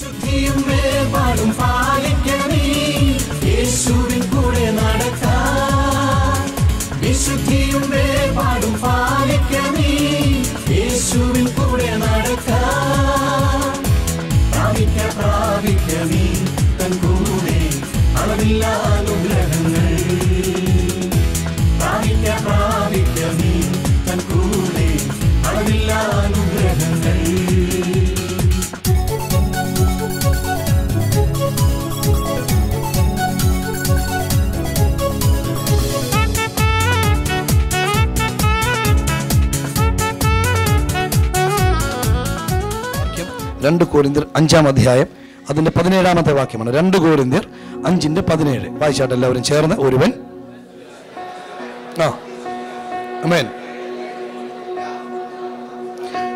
சுத்தியும் வேறுபாடும் பா രണ്ട് കോരിന്തിർ അഞ്ചാം അധ്യായം അതിന്റെ പതിനേഴാമത്തെ വാക്യമാണ്. രണ്ട് കോരിന്തിർ അഞ്ചിന്റെ പതിനേഴ്. വായിച്ചാട്ട് എല്ലാവരും ചേർന്ന് ഒരുവൻ. ആ അമേൻ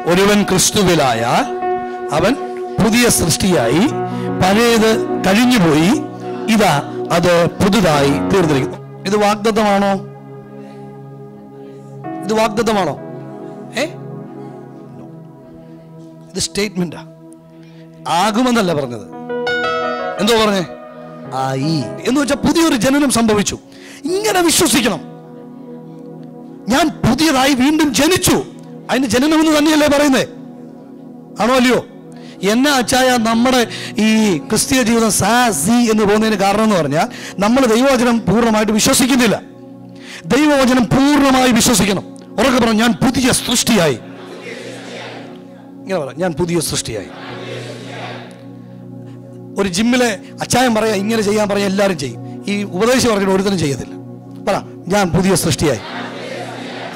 ഒരുവൻ ക്രിസ്തുവിലായ അവൻ പുതിയ സൃഷ്ടിയായി പഴയത് കഴിഞ്ഞുപോയി ഇതാ അത് പുതുതായി തീർന്നിരിക്കുന്നു. ഇത് വാഗ്ദത്തമാണോ? ഇത് വാഗ്ദത്തമാണോ? ഏ? ഇത് സ്റ്റേറ്റ്മെന്റാ. ആകുമെന്നല്ല പറഞ്ഞത്. എന്തോ പറഞ്ഞേ? ആയി. എന്ന് വെച്ചാൽ പുതിയൊരു ജനനം സംഭവിച്ചു. ഇങ്ങനെ വിശ്വസിക്കണം. ഞാൻ പുതിയതായി വീണ്ടും ജനിച്ചു. അതിന് ജനനം എന്ന് തന്നെയല്ലേ പറയുന്നേ? ആണോ അല്ലയോ? എന്നെ അച്ചായ നമ്മുടെ ഈ ക്രിസ്തീയ ജീവിതം സാ സി എന്ന് പോകുന്നതിന് കാരണം എന്ന് പറഞ്ഞാൽ നമ്മൾ ദൈവവചനം പൂർണമായിട്ട് വിശ്വസിക്കുന്നില്ല. ദൈവവചനം പൂർണമായി വിശ്വസിക്കണം. ഉറക്കെ പറഞ്ഞു ഞാൻ പുതിയ സൃഷ്ടിയായി. ഇങ്ങനെ പറ ഞാൻ പുതിയ സൃഷ്ടിയായി. ഒരു ജിമ്മിലെ അച്ചായം പറയാ ഇങ്ങനെ ചെയ്യാൻ പറയാ എല്ലാവരും ചെയ്യും. ഈ ഉപദേശം പറഞ്ഞിട്ട് ഒരുത്തരും ചെയ്യത്തില്ല. പറ ഞാൻ പുതിയ സൃഷ്ടിയായി.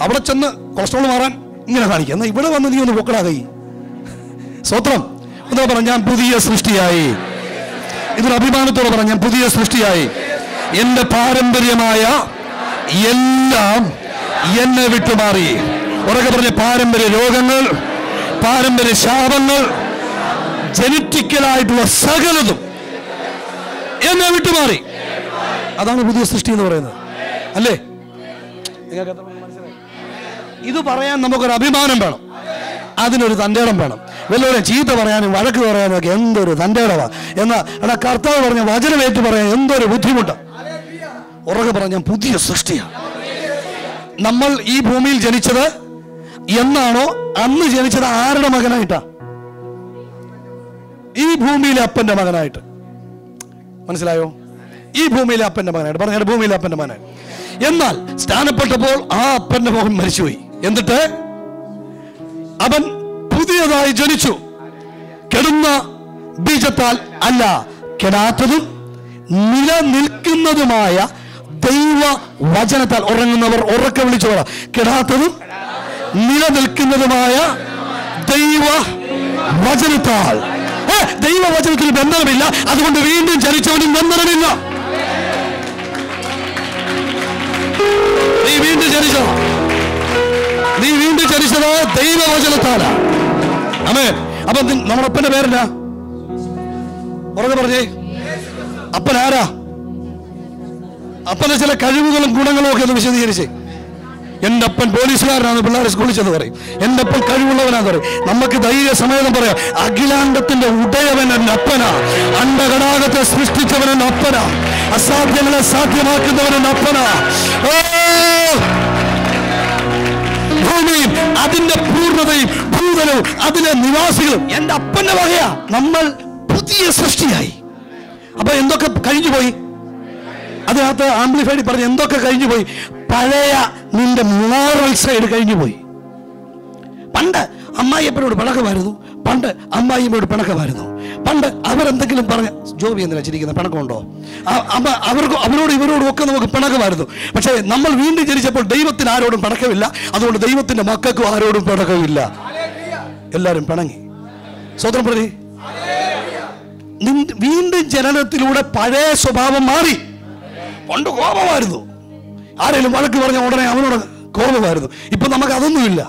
അവിടെ ചെന്ന് കൊളസ്ട്രോൾ മാറാൻ ഇങ്ങനെ കാണിക്കുക എന്നാൽ ഇവിടെ വന്ന് നീ ഒന്ന് പൊക്കടാ കൈ. സ്വത്രം. എന്താ പറ ഞാൻ പുതിയ സൃഷ്ടിയായി. ഇതൊരു അഭിമാനത്തോടെ പറ ഞാൻ പുതിയ സൃഷ്ടിയായി. എന്റെ പാരമ്പര്യമായ എല്ലാം എന്നെ വിട്ടുമാറി. ഉറക്കെ പറഞ്ഞ പാരമ്പര്യ രോഗങ്ങൾ പാരമ്പര്യ ശാപങ്ങൾ ജനറ്റിക്കലായിട്ടുള്ള സകലതും എന്നെ വിട്ടുമാറി. അതാണ് പുതിയ സൃഷ്ടി എന്ന് പറയുന്നത്. അല്ലേ? നിങ്ങൾക്ക് ഇത് പറയാൻ നമുക്കൊരു അഭിമാനം വേണം. അതിനൊരു തന്റെടം വേണം. വല്ലവരെ ചീത്ത പറയാനും വഴക്ക് പറയാനും ഒക്കെ എന്തൊരു തന്റെടവാ. എന്നാ എടാ കർത്താവ് പറഞ്ഞ വചനമേറ്റ് പറയാൻ എന്തൊരു ബുദ്ധിമുട്ടാണ് ഉറക്കെ പറഞ്ഞ പുതിയ സൃഷ്ടിയാണ് നമ്മൾ ഈ ഭൂമിയിൽ ജനിച്ചത് എന്നാണോ അന്ന് ജനിച്ചത് ആരുടെ മകനായിട്ടാ? ഈ ഭൂമിയിലെ അപ്പന്റെ മകനായിട്ട്. മനസ്സിലായോ? ഈ ഭൂമിയിലെ അപ്പന്റെ മകനായിട്ട്. പറഞ്ഞ ഭൂമിയിലെ അപ്പന്റെ മകനായിട്ട് എന്നാൽ സ്ഥാനപ്പെട്ടപ്പോൾ ആ അപ്പന്റെ മോഹൻ മരിച്ചുപോയി. എന്നിട്ട് അവൻ പുതിയതായി ജനിച്ചു. കെടുന്ന ബീജത്താൽ അല്ല കെടാത്തതും നിലനിൽക്കുന്നതുമായ ദൈവ വചനത്താൽ ഉറങ്ങുന്നവർ ഉറക്കെ വിളിച്ചു കെടാത്തതും നിലനിൽക്കുന്നതുമായ ദൈവ വചനത്താൽ ദൈവവചനത്തിൽ ബന്ധനമില്ല. അതുകൊണ്ട് വീണ്ടും ജനിച്ചവനും ബന്ധനമില്ല. നീ വീണ്ടും ജനിച്ചോ നീ വീണ്ടും ജനിച്ചത് ദൈവവചനത്താലാ. അമേ അപ്പൊ നമ്മുടെ അപ്പന്റെ പേരെന്നാ ഉറക്കെ പറഞ്ഞേ. അപ്പൻ ആരാ? അപ്പന്റെ ചില കഴിവുകളും ഗുണങ്ങളും ഒക്കെ ഒന്ന് വിശദീകരിച്ചേ. എന്റെ അപ്പൻ പോലീസുകാരനാണ് പിള്ളേരെ സ്കൂളിൽ ചെന്ന് പറയും. എന്റെ അപ്പൻ കഴിവുള്ളവനാന്ന് പറയും. നമുക്ക് ധൈര്യ സമേതം പറയാം. അഖിലാണ്ടത്തിന്റെ ഉടയവൻ എന്റെ അപ്പനാ. അണ്ടഘടാകത്തെ സൃഷ്ടിച്ചവൻ എന്റെ അപ്പനാ. അസാധ്യങ്ങളെ സാധ്യമാക്കുന്നവൻ എന്റെ അപ്പനാ. ഭൂമിയും അതിന്റെ പൂർണതയും ഭൂതലവും അതിലെ നിവാസികളും എന്റെ അപ്പന്റെ വകയാ. നമ്മൾ പുതിയ സൃഷ്ടിയായി. അപ്പൊ എന്തൊക്കെ കഴിഞ്ഞു പോയി അതിനകത്ത് ആംപ്ലിഫൈഡ് പറഞ്ഞ് എന്തൊക്കെ കഴിഞ്ഞു പോയി പഴയ നിന്റെ മോറൽ സൈഡ് കഴിഞ്ഞു പോയി പണ്ട് അമ്മായിയപ്പനോട് പിണക്കമായിരുന്നു. പണ്ട് അമ്മായിയമ്മയോട് പിണക്കമായിരുന്നു. പണ്ട് അവരെന്തെങ്കിലും പറഞ്ഞ ജോബി എന്തിനാ വെച്ചിരിക്കുന്ന പിണക്കമുണ്ടോ? അവർക്ക് അവരോട് ഇവരോടും ഒക്കെ നമുക്ക് പിണക്കമായിരുന്നു. പക്ഷേ നമ്മൾ വീണ്ടും ജനിച്ചപ്പോൾ ദൈവത്തിന് ആരോടും പിണക്കമില്ല. അതുകൊണ്ട് ദൈവത്തിന്റെ മക്കൾക്കും ആരോടും പിണക്കമില്ല. എല്ലാവരും പിണങ്ങി. സ്വതന്ത്രം പ്രതി നിൻ- വീണ്ടും ജനനത്തിലൂടെ പഴയ സ്വഭാവം മാറി. പണ്ട് കോപമായിരുന്നു. ആരെങ്കിലും വഴക്ക് പറഞ്ഞ ഉടനെ അവനോട് കോപമായിരുന്നു. ഇപ്പൊ നമുക്ക് അതൊന്നുമില്ല.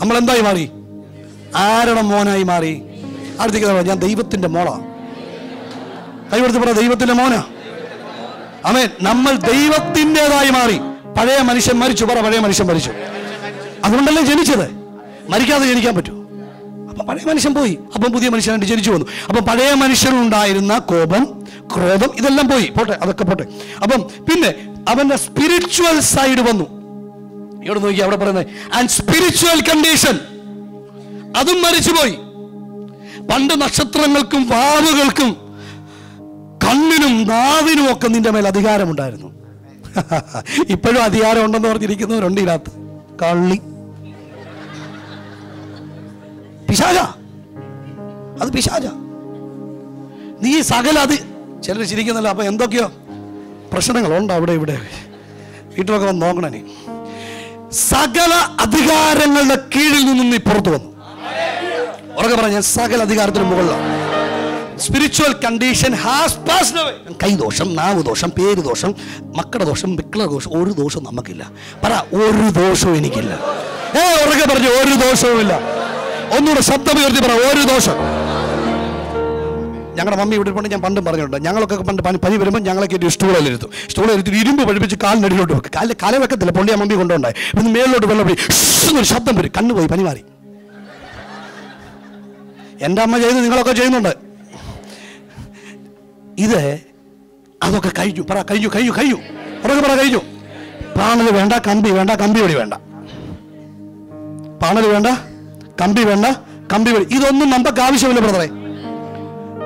നമ്മൾ എന്തായി മാറി? ആരുടെ മോനായി മാറി? അടുത്തേക്ക് ഞാൻ ദൈവത്തിന്റെ മോളാ. കൈവെടുത്ത് പറ ദൈവത്തിന്റെ മോനാ. അമേ നമ്മൾ ദൈവത്തിന്റെതായി മാറി. പഴയ മനുഷ്യൻ മരിച്ചു. പറ പഴയ മനുഷ്യൻ മരിച്ചു. അതുകൊണ്ടല്ലേ ജനിച്ചത്? മരിക്കാതെ ജനിക്കാൻ പറ്റൂ. അപ്പൊ പഴയ മനുഷ്യൻ പോയി. അപ്പം പുതിയ മനുഷ്യനായിട്ട് ജനിച്ചു വന്നു. അപ്പം പഴയ മനുഷ്യനുണ്ടായിരുന്ന കോപം ക്രോധം ഇതെല്ലാം പോയി. പോട്ടെ അതൊക്കെ പോട്ടെ. അപ്പം പിന്നെ അവന്റെ സ്പിരിച്വൽ സൈഡ് വന്നു. ഇവിടെ നോക്കി അവിടെ പറയുന്നത് ആൻഡ് സ്പിരിച്വൽ കണ്ടീഷൻ അതും മരിച്ചുപോയി. പണ്ട് നക്ഷത്രങ്ങൾക്കും വാവുകൾക്കും കണ്ണിനും നാവിനും ഒക്കെ നിന്റെ മേൽ അധികാരമുണ്ടായിരുന്നു. ഇപ്പോഴും അധികാരം ഉണ്ടെന്ന് പറഞ്ഞിരിക്കുന്നവരുണ്ട് ഇതിനകത്ത്. കള്ളി. പിശാച. അത് പിശാച. നീ സകല അത് ചിലർ ചിരിക്കുന്നല്ലോ. അപ്പോൾ എന്തൊക്കെയോ പ്രശ്നങ്ങളുണ്ട് അവിടെ ഇവിടെ. വീട്ടിലൊക്കെ വന്ന് നോക്കണേ നീ സകല അധികാരങ്ങളുടെ കീഴിൽ നിന്നും നീ പുറത്തു വന്നു. ഉറക്കെ പറഞ്ഞ സകല അധികാരത്തിന് മുകളിലാണ്. Spiritual condition has passed away കൈദോഷം നാവ് ദോഷം പേര് ദോഷം മക്കളുടെ ദോഷം മിക്കള ദോഷം ഒരു ദോഷം നമുക്കില്ല. പറ ഒരു ദോഷവും എനിക്കില്ല. ഏ ഉറക്കെ പറഞ്ഞു ഒരു ദോഷവും ഇല്ല ഒന്നുകൂടെ ശബ്ദം ഉയർത്തി പറ ഒരു ദോഷം. ഞങ്ങളുടെ മമ്മി ഇവിടെ കൊണ്ട് ഞാൻ പണ്ടും പറഞ്ഞിട്ടുണ്ട്. ഞങ്ങളൊക്കെ പണ്ട് പനി വരുമ്പോൾ ഞങ്ങളെ കയറ്റി സ്റ്റൂളിൽ ഇരുത്തി. ഇരുമ്പ് പഠിപ്പിച്ച് കാലിനടിയിലോട്ട് വെക്കും. കാലിൽ കാല വെക്കത്തില്ല പൊണ്ടിയ മമ്മി കൊണ്ടുണ്ടായി പിന്നെ മേളിലോട്ട് വെള്ളം പോയി എന്നൊരു ശബ്ദം വരും. കണ്ണു പോയി പനി മാറി. എന്റെ അമ്മ ചെയ്ത് നിങ്ങളൊക്കെ ചെയ്യുന്നുണ്ട്. ഇത് അതൊക്കെ കഴിഞ്ഞു. പറ കഴിഞ്ഞു കഴിഞ്ഞു കഴിഞ്ഞു. ഉറക്കെ പറ കഴിഞ്ഞു. പാണൽ വേണ്ട കമ്പി വേണ്ട കമ്പി വഴി വേണ്ട. പാണൽ വേണ്ട കമ്പി വേണ്ട കമ്പി വഴി ഇതൊന്നും നമുക്ക് ആവശ്യമില്ല ബ്രദറെ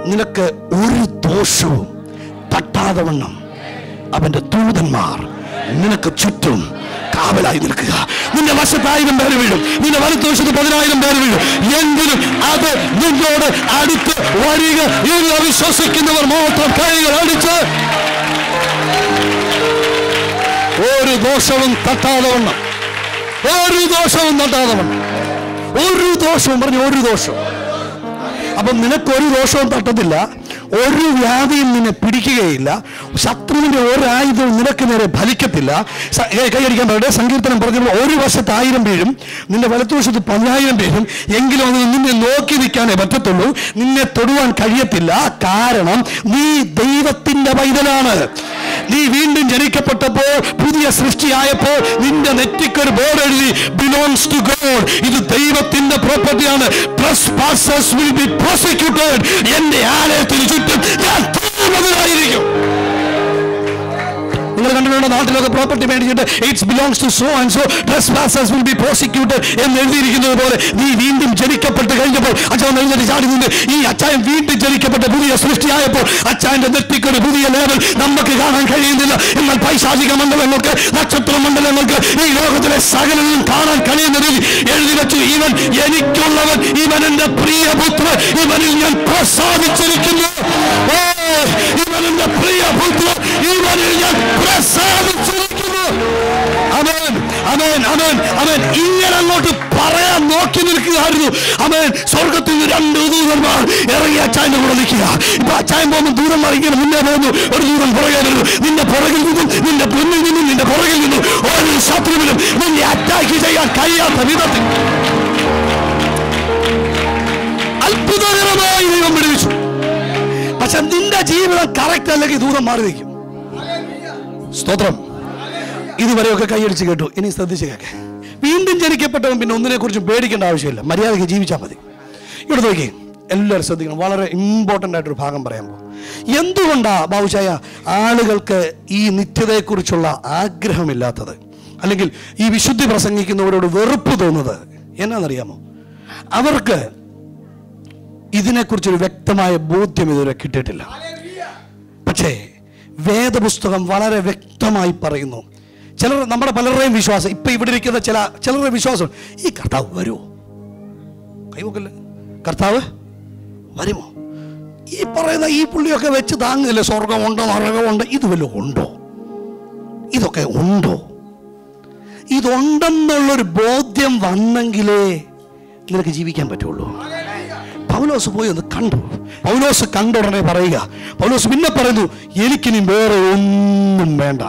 നിനക്ക് ഒരു ദോഷവും തട്ടാതെ വണ്ണം. അവന്റെ ദൂതന്മാർ നിനക്ക് ചുറ്റും കാവലായി നിൽക്കുക. നിന്റെ വശത്ത് ആയിരം പേര് വീഴും. നിന്റെ വലത്തുവശത്ത് പതിനായിരം പേര് വീഴും. എങ്കിലും അത് നിന്നോട് അടുത്ത് വരിക എന്ന് വിശ്വസിക്കുന്നവർ മാത്രം കൈകൾ അടിച്ച് ഒരു ദോഷവും തട്ടാതെ വണ്ണം. ഒരു ദോഷവും തട്ടാതെ വണ്ണം. ഒരു ദോഷവും പറഞ്ഞു ഒരു ദോഷവും. അപ്പം നിനക്ക് ഒരു ദോഷവും തട്ടത്തില്ല ഒരു വ്യാധിയും നിന്നെ പിടിക്കുകയില്ല ശത്രുവിന്റെ ഒരായുധവും നിനക്ക് നേരെ ഫലിക്കത്തില്ല. കൈയടിക്കാൻ പറയട്ടെ സങ്കീർത്തനം പറഞ്ഞപ്പോൾ ഒരു വശത്ത് ആയിരം പേരും നിന്റെ വലത്തുവശത്ത് പതിനായിരം പേരും എങ്കിലും അത് നിന്നെ നോക്കി നിൽക്കാനേ പറ്റത്തുള്ളൂ നിന്നെ തൊടുവാൻ കഴിയത്തില്ല. കാരണം നീ ദൈവത്തിന്റെ പൈതലാണ്. നീ വീണ്ടും ജനിക്കപ്പെട്ടപ്പോൾ പുതിയ സൃഷ്ടിയായപ്പോൾ നിന്റെ നെറ്റിക്ക് ഒരു ബോർഡ് എഴുതി ബിലോങ്സ് ടു ഗോഡ് ഇത് ദൈവത്തിന്റെ പ്രോപ്പർട്ടിയാണ് വിൽ ബി പ്രോസിക്യൂട്ടഡ് എന്റെ ആലയത്തിന് ചുറ്റും ഞാൻ പൂർണതയായിരിക്കും നിങ്ങൾ കണ്ടിട്ടുണ്ട്? നാട്ടിലൊക്കെ പ്രോപ്പർട്ടി മേടിച്ചിട്ട് it's belongs to so and so trespassers will be prosecuted എന്ന് എഴുതിയിരിക്കുന്നത് പോലെ നീ വീണ്ടും ജനിക്കപ്പെട്ട് കഴിഞ്ഞപ്പോൾ അച്ഛൻ എഴുന്നേറ്റ് ചാടി നിന്ന് ഈ അച്ഛൻ വീണ്ടും ജനിക്കപ്പെട്ട പുതിയ സൃഷ്ടിയായപ്പോൾ അച്ചായന്റെ നെറ്റിക്കൊരു പുതിയ ലേവൽ നമുക്ക് കാണാൻ കഴിയുന്നില്ല. എന്നാൽ പൈശാചിക മണ്ഡലങ്ങൾക്ക് നക്ഷത്ര മണ്ഡലങ്ങൾക്ക് ഈ ലോകത്തിലെ സകലനും കാണാൻ കഴിയുന്ന രീതി എഴുതി വെച്ചു. ഇവൻ എനിക്കുള്ളവൻ ഇവൻ എന്റെ പ്രിയപുത്രൻ ഇവനിൽ ഞാൻ പ്രസാദിച്ചിരിക്കുന്നു. ഓ ഇവൻ എന്റെ പ്രിയപുത്രൻ ഇവനിൽ ഞാൻ പ്രസാദിച്ചിരിക്കുന്നു അമേൻ അമേൻ അമേൻ അമേൻ ഇങ്ങനെ അങ്ങോട്ട് പറയാൻ നോക്കി നിൽക്കുകയായിരുന്നു. അമേൻ സ്വർഗത്തിൽ രണ്ട് ദൂതന്മാർ ഇറങ്ങി അച്ചായന്റെ കൂടെ നിൽക്കുക. ഇപ്പൊ അച്ചായൻ പോകുമ്പോൾ ദൂതന്മാർ ഇങ്ങനെ മുന്നേ പോകുന്നു. ഒരു ദൂരം പുറകെ വരുന്നു. നിന്റെ പുറകിൽ നിന്നും നിന്റെ മുന്നിൽ നിന്നും നിന്റെ പുറകിൽ നിന്നും ഒരു ശത്രുവിനും നിന്നെ അറ്റാക്ക് ചെയ്യാൻ കഴിയാത്ത വിധത്തിൽ അത്ഭുതകരമായി ദൈവം വിടുവിച്ചു. പക്ഷെ നിന്റെ ജീവിതം കറക്റ്റ് അല്ലെങ്കിൽ ദൂരം മാറി നിൽക്കും. സ്തോത്രം. ഇതുവരെയൊക്കെ കൈയടിച്ച് കേട്ടു. ഇനി ശ്രദ്ധിച്ച് കേൾക്കെ വീണ്ടും ജനിക്കപ്പെട്ടവൻ പിന്നെ ഒന്നിനെ കുറിച്ച് പേടിക്കേണ്ട ആവശ്യമില്ല. മര്യാദയ്ക്ക് ജീവിച്ചാൽ മതി. ഇവിടെ നോക്കി. എല്ലാവരും ശ്രദ്ധിക്കണം. വളരെ ഇമ്പോർട്ടന്റ് ആയിട്ടൊരു ഭാഗം പറയാൻ പോകും. എന്തുകൊണ്ടാ ബാബുശായ ആളുകൾക്ക് ഈ നിത്യതയെക്കുറിച്ചുള്ള ആഗ്രഹമില്ലാത്തത്? അല്ലെങ്കിൽ ഈ വിശുദ്ധി പ്രസംഗിക്കുന്നവരോട് വെറുപ്പ് തോന്നുന്നത്? എന്നാണെന്നറിയാമോ അവർക്ക് ഇതിനെക്കുറിച്ചൊരു വ്യക്തമായ ബോധ്യം ഇതുവരെ കിട്ടിയിട്ടില്ല. പക്ഷേ വേദപുസ്തകം വളരെ വ്യക്തമായി പറയുന്നു. ചിലർ നമ്മുടെ പലരുടെയും വിശ്വാസം ഇപ്പൊ ഇവിടെ ഇരിക്കുന്ന ചില ചിലരുടെ വിശ്വാസം ഈ കർത്താവ് വരുമോ കൈവക്കല്ല? കർത്താവ് വരുമോ? ഈ പറയുന്ന ഈ പുള്ളിയൊക്കെ വെച്ച് താങ്ങില്ലേ സ്വർഗമുണ്ടോ നരകമുണ്ട്? ഇത് വല്ലതും ഉണ്ടോ? ഇതൊക്കെ ഉണ്ടോ? ഇതുണ്ടെന്നുള്ളൊരു ബോധ്യം വന്നെങ്കിലേ നിനക്ക് ജീവിക്കാൻ പറ്റുള്ളൂ. പൗലോസ് പോയി ഒന്ന് കണ്ടു. പൗലോസ് കണ്ട ഉടനെ പറയുക. പൗലോസ് പിന്നെ പറയുന്നു എനിക്കിനി വേറെ ഒന്നും വേണ്ട.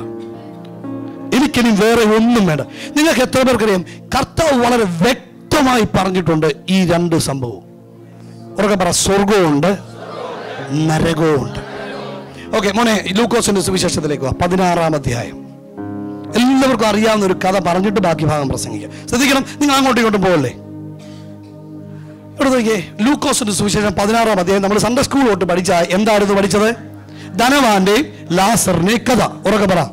എനിക്കിനി വേറെ ഒന്നും വേണ്ട. നിങ്ങൾക്ക് എത്ര പേർക്കറിയാം? കർത്താവ് വളരെ വ്യക്തമായി പറഞ്ഞിട്ടുണ്ട് ഈ രണ്ട് സംഭവവും ഉറക്കെ പറ സ്വർഗവുമുണ്ട് നരകവുമുണ്ട് ഓക്കെ മോനെ ലൂക്കോസിന്റെ സുവിശേഷത്തിലേക്ക് വാ. പതിനാറാം അധ്യായം. എല്ലാവർക്കും അറിയാവുന്ന ഒരു കഥ പറഞ്ഞിട്ട് ബാക്കി ഭാഗം പ്രസംഗിക്കാം. ശ്രദ്ധിക്കണം നിങ്ങൾ അങ്ങോട്ടും ഇങ്ങോട്ടും പോകല്ലേ? ഇവിടെ ലൂക്കോസിന്റെ സുവിശേഷം പതിനാറാം അധ്യായം. നമ്മൾ സൺഡേ സ്കൂൾ തൊട്ട് പഠിച്ച എന്തായിരുന്നു പഠിച്ചത്? ധനവാന്റെ ലാസറിനെ കഥ. ഉറക്കെ പറ.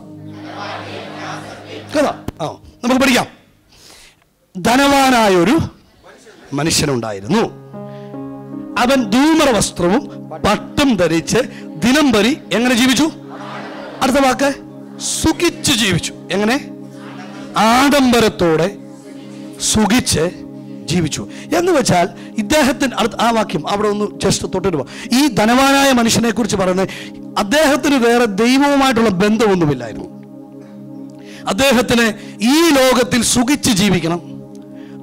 കഥ. ആ നമുക്ക് പഠിക്കാം. ധനവാനായൊരു മനുഷ്യനുണ്ടായിരുന്നു. അവൻ ധൂമറ വസ്ത്രവും പട്ടും ധരിച്ച് ദിനം പരി എങ്ങനെ ജീവിച്ചു? അടുത്ത വാക്ക് സുഖിച്ച് ജീവിച്ചു. എങ്ങനെ? ആഡംബരത്തോടെ സുഖിച്ച് ജീവിച്ചു. എന്ന് വെച്ചാൽ ഇദ്ദേഹത്തിന് ആ വാക്യം അവിടെ ഒന്ന് ജസ്റ്റ് തൊട്ടിട്ട്. ഈ ധനവാനായ മനുഷ്യനെ കുറിച്ച് പറയുന്നത് അദ്ദേഹത്തിന് വേറെ ദൈവവുമായിട്ടുള്ള ബന്ധമൊന്നുമില്ലായിരുന്നു. അദ്ദേഹത്തിന് ഈ ലോകത്തിൽ സുഖിച്ച് ജീവിക്കണം.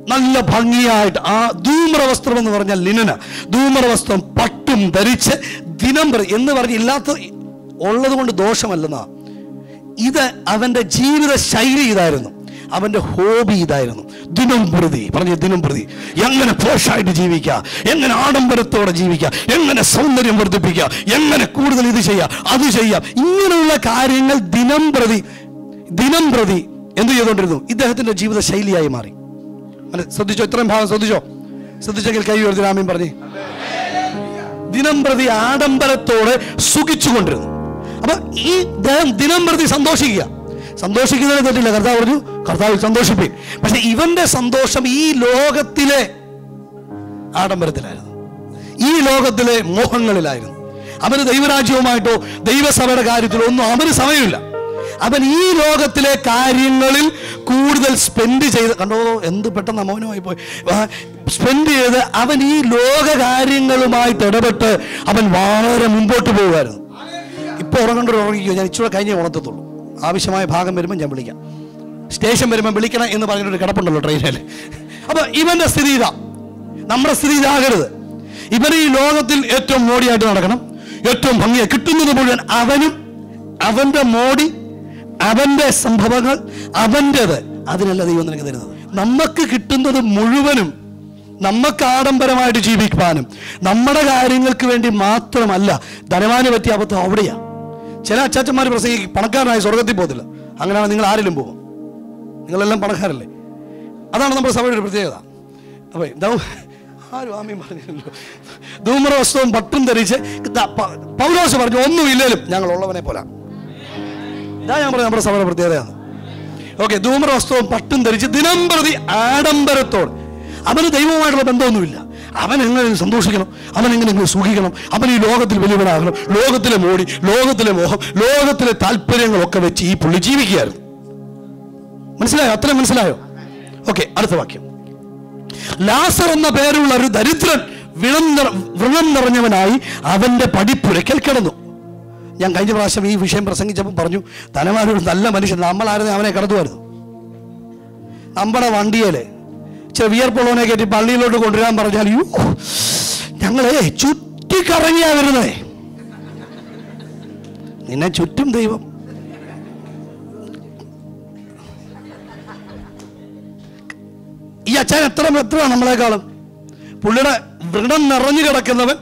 നല്ല ഭംഗിയായിട്ട് ആ ധൂമ്ര വസ്ത്രം എന്ന് പറഞ്ഞാൽ ലിനന. ധൂമ്ര വസ്ത്രം പട്ടും ധരിച്ച് ദിനം എന്ന് പറഞ്ഞ് ഇല്ലാത്ത ഉള്ളത് കൊണ്ട് ദോഷമല്ലെന്നാ. ഇത് അവന്റെ ജീവിത ശൈലി ഇതായിരുന്നു. അവന്റെ ഹോബി ഇതായിരുന്നു. ദിനം പ്രതി പറഞ്ഞ ദിനം പ്രതി. എങ്ങനെ പോഷായിട്ട് ജീവിക്കുക എങ്ങനെ ആഡംബരത്തോടെ ജീവിക്കുക എങ്ങനെ സൗന്ദര്യം വർദ്ധിപ്പിക്കുക എങ്ങനെ കൂടുതൽ ഇത് ചെയ്യുക അത് ചെയ്യാം ഇങ്ങനെയുള്ള കാര്യങ്ങൾ ദിനം പ്രതി ദിനം പ്രതി എന്ത് ചെയ്തുകൊണ്ടിരുന്നു? ഇദ്ദേഹത്തിന്റെ ജീവിത ശൈലിയായി മാറി. അല്ലെ ശ്രദ്ധിച്ചോ? ഇത്രയും ഭാഗം ശ്രദ്ധിച്ചോ? ശ്രദ്ധിച്ചെങ്കിൽ കൈ ഉയർത്തി രാമീൻ പറഞ്ഞേ. ദിനം പ്രതി ആഡംബരത്തോടെ സുഖിച്ചുകൊണ്ടിരുന്നു. അപ്പൊ ഈ ദിനം പ്രതി സന്തോഷിക്കുക. സന്തോഷിക്കുന്നതിന് തെറ്റില്ല കർത്താവ് പറഞ്ഞു കർത്താവ് സന്തോഷിപ്പേ. പക്ഷെ ഇവന്റെ സന്തോഷം ഈ ലോകത്തിലെ ആഡംബരത്തിലായിരുന്നു. ഈ ലോകത്തിലെ മോഹങ്ങളിലായിരുന്നു. അവന് ദൈവരാജ്യവുമായിട്ടോ ദൈവസഭയുടെ കാര്യത്തിലോ ഒന്നും അവന് സമയമില്ല. അവൻ ഈ ലോകത്തിലെ കാര്യങ്ങളിൽ കൂടുതൽ സ്പെൻഡ് ചെയ്ത് കണ്ടോ എന്ത് പെട്ടെന്ന് മൗനമായി പോയി. സ്പെൻഡ് ചെയ്ത് അവൻ ഈ ലോക കാര്യങ്ങളുമായിട്ട് ഇടപെട്ട് അവൻ വളരെ മുമ്പോട്ട് പോകുമായിരുന്നു. ഇപ്പോൾ ഉറങ്ങേണ്ട ഉറങ്ങിക്കോ? ഞാൻ ഇച്ചിരി കഴിഞ്ഞേ ഉണർത്തത്തുള്ളൂ. ആവശ്യമായ ഭാഗം വരുമ്പോൾ ഞാൻ വിളിക്കാം. സ്റ്റേഷൻ വരുമ്പോൾ വിളിക്കണം എന്ന് പറഞ്ഞിട്ടൊരു കിടപ്പുണ്ടല്ലോ ട്രെയിനിൽ. അപ്പോൾ ഇവന്റെ സ്ഥിതി ഇതാ. നമ്മുടെ സ്ഥിതി ഇതാകരുത്. ഇവൻ ഈ ലോകത്തിൽ ഏറ്റവും മോടിയായിട്ട് നടക്കണം. ഏറ്റവും ഭംഗിയായി കിട്ടുന്നത് മുഴുവൻ അവനും അവന്റെ മോടി അവന്റെ സംഭവങ്ങൾ അവന്റെത് അതിനല്ല ദൈവം നിനക്ക് തരുന്നത്. നമുക്ക് കിട്ടുന്നത് മുഴുവനും നമുക്ക് ആഡംബരമായിട്ട് ജീവിക്കാനും നമ്മുടെ കാര്യങ്ങൾക്ക് വേണ്ടി മാത്രമല്ല ധനവാന് പറ്റിയ അബദ്ധം അവിടെയാ. ചില അച്ചാച്ചന്മാർ പ്രസംഗിക്കും പണക്കാരനായി സ്വർഗത്തിൽ പോകത്തില്ല. അങ്ങനെയാണ് നിങ്ങൾ ആരിലും പോകും. നിങ്ങളെല്ലാം പണക്കാരല്ലേ? അതാണ് നമ്മുടെ സഭയുടെ പ്രത്യേകത. അപ്പോൾ ആരും ആമയും പറഞ്ഞില്ലല്ലോ. ധൂമ്ര വസ്ത്രവും പട്ടും ധരിച്ച് ദാ പ- പൗലോസ് പറഞ്ഞു ഒന്നുമില്ലേലും ഞങ്ങൾ ഉള്ളവനെ പോലെ. ഞാൻ പറഞ്ഞു നമ്മുടെ സഭയുടെ പ്രത്യേകതയാണ്. ഓക്കെ ധൂമ്ര വസ്ത്രവും പട്ടും ധരിച്ച് ദിനം പ്രതി ആഡംബരത്തോട്. അവന് ദൈവവുമായിട്ടുള്ള ബന്ധമൊന്നുമില്ല. അവൻ എങ്ങനെ സന്തോഷിക്കണം? അവൻ എങ്ങനെ സുഖിക്കണം? അവൻ ഈ ലോകത്തിൽ വലിയവനാകണം. ലോകത്തിലെ മോടി ലോകത്തിലെ മോഹം ലോകത്തിലെ താല്പര്യങ്ങളൊക്കെ വെച്ച് ഈ പുള്ളി ജീവിക്കുകയായിരുന്നു. മനസ്സിലായോ? അത്രയും മനസ്സിലായോ? ഓക്കെ അടുത്ത വാക്യം. ലാസർ എന്ന പേരുള്ള ഒരു ദരിദ്രൻ വൃണം നിറ- നിറഞ്ഞവനായി അവന്റെ പടിപ്പുരയ്ക്കൽ കിടന്നു. ഞാൻ കഴിഞ്ഞ പ്രാവശ്യം ഈ വിഷയം പ്രസംഗിച്ചപ്പോൾ പറഞ്ഞു ധനവാനൊരു നല്ല മനുഷ്യൻ. നമ്മളായിരുന്നു അവനെ കടത്തുമായിരുന്നു. നമ്മുടെ വണ്ടിയേലെ ഇച്ചിരി വിയർപ്പുള്ളവനെ കയറ്റി പള്ളിയിലോട്ട് കൊണ്ടുവരാൻ പറഞ്ഞാൽ യൂ ഞങ്ങളെ ചുറ്റിക്കറങ്ങിയാ വരുന്നേ. നിന്നെ ചുറ്റും ദൈവം. ഈ അച്ഛൻ എത്ര എത്ര നമ്മളെക്കാളും. പുള്ളിയുടെ വ്രണം നിറഞ്ഞു കിടക്കുന്നവൻ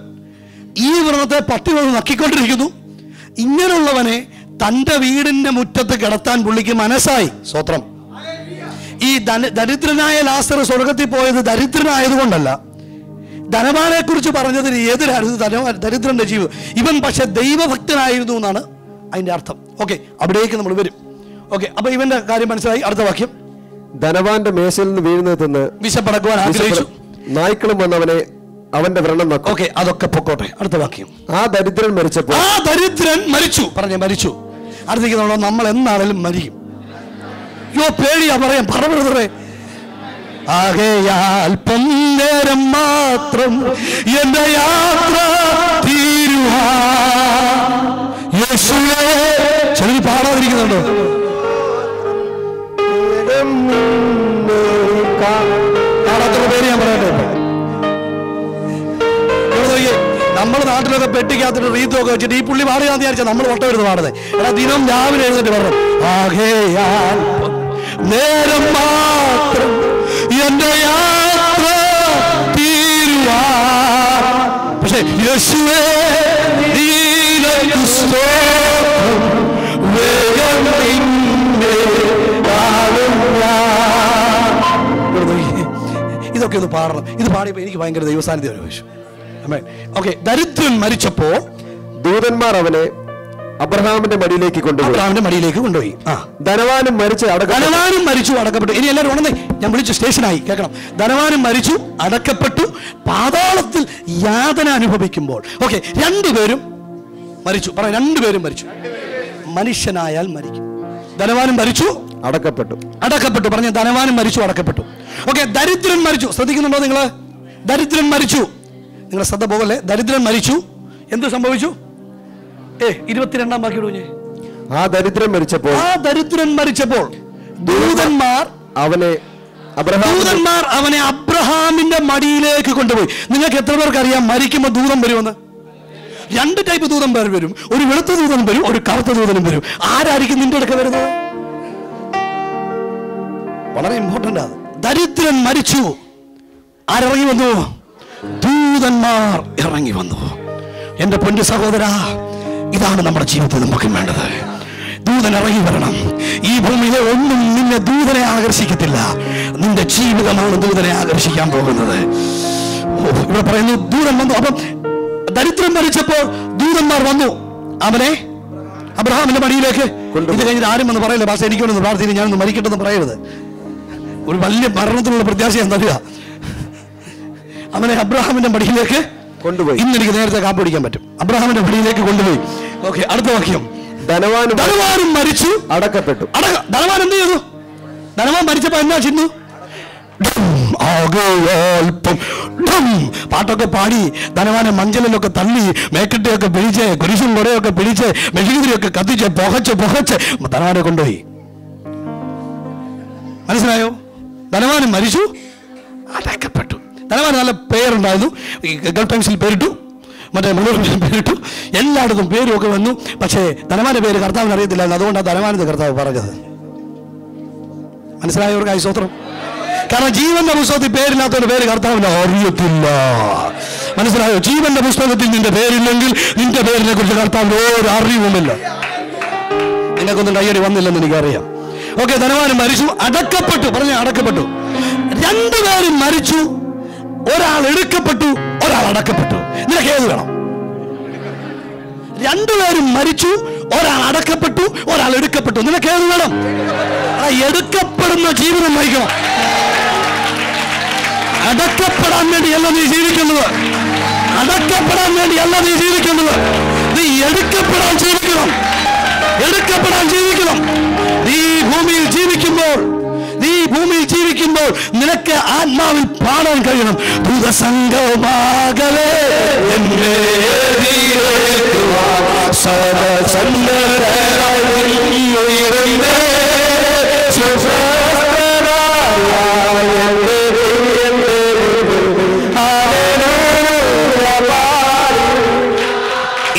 ഈ വ്രണത്തെ പട്ടി വന്ന് നക്കിക്കൊണ്ടിരിക്കുന്നു. ഇങ്ങനെയുള്ളവനെ തന്റെ വീടിന്റെ മുറ്റത്ത് കിടത്താൻ പുള്ളിക്ക് മനസ്സായി. സ്വത്രം. ഈ ധന ദരിദ്രനായ ലാസർ സ്വർഗത്തിൽ പോയത് ദരിദ്രനായതുകൊണ്ടല്ല. ധനവാനെ കുറിച്ച് പറഞ്ഞതിന് എതിരായിരുന്നു ധനവാൻ ദരിദ്രന്റെ ജീവിതം ഇവൻ പക്ഷെ ദൈവഭക്തനായിരുന്നു എന്നാണ് അതിന്റെ അർത്ഥം. ഓക്കെ അവിടേക്ക് നമ്മൾ വരും. ഓക്കെ അപ്പൊ ഇവന്റെ കാര്യം മനസ്സിലായി. അടുത്ത വാക്യം. ധനവാന്റെ മേശയിൽ നിന്ന് വീഴുന്നത് തിന്ന് വിശപ്പടക്കുവാൻ ആഗ്രഹിച്ചു. നായ്ക്കളും വന്നവനെ അവന്റെ വ്രണം നക്കും. ഓക്കെ അതൊക്കെ പൊക്കോട്ടെ. അടുത്ത വാക്യം. ആ ദരിദ്രൻ മരിച്ചപ്പോൾ ആ ദരിദ്രൻ മരിച്ചു. പറഞ്ഞു മരിച്ചു. അടുത്തേക്ക് നമ്മൾ നമ്മൾ എന്നാണേലും മരിക്കും. യോ പേടിയാ പറയാം പറഞ്ഞേ ആകയാൽ അല്പം നേരം മാത്രം എന്റെ യാത്ര തീരുവാ. യേശുവേ ചിലർ പാടാതിരിക്കുന്നുണ്ടോ? പാടാത്തുള്ള പേര് ഞാൻ പറയട്ടെ. നമ്മുടെ നാട്ടിലൊക്കെ പെട്ടിക്കകത്തിട്ട് റീത്തൊക്കെ വെച്ചിട്ട് ഈ പുള്ളി പാടുകയാന്ന് വിചാരിച്ചാൽ നമ്മൾ എടുത്ത് പാടുന്നത് എടാ ദിനം രാവിലെ എഴുന്നേറ്റ് പറഞ്ഞു ആകെയാൽ നേരം മാത്രം എന്റെ യാത്ര തീരുവാ. പക്ഷെ യേശുവേ ഇതൊക്കെ ഒന്ന് പാടണം. ഇത് പാടിയപ്പോൾ എനിക്ക് ഭയങ്കര ദൈവസാന്നിധ്യം അനുഭവിച്ചു. ഓക്കെ ദരിദ്രൻ മരിച്ചപ്പോൾ ദൂതന്മാർ അവനെ അബ്രഹാമിന്റെ മടിയിലേക്ക് കൊണ്ടുപോയി. അബ്രഹാമിന്റെ മടിയിലേക്ക് കൊണ്ടുപോയി. ധനവാനും മരിച്ച് ധനവാനും മരിച്ചു അടക്കപ്പെട്ടു. ഇനി എല്ലാവരും ഉണർന്നേ. ഞാൻ വിളിച്ചു സ്റ്റേഷനായി കേൾക്കണം. ധനവാനും മരിച്ചു അടക്കപ്പെട്ടു. പാതാളത്തിൽ യാതന അനുഭവിക്കുമ്പോൾ. ഓക്കെ രണ്ടുപേരും മരിച്ചു. പറ രണ്ടുപേരും മരിച്ചു. മനുഷ്യനായാൽ മരിക്കും. ധനവാനും മരിച്ചു. അടക്കപ്പെട്ടു. അടക്കപ്പെട്ടു. പറഞ്ഞ ധനവാനും മരിച്ചു അടക്കപ്പെട്ടു. ഓക്കെ ദരിദ്രൻ മരിച്ചു. ശ്രദ്ധിക്കുന്നുണ്ടോ നിങ്ങൾ ദരിദ്രൻ മരിച്ചു. നിങ്ങൾ ശ്രദ്ധ പോകല്ലേ? ദരിദ്രൻ മരിച്ചു. എന്ത് സംഭവിച്ചു? ഏ ഇരുപത്തിരണ്ടാം ബാക്കി കുഞ്ഞേ ആ ദരിദ്രൻ മരിച്ചപ്പോൾ ആ ദരിദ്രൻ മരിച്ചപ്പോൾ ദൂതന്മാർ അവനെ ദൂതന്മാർ അവനെ അബ്രഹാമിന്റെ മടിയിലേക്ക് കൊണ്ടുപോയി. നിങ്ങൾക്ക് എത്ര പേർക്ക് അറിയാം മരിക്കുമ്പോൾ ദൂതം വരുമെന്ന്? രണ്ട് ടൈപ്പ് ദൂതം പേർ വരും. ഒരു വെളുത്ത ദൂതനും വരും ഒരു കറുത്ത ദൂതനും വരും. ആരായിരിക്കും നിന്റെ അടുക്ക വരുന്നത്? വളരെ ഇമ്പോർട്ടന്റ് ആണ്. ദരിദ്രൻ മരിച്ചു. ആരിറങ്ങി വന്നു? ദൂതന്മാർ ഇറങ്ങി വന്നു. എന്റെ പൊന്നു സഹോദര ഇതാണ് നമ്മുടെ ജീവിതത്തിൽ നമുക്ക് വേണ്ടത്. ദൂതൻ ഇറങ്ങി വരണം. ഈ ഭൂമിയിലെ ഒന്നും നിന്നെ ദൂതനെ ആകർഷിക്കത്തില്ല. നിന്റെ ജീവിതമാണ് ദൂതനെ ആകർഷിക്കാൻ പോകുന്നത്. ഇവിടെ പറയുന്നു ദൂതൻ വന്നു. അപ്പം ദരിദ്രം മരിച്ചപ്പോൾ ദൂതന്മാർ വന്നു. അവനെ അബ്രഹാമിന്റെ മടിയിലേക്ക് ഇത് കഴിഞ്ഞിട്ട് ആരും വന്ന് പറയില്ല. ഭാഷ എനിക്കൊന്ന് പ്രാർത്ഥിക്കും ഞാനൊന്ന് മരിക്കട്ടെന്ന് പറയരുത്. ഒരു വലിയ മരണത്തിനുള്ള പ്രത്യാശ ഞാൻ തരിക. അവനെ അബ്രഹാമിന്റെ മടിയിലേക്ക് കൊണ്ടുപോയി. ഇന്ന് എനിക്ക് നേരത്തെ കാപ്പ് പിടിക്കാൻ പറ്റും. അബ്രഹാമിന്റെ പിടിയിലേക്ക് കൊണ്ടുപോയി. ഓക്കെ അടുത്ത വാക്യം. ധനവാനും ധനവാനും മരിച്ചു. അടക്കപ്പെട്ടു. അടക്ക ധനവാൻ എന്ത് ചെയ്തു? ധനവാൻ മരിച്ചപ്പോ എന്നാ ചിന്നു? അല്പം. പാട്ടൊക്കെ പാടി ധനവാനെ മഞ്ചലിലൊക്കെ തള്ളി മേക്കട്ടയൊക്കെ പിടിച്ച് കുരിശും കുടയൊക്കെ പിടിച്ച് മെഴുകുതിരിയൊക്കെ കത്തിച്ച് പുകച്ച് പുകച്ച് ധനവാനെ കൊണ്ടുപോയി. മനസ്സിലായോ? ധനവാനും മരിച്ചു. അടക്കപ്പെട്ടു. ധനവാൻ നല്ല പേരുണ്ടായിരുന്നു. ഗൾഫ് ടൈംസിൽ പേരിട്ടു മറ്റേ മുഴുവൻ പേരിട്ടു. എല്ലായിടത്തും പേരുമൊക്കെ വന്നു. പക്ഷേ ധനവാന്റെ പേര് കർത്താവിന് അറിയത്തില്ലായിരുന്നു. അതുകൊണ്ടാണ് ധനവാനത് കർത്താവ് പറഞ്ഞത്. മനസ്സിലായവർക്കായി സ്വത്രം കാരണം ജീവന്റെ പുസ്തകത്തിൽ പേരില്ലാത്തവരുടെ പേര് കർത്താവിന് അറിയത്തില്ല. മനസ്സിലായോ? ജീവന്റെ പുസ്തകത്തിൽ നിന്റെ പേരില്ലെങ്കിൽ നിന്റെ പേരിനെ കുറിച്ച് കർത്താവിന് ഒരു അറിവുമില്ല. നിനക്കൊന്നും കയ്യടി വന്നില്ലെന്ന് എനിക്കറിയാം. ഓക്കെ ധനവാനും മരിച്ചു. അടക്കപ്പെട്ടു. പറഞ്ഞ അടക്കപ്പെട്ടു. രണ്ടുപേരും മരിച്ചു. ഒരാൾ എടുക്കപ്പെട്ടു ഒരാൾ അടക്കപ്പെട്ടു. നിനക്ക് ഏത് വേണം? രണ്ടുപേരും മരിച്ചു ഒരാൾ അടക്കപ്പെട്ടു ഒരാൾ എടുക്കപ്പെട്ടു. നിനക്ക് ഏത് വേണം? എടുക്കപ്പെടുന്ന ജീവിതം നയിക്കണം അടക്കപ്പെടാൻ വേണ്ടിയല്ല നീ ജീവിക്കുന്നത്. അടക്കപ്പെടാൻ വേണ്ടിയല്ല നീ ജീവിക്കുന്നത്. നീ എടുക്കപ്പെടാൻ ജീവിക്കണം. എടുക്കപ്പെടാൻ ജീവിക്കണം. നീ ഭൂമിയിൽ ജീവിക്കുമ്പോൾ നീ ഭൂമിയിൽ ജീവിക്കുമ്പോൾ നിനക്ക് ആത്മാവിൽ പാടാൻ കഴിയണം.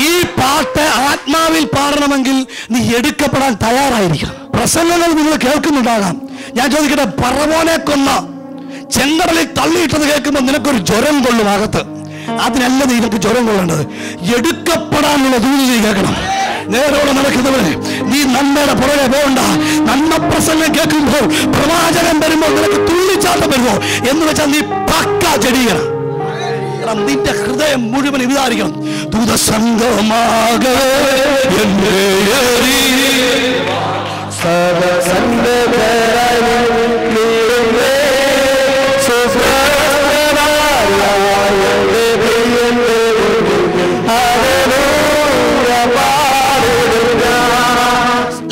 ഈ പാട്ട് ആത്മാവിൽ പാടണമെങ്കിൽ നീ എടുക്കപ്പെടാൻ തയ്യാറായിരിക്കണം പ്രസംഗങ്ങൾ നിങ്ങൾ കേൾക്കുന്നുണ്ടാകാം ഞാൻ ചോദിക്കട്ടെ പറവോനെ കൊന്ന ചെങ്കടലിൽ തള്ളിയിട്ടത് കേൾക്കുമ്പോൾ നിനക്കൊരു ജ്വരം കൊള്ളും അകത്ത് അതിനല്ല നിനക്ക് ജ്വരം കൊള്ളേണ്ടത്. എടുക്കപ്പെടാനുള്ള ദൂതി കേൾക്കണം. നേരോടെ നടക്കുന്നവരെ നീ നന്മയുടെ പുറകെ പോകണ്ട. നന്മ പ്രസംഗം കേൾക്കുമ്പോൾ പ്രവാചകൻ വരുമ്പോൾ നിനക്ക് തുള്ളിച്ചാട്ടം വരുമോ? എന്ന് വെച്ചാൽ നീ പക്ക ചെടിയണം നിന്റെ ഹൃദയം മുഴുവൻ എന്നേ ദൂതസംഗമാകെ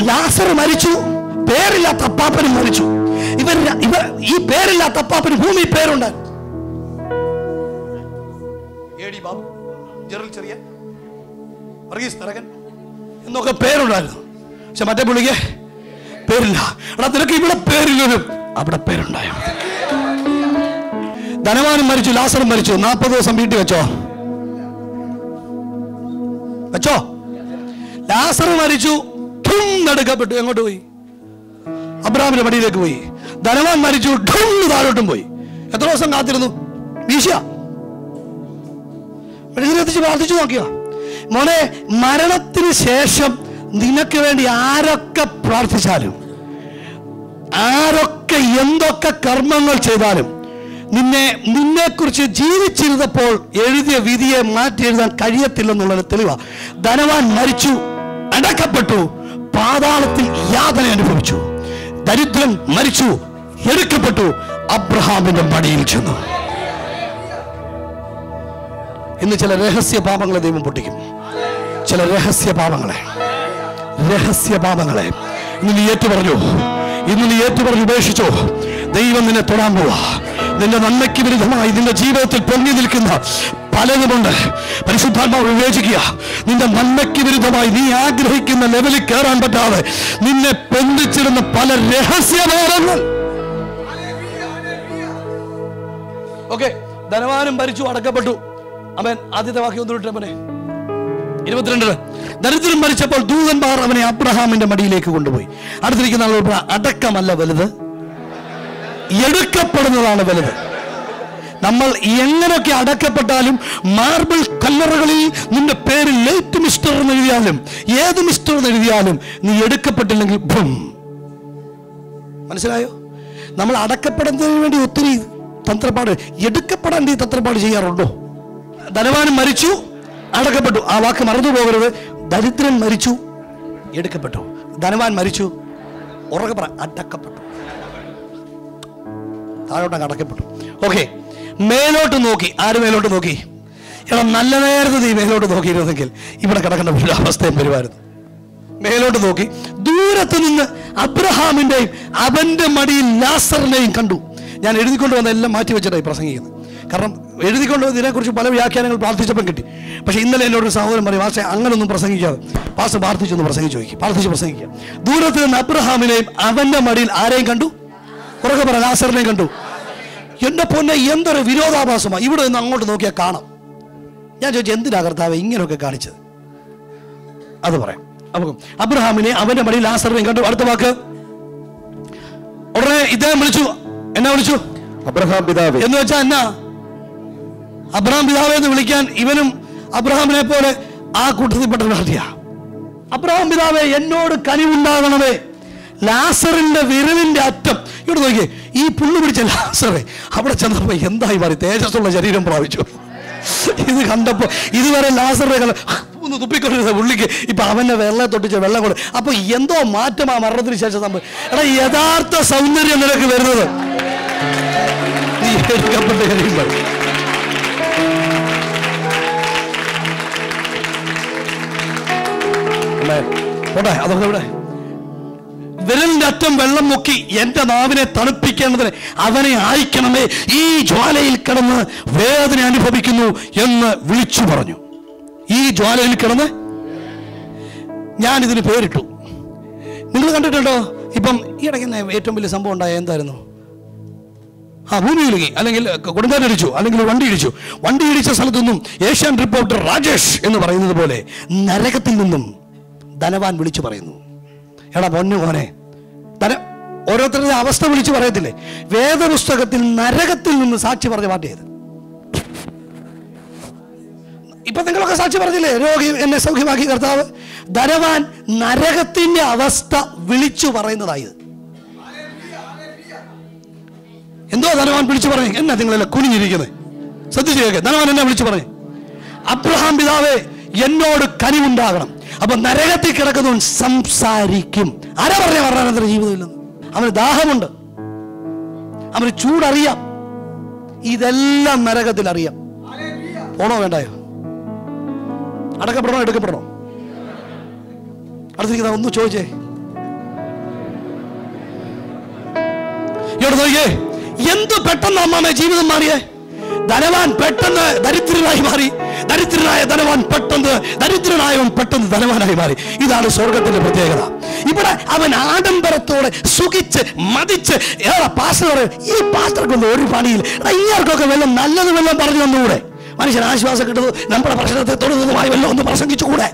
ലാസർ മരിച്ചു പേരില്ലാത്ത അപ്പാപ്പനും മരിച്ചു. ഇവർ ഇവർ ഈ പേരില്ലാത്ത അപ്പാപ്പന് ഭൂമി പേരുണ്ട്. ചെറിയ. എന്നൊക്കെ പേരുണ്ടായിരുന്നു. പക്ഷെ മറ്റേ പുള്ളിക്ക് പേരില്ല. എടാ നിനക്ക് ഇവിടെ പേരില്ലൊരു അവിടെ പേരുണ്ടായ? ധനവാനും മരിച്ചു ലാസറും മരിച്ചു. നാൽപ്പത് ദിവസം വീട്ടിൽ വെച്ചോ. വെച്ചോ. ലാസർ മരിച്ചു എടുക്കപ്പെട്ടു എങ്ങോട്ട് പോയി? അബ്രാമിന്റെ പടിയിലേക്ക് പോയി. ധനവാൻ മരിച്ചു ഠും താഴോട്ടും പോയി. എത്ര ദിവസം കാത്തിരുന്നു? വീശിയ. മനുഷ്യനെത്തിച്ച് പ്രാർത്ഥിച്ചു നോക്കിയോ? മോനെ മരണത്തിന് ശേഷം നിനക്ക് വേണ്ടി ആരൊക്കെ പ്രാർത്ഥിച്ചാലും ആരൊക്കെ എന്തൊക്കെ കർമ്മങ്ങൾ ചെയ്താലും നിന്നെ നിന്നെക്കുറിച്ച് ജീവിച്ചിരുന്നപ്പോൾ എഴുതിയ വിധിയെ മാറ്റി എഴുതാൻ കഴിയത്തില്ലെന്നുള്ളൊരു തെളിവാ. ധനവാൻ മരിച്ചു അടക്കപ്പെട്ടു പാതാളത്തിൽ യാതന അനുഭവിച്ചു. ദരിദ്രൻ മരിച്ചു എടുക്കപ്പെട്ടു അബ്രഹാമിന്റെ മടിയിൽ ചെന്നു. ഇന്ന് ചില രഹസ്യ പാപങ്ങളെ ദൈവം പൊട്ടിക്കും. ചില രഹസ്യ പാപങ്ങളെ. രഹസ്യ പാപങ്ങളെ ഇന്ന് നീ ഏറ്റു പറഞ്ഞു ഇന്ന് നീ ഏറ്റു പറഞ്ഞു ഉപേക്ഷിച്ചോ. ദൈവം നിന്നെ തൊടാൻ പോവാ. നിന്റെ നന്മയ്ക്ക് വിരുദ്ധമായി നിന്റെ ജീവിതത്തിൽ പൊങ്ങി നിൽക്കുന്ന പലതുമുണ്ട് പരിശുദ്ധാത്മാവ് വിവേചിക്കുക. നിന്റെ നന്മയ്ക്ക് വിരുദ്ധമായി നീ ആഗ്രഹിക്കുന്ന ലെവലിൽ കയറാൻ പറ്റാതെ നിന്നെ പൊന്തിച്ചിരുന്ന പല രഹസ്യപാപങ്ങൾ. ഓക്കെ ധനവാനും ഭരിച്ചു അടക്കപ്പെട്ടു. അവൻ ആദ്യത്തെ വാക്യം ഒന്ന് ഇരുപത്തിരണ്ടിന് ദരിദ്രൻ മരിച്ചപ്പോൾ ദൂതന്മാർ അവനെ അബ്രഹാമിന്റെ മടിയിലേക്ക് കൊണ്ടുപോയി. അടുത്തിരിക്കുന്ന ആൾ അടക്കമല്ല വലുത്. എടുക്കപ്പെടുന്നതാണ് വലുത്. നമ്മൾ എങ്ങനെയൊക്കെ അടക്കപ്പെട്ടാലും മാർബിൾ കല്ലറകളിൽ നിന്റെ പേര് ലേറ്റ് മിസ്റ്റർ എന്ന് എഴുതിയാലും ഏത് മിസ്റ്റർ എന്ന് എഴുതിയാലും നീ എടുക്കപ്പെട്ടില്ലെങ്കിൽ മനസ്സിലായോ? നമ്മൾ അടക്കപ്പെടുന്നതിന് വേണ്ടി ഒത്തിരി തന്ത്രപ്പാട് എടുക്കപ്പെടാൻ ഈ തന്ത്രപ്പാട് ചെയ്യാറുണ്ടോ? ധനവാനും മരിച്ചു. അടക്കപ്പെട്ടു. ആ വാക്ക് മറന്നു പോകരുത്. ദരിദ്രൻ മരിച്ചു. എടുക്കപ്പെട്ടു. ധനവാൻ മരിച്ചു. ഉറക്കെ പറ അടക്കപ്പെട്ടു. താഴോട്ടങ്ങ് അടക്കപ്പെട്ടു. ഓക്കെ. മേലോട്ട് നോക്കി. ആര് മേലോട്ട് നോക്കി? എടാ നല്ല നേരത്തെ നീ മേലോട്ട് നോക്കിയിരുന്നെങ്കിൽ ഇവിടെ കിടക്കേണ്ട ഒരു അവസ്ഥയും വരുമായിരുന്നു. മേലോട്ട് നോക്കി. ദൂരത്ത് നിന്ന് അബ്രഹാമിന്റെയും അവന്റെ മടിയിൽ ലാസറിനെയും കണ്ടു. ഞാൻ എഴുതിക്കൊണ്ട് വന്ന എല്ലാം മാറ്റി വെച്ചിട്ടായി പ്രസംഗിക്കുന്നത്. കാരണം എഴുതിക്കൊണ്ട് ഇതിനെക്കുറിച്ച് പല വ്യാഖ്യാനങ്ങൾ പ്രാർത്ഥിച്ചപ്പം കിട്ടി. പക്ഷെ ഇന്നലെ എന്നോട് ഒരു സഹോദരൻ പറയും പാസ്റ്റേ അങ്ങനൊന്നും പ്രസംഗിക്കാതെ. പാസ് പ്രാർത്ഥിച്ചൊന്ന് പ്രസംഗിച്ചു നോക്കി. പ്രാർത്ഥിച്ച് പ്രസംഗിക്കുക ദൂരത്ത് നിന്ന് അബ്രഹാമിനെയും അവന്റെ മടിയിൽ ആരെയും കണ്ടു? ഉറക്കെ പറ ലാസറിനെയും കണ്ടു? എന്റെ പൊന്നെ എന്തൊരു വിരോധാഭാസമാണ് ഇവിടെ നിന്ന് അങ്ങോട്ട് നോക്കിയാൽ കാണാം. ഞാൻ ചോദിച്ചു എന്തിനാ കർത്താവ് ഇങ്ങനെയൊക്കെ കാണിച്ചത്? അത് പറയാം. അപ്പൊ അബ്രഹാമിനെ അവന്റെ മടിയിൽ ലാസറിനെയും കണ്ടു. അടുത്ത വാക്ക്. ഉടനെ ഇദ്ദേഹം വിളിച്ചു. എന്നാ വിളിച്ചു? അബ്രഹാം പിതാവ്. എന്ന് വെച്ചാ എന്നാ? അബ്രഹാം പിതാവ് എന്ന് വിളിക്കാൻ ഇവനും അബ്രഹാമിനെ പോലെ ആ കൂട്ടത്തിൽപ്പെട്ട നടത്തിയ അബ്രഹാം പിതാവെ എന്നോട് കനിവുണ്ടാകണമേ. ലാസറിന്റെ വിരലിന്റെ അറ്റം. ഇവിടെ നോക്കിയേ ഈ പുള്ളു പിടിച്ച ലാസറെ അവിടെ ചെന്നപ്പോ എന്തായി മാറി? തേജസ്സുള്ള ശരീരം പ്രാപിച്ചു. ഇത് കണ്ടപ്പോ ഇതുവരെ ലാസറിനെ ഒന്ന് തുപ്പിക്കൊണ്ടിരുന്ന പുള്ളിക്ക് ഇപ്പൊ അവന്റെ വെള്ളം തൊട്ടിച്ച വെള്ളം കൊണ്ട്. അപ്പൊ എന്തോ മാറ്റം ആ മരണത്തിന് ശേഷം സംഭവം. എടാ യഥാർത്ഥ സൗന്ദര്യം നിനക്ക് വരുന്നത്. നീ എടുക്കപ്പെട്ട കഴിയുമ്പോൾ അല്ലേ? പോട്ടെ അതൊക്കെ ഇവിടെ. വിരലിന്റെ അറ്റം വെള്ളം മുക്കി എന്റെ നാവിനെ തണുപ്പിക്കേണ്ടതിന് അവനെ അയക്കണമേ. ഈ ജ്വാലയിൽ കിടന്ന് വേദന അനുഭവിക്കുന്നു എന്ന് വിളിച്ചു പറഞ്ഞു. ഈ ജ്വാലയിൽ കിടന്ന് ഞാൻ ഇതിന് പേരിട്ടു. നിങ്ങൾ കണ്ടിട്ടുണ്ടോ? ഇപ്പം ഈ ഇടയ്ക്ക് ഏറ്റവും വലിയ സംഭവം ഉണ്ടായ എന്തായിരുന്നു? ആ ഭൂമി കുലുങ്ങി അല്ലെങ്കിൽ കൊടുങ്കാറ്റടിച്ചു അല്ലെങ്കിൽ വണ്ടി ഇടിച്ചു. വണ്ടി ഇടിച്ച സ്ഥലത്തു നിന്നും ഏഷ്യൻ റിപ്പോർട്ടർ രാജേഷ് എന്ന് പറയുന്നത് പോലെ നരകത്തിൽ നിന്നും ധനവാൻ വിളിച്ചു പറയുന്നു. എടാ പൊന്നു മോനെ ധന ഓരോരുത്തരുടെ അവസ്ഥ വിളിച്ചു പറയത്തില്ലേ? വേദപുസ്തകത്തിൽ നരകത്തിൽ നിന്ന് സാക്ഷി പറഞ്ഞ പാട്ടിയത് ഇപ്പൊ നിങ്ങളൊക്കെ സാക്ഷി പറഞ്ഞില്ലേ? രോഗി എന്നെ സൗഖ്യമാക്കി കർത്താവ്. ധനവാൻ നരകത്തിന്റെ അവസ്ഥ വിളിച്ചു പറയുന്നതായത് എന്തോ ധനവാൻ വിളിച്ചു പറഞ്ഞു? എന്നാ നിങ്ങളെല്ലാം കുനിഞ്ഞിരിക്കുന്നത് ശ്രദ്ധിച്ചു കേൾക്കെ. ധനവാൻ എന്നെ വിളിച്ചു പറഞ്ഞു? അബ്രഹാം പിതാവേ എന്നോട് കനിവുണ്ടാകണം. അപ്പൊ നരകത്തിൽ കിടക്കുന്നവൻ സംസാരിക്കും. ആരാ പറഞ്ഞ മരണാനന്തര ജീവിതമില്ലെന്ന് അവന് ദാഹമുണ്ട്. അവന് ചൂടറിയാം. ഇതെല്ലാം നരകത്തിൽ അറിയാം. പോണോ വേണ്ടായോ? അടക്കപ്പെടണോ എടുക്കപ്പെടണോ? അടുത്തിരിക്കുന്ന ഒന്ന് ചോദിച്ചേ. എന്ത് പെട്ടെന്ന് അമ്മാമേ ജീവിതം മാറിയേ? ധനവാൻ പെട്ടെന്ന് ദരിദ്രനായി മാറി. ദരിദ്രനായ ധനവാൻ പെട്ടെന്ന് ദരിദ്രനായവൻ പെട്ടെന്ന് ധനവാനായി മാറി. ഇതാണ് സ്വർഗത്തിന്റെ പ്രത്യേകത. ഇവിടെ അവൻ ആഡംബരത്തോടെ സുഖിച്ച് മതിച്ച് ഏറെ പാസ്റ്റർ ഈ പാസ്റ്റർക്കൊന്നും ഒരു പണിയിൽ ഇയാൾക്കൊക്കെ വല്ലതും നല്ലത് വല്ലതും പറഞ്ഞു തന്നുകൂടെ? മനുഷ്യൻ ആശ്വാസം കിട്ടുന്നത് നമ്മുടെ പ്രശ്നത്തെ തൊടുന്നതുമായി വല്ലതും ഒന്ന് പ്രസംഗിച്ചുകൂടെ?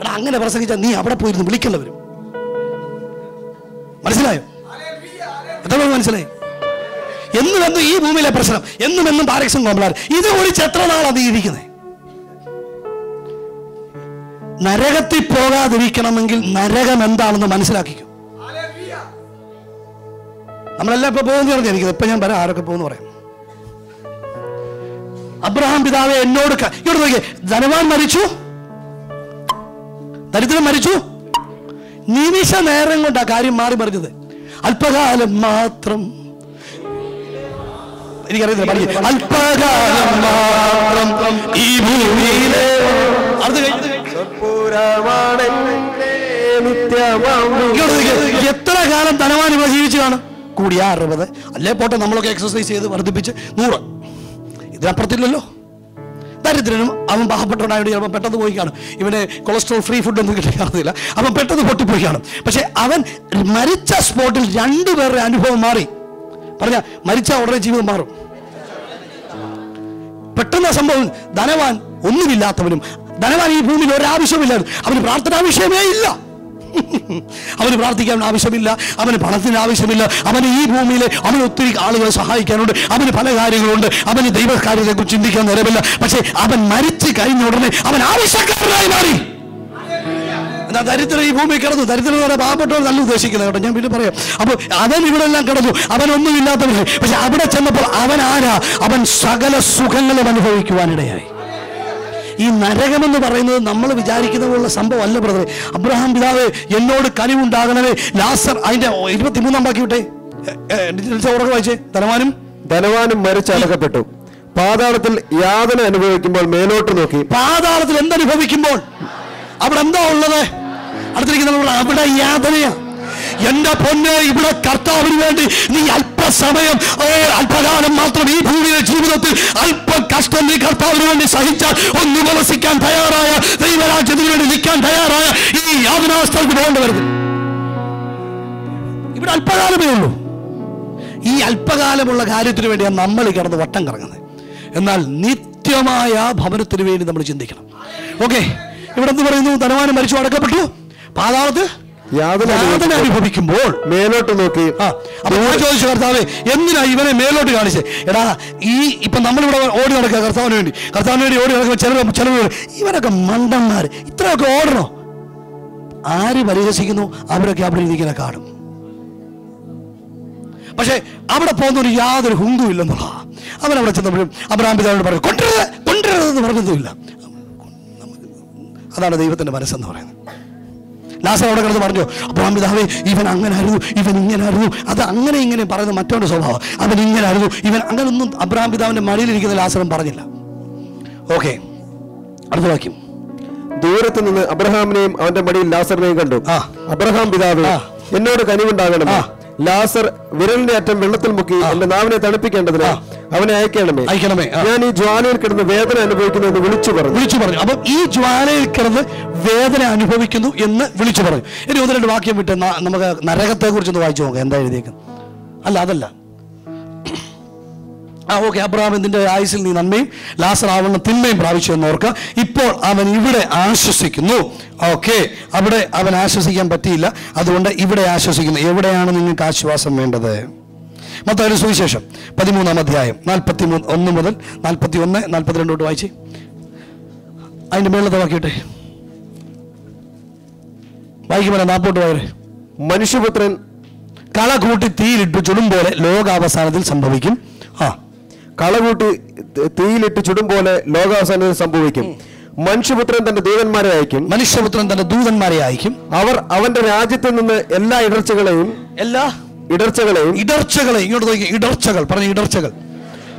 എടാ അങ്ങനെ പ്രസംഗിച്ചാൽ നീ അവിടെ പോയിരുന്നു വിളിക്കേണ്ടവരും മനസ്സിലായോ? എത്ര മനസ്സിലായി? എന്നും എന്നും ഈ ഭൂമിയിലെ പ്രശ്നം എന്നും എന്നും പാരക്സം ഇത് ഒഴിച്ച് എത്ര നാളാണ് ജീവിക്കുന്നത്. നരകത്തിൽ പോകാതിരിക്കണമെങ്കിൽ നരകം എന്താണെന്ന് മനസ്സിലാക്കിക്കും. നമ്മളെല്ലാം ഇപ്പൊ പോകുന്ന പറഞ്ഞിരിക്കുന്നത് ഇപ്പൊ ഞാൻ പറയാം ആരൊക്കെ പോകുന്നു പറയാം. അബ്രഹാം പിതാവെ എന്നോട് ഇവിടെ നോക്കിയേ. ധനവാൻ മരിച്ചു. ദരിദ്രൻ മരിച്ചു. നിമിഷ നേരം കൊണ്ടാ കാര്യം മാറി മറിഞ്ഞത്. അല്പകാലം മാത്രം എനിക്കറിയത്തില്ല. അല്പകാലം ഈ ഭൂമിയിലെ. എത്ര കാലം തനവാൻ ഇവ ജീവിച്ചതാണ് കൂടിയ അറുപത്. അല്ലേ പോട്ടെ നമ്മളൊക്കെ എക്സസൈസ് ചെയ്ത് വർദ്ധിപ്പിച്ച് നൂറ്. ഇതിനപ്പുറത്തില്ലല്ലോ. ദരിദ്രനും അവൻ പാവപ്പെട്ടവനായിട്ട് ചിലപ്പോൾ പെട്ടെന്ന് പോയി കാണും. ഇവന് കൊളസ്ട്രോൾ ഫ്രീ ഫുഡ് ഒന്നും കിട്ടി അവൻ പെട്ടെന്ന് പൊട്ടിപ്പോയി കാണും. പക്ഷെ അവൻ മരിച്ച സ്പോട്ടിൽ രണ്ടുപേരുടെ അനുഭവം മാറി. പറഞ്ഞ മരിച്ച ഉടനെ ജീവിതം മാറും. പെട്ടെന്ന് സംഭവം ധനവാൻ ഒന്നുമില്ലാത്തവനും ധനവാൻ ഈ ഭൂമിയിൽ ഒരാവശ്യമില്ല അവന് പ്രാർത്ഥനാ വിഷയമേ ഇല്ല. അവന് പ്രാർത്ഥിക്കാൻ ആവശ്യമില്ല. അവന് പണത്തിന് ആവശ്യമില്ല. അവന് ഈ ഭൂമിയിൽ അവന് ഒത്തിരി ആളുകളെ സഹായിക്കാനുണ്ട്. അവന് പല കാര്യങ്ങളുണ്ട്. അവന് ദൈവകാര്യത്തെക്കുറിച്ച് ചിന്തിക്കാൻ നേരമില്ല. പക്ഷേ അവൻ മരിച്ചു കഴിഞ്ഞ ഉടനെ അവൻ ആവശ്യക്കാരനായി മാറി. എന്നാ ദരിദ്രം ഈ ഭൂമി കിടന്നു. ദരിദ്രം വരെ പാവപ്പെട്ടവർ നല്ല ഉദ്ദേശിക്കുന്നത് കേട്ടോ. ഞാൻ വീട്ടിൽ പറയാം. അപ്പോൾ അവൻ ഇവിടെ എല്ലാം കിടന്നു. അവനൊന്നും ഇല്ലാത്തവരെ പക്ഷെ അവിടെ ചെന്നപ്പോൾ അവൻ ആരാ? അവൻ സകല സുഖങ്ങളും അനുഭവിക്കുവാനിടയായി ഈ നരകമെന്ന് പറയുന്നത് നമ്മൾ വിചാരിക്കുന്ന പോലുള്ള സംഭവം അല്ല ബ്രദറെ. അബ്രഹാം പിതാവ് എന്നോട് കനിവുണ്ടാകണമേ. ലാസർ അതിന്റെ ഇരുപത്തിമൂന്നാം ബാക്കി വിട്ടെ ഉറക്കം വായിച്ചേ. ധനവാനും? ധനവാനും മരിച്ചടക്കപ്പെട്ടു പാതാളത്തിൽ യാതന അനുഭവിക്കുമ്പോൾ മേലോട്ട് നോക്കി. പാതാളത്തിൽ എന്തനുഭവിക്കുമ്പോൾ അവിടെ എന്താ ഉള്ളത്? അടുത്തിരിക്കുന്ന അവിടെ യാതനയാ. എന്റെ പൊന്ന് ഇവിടെ കർത്താവിന് വേണ്ടി നീ അല്പസമയം അല്പകാലം മാത്രം ഈ ഭൂമിയിലെ ജീവിതത്തിൽ അല്പം കഷ്ടം നീ കർത്താവിന് വേണ്ടി സഹിച്ചാൽ ഒന്ന് വിമസിക്കാൻ തയ്യാറായ ദൈവരാജ്യത്തിന് വേണ്ടി നിൽക്കാൻ തയ്യാറായ ഈ യാതനാവസ്ഥകൾക്ക് പോകേണ്ടി വരുന്നത് ഇവിടെ അല്പകാലമേ ഉള്ളൂ. ഈ അല്പകാലമുള്ള കാര്യത്തിന് വേണ്ടിയാണ് നമ്മൾ കിടന്ന് വട്ടം കറങ്ങുന്നത്. എന്നാൽ നിത്യമായ ഭവനത്തിന് വേണ്ടി നമ്മൾ ചിന്തിക്കണം. ഓക്കെ? ഇവിടെ എന്ത് പറയുന്നു ധനവാനം മരിച്ചു അടക്കപ്പെട്ടു. പാതാളത്ത് യാതന അനുഭവിക്കുമ്പോൾ മേലോട്ട് നോക്കി. അപ്പൊ ഞാൻ ചോദിച്ചു കർത്താവേ എന്തിനാ ഇവനെ മേലോട്ട് കാണിച്ചേ? എടാ ഈ ഇപ്പൊ നമ്മളിവിടെ ഓടി നടക്കുക കർത്താവിന് വേണ്ടി. കർത്താവിന് വേണ്ടി ഓടി നടക്കുക ചിലർ ചിലർ ഇവരൊക്കെ മണ്ടന്മാര്. ഇത്രയൊക്കെ ഓടണോ? ആര് പരിഹസിക്കുന്നു? അവരൊക്കെ അവിടെ ഇരിക്കുന്ന കാണും. പക്ഷേ അവിടെ പോകുന്ന ഒരു യാതൊരു ഹുങ്കും ഇല്ലെന്നുള്ള അവൻ അവിടെ ചെന്നപ്പോഴും അബ്രാം പിതാവിനോട് പറഞ്ഞു കൊണ്ടുവരുത് കൊണ്ടുവരുതെന്ന് പറഞ്ഞതുമില്ല. അതാണ് ദൈവത്തിന്റെ മനസ്സെന്ന് പറയുന്നത്. ലാസർ അവിടെ കിടന്ന് പറഞ്ഞു അപ്പോൾ പിതാവേ ഇവൻ അങ്ങനെ അങ്ങനായിരുന്നു ഇവൻ ഇങ്ങനെ ഇങ്ങനായിരുന്നു അത് അങ്ങനെ ഇങ്ങനെ പറയുന്നത് മറ്റൊരു സ്വഭാവം. അവൻ ഇങ്ങനായിരുന്നു ഇവൻ അങ്ങനെ ഒന്നും അബ്രഹാം പിതാവിന്റെ മടിയിലിരിക്കുന്ന ലാസറും പറഞ്ഞില്ല. ഓക്കെ അടുത്ത വാക്യം. ദൂരത്ത് നിന്ന് അബ്രഹാമിനെയും അവന്റെ മടിയിൽ ലാസറിനെയും കണ്ടു. അബ്രഹാം പിതാവ് എന്നോട് കനിവുണ്ടാകണം ലാസർ വിരലിന്റെ അറ്റം വെള്ളത്തിൽ മുക്കി എന്റെ നാവിനെ തണുപ്പിക്കേണ്ടതിന്. അവനെ അയക്കണമേ. അയക്കണമേ. ഞാൻ ഈ ജ്വാലയിൽ കിടന്ന് വേദന അനുഭവിക്കുന്നു എന്ന് വിളിച്ചു പറഞ്ഞു. വിളിച്ചു പറഞ്ഞു. അപ്പം ഈ ജ്വാലയിൽ കിടന്ന് വേദന അനുഭവിക്കുന്നു എന്ന് വിളിച്ചു പറഞ്ഞു. ഇനി ഒന്ന് രണ്ട് വാക്യം വിട്ട് നമുക്ക് നരകത്തെ കുറിച്ചൊന്ന് വായിച്ചു നോക്കാം. എന്താ എഴുതിയേക്കുന്നത് അല്ല അതല്ല. ആ ഓക്കെ അബ്രഹാം ഇതിന്റെ ആയുസിൽ നീ നന്മയും ലാസർ ആവണം തിന്മയും പ്രാപിച്ചു എന്ന് ഓർക്കുക. ഇപ്പോൾ അവൻ ഇവിടെ ആശ്വസിക്കുന്നു. ഓക്കെ അവിടെ അവൻ ആശ്വസിക്കാൻ പറ്റിയില്ല. അതുകൊണ്ട് ഇവിടെ ആശ്വസിക്കുന്നു. എവിടെയാണ് നിങ്ങൾക്ക് ആശ്വാസം വേണ്ടത്? മൊത്തം സുവിശേഷം. പതിമൂന്നാം അധ്യായം നാൽപ്പത്തി മൂന്ന് ഒന്ന് മുതൽ നാൽപ്പത്തി ഒന്ന് നാൽപ്പത്തിരണ്ട് തൊട്ട് വായിച്ച്. അതിന്റെ മേളത്തെ വാക്കിയിട്ടെ. വായിക്കുമ്പോൾ നാപ്പോട്ട് വായരെ മനുഷ്യപുത്രൻ കള കൂട്ടി തീയിലിട്ട് ചുടും പോലെ ലോകാവസാനത്തിൽ സംഭവിക്കും. ആ. കള കൂട്ടി തീയിലിട്ട് ചുടും പോലെ ലോകാവസാനത്തിൽ സംഭവിക്കും. മനുഷ്യപുത്രൻ തന്റെ ദൂതന്മാരെ അയക്കും. മനുഷ്യപുത്രൻ തന്റെ ദൂതന്മാരെ അയക്കും. അവർ അവന്റെ രാജ്യത്തിൽ നിന്ന് എല്ലാ ഇടർച്ചകളെയും എല്ലാ ഇടർച്ചകളെയും ഇടർച്ചകളെ ഇങ്ങോട്ട് നോക്കി ഇടർച്ചകൾ പറഞ്ഞു ഇടർച്ചകൾ.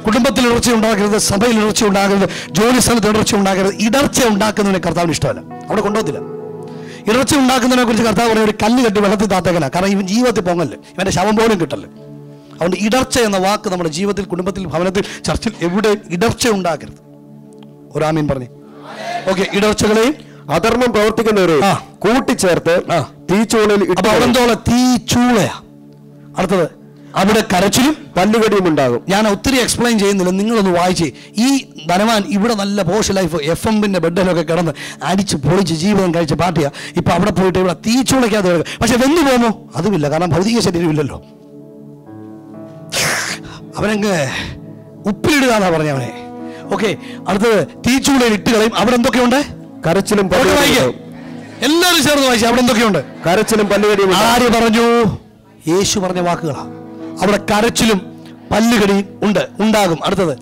കുടുംബത്തിൽ ഇടർച്ച ഉണ്ടാകരുത് സഭയിൽ ഇടർച്ച ഉണ്ടാകരുത് ജോലി സ്ഥലത്ത് ഇടർച്ച ഉണ്ടാകരുത്. ഇടർച്ച ഉണ്ടാക്കുന്നതിന് കർത്താവിന് ഇഷ്ടമല്ല. അവിടെ കൊണ്ടുപോകത്തില്ല. ഇടർച്ച ഉണ്ടാക്കുന്നതിനെ കുറിച്ച് കർത്താവ് പറഞ്ഞ ഒരു കല്ല് കെട്ടി വെള്ളത്തിൽ താത്തേക്കല. കാരണം ഇവൻ ജീവിതത്തിൽ പൊങ്ങൽ ഇവന്റെ ശവം പോലും കിട്ടൽ അതുകൊണ്ട് ഇടർച്ച എന്ന വാക്ക് നമ്മുടെ ജീവിതത്തിൽ കുടുംബത്തിൽ ഭവനത്തിൽ ചർച്ചിൽ എവിടെ ഇടർച്ച ഉണ്ടാക്കരുത് ഒരാമീൻ പറഞ്ഞു. ഓക്കെ ഇടർച്ചകളെയും അധർമ്മം പ്രവർത്തിക്കുന്നവരെ. കൂട്ടിച്ചേർത്ത്. തീച്ചൂളയിൽ ഇട്ട് അടുത്തത് അവിടെ കരച്ചിലും പല്ലുകടിയും ഉണ്ടാകും. ഞാൻ ഒത്തിരി എക്സ്പ്ലെയിൻ ചെയ്യുന്നില്ല നിങ്ങളൊന്ന് വായിച്ച്. ഈ ധനവാൻ ഇവിടെ നല്ല പോഷ് ലൈഫ് എഫ് എമ്മിന്റെ ബെഡിലൊക്കെ കിടന്ന് അടിച്ച് പൊളിച്ച് ജീവിതം കഴിച്ച പാട്ടിയാ ഇപ്പൊ അവിടെ പോയിട്ട് ഇവിടെ തീച്ചുളയ്ക്കാതെ. പക്ഷെ വെന്നു പോമോ അതുമില്ല കാരണം ഭൗതിക ശരീരമില്ലല്ലോ. അവനങ്ങ് ഉപ്പിലിടുക എന്നാ പറഞ്ഞ അവനെ. ഓക്കെ അടുത്തത് തീച്ചുളയിൽ ഇട്ട് കളയും. അവിടെ എന്തൊക്കെയുണ്ട്? കരച്ചിലും എല്ലാവരും ചേർന്ന് വായിച്ചു. അവിടെ എന്തൊക്കെയുണ്ട്? കരച്ചിലും പല്ലുകടിയും ആര് പറഞ്ഞു? യേശു പറഞ്ഞ വാക്കുകളാണ് അവിടെ കരച്ചിലും പല്ലുകടിയും ഉണ്ട് ഉണ്ടാകും. അടുത്തത്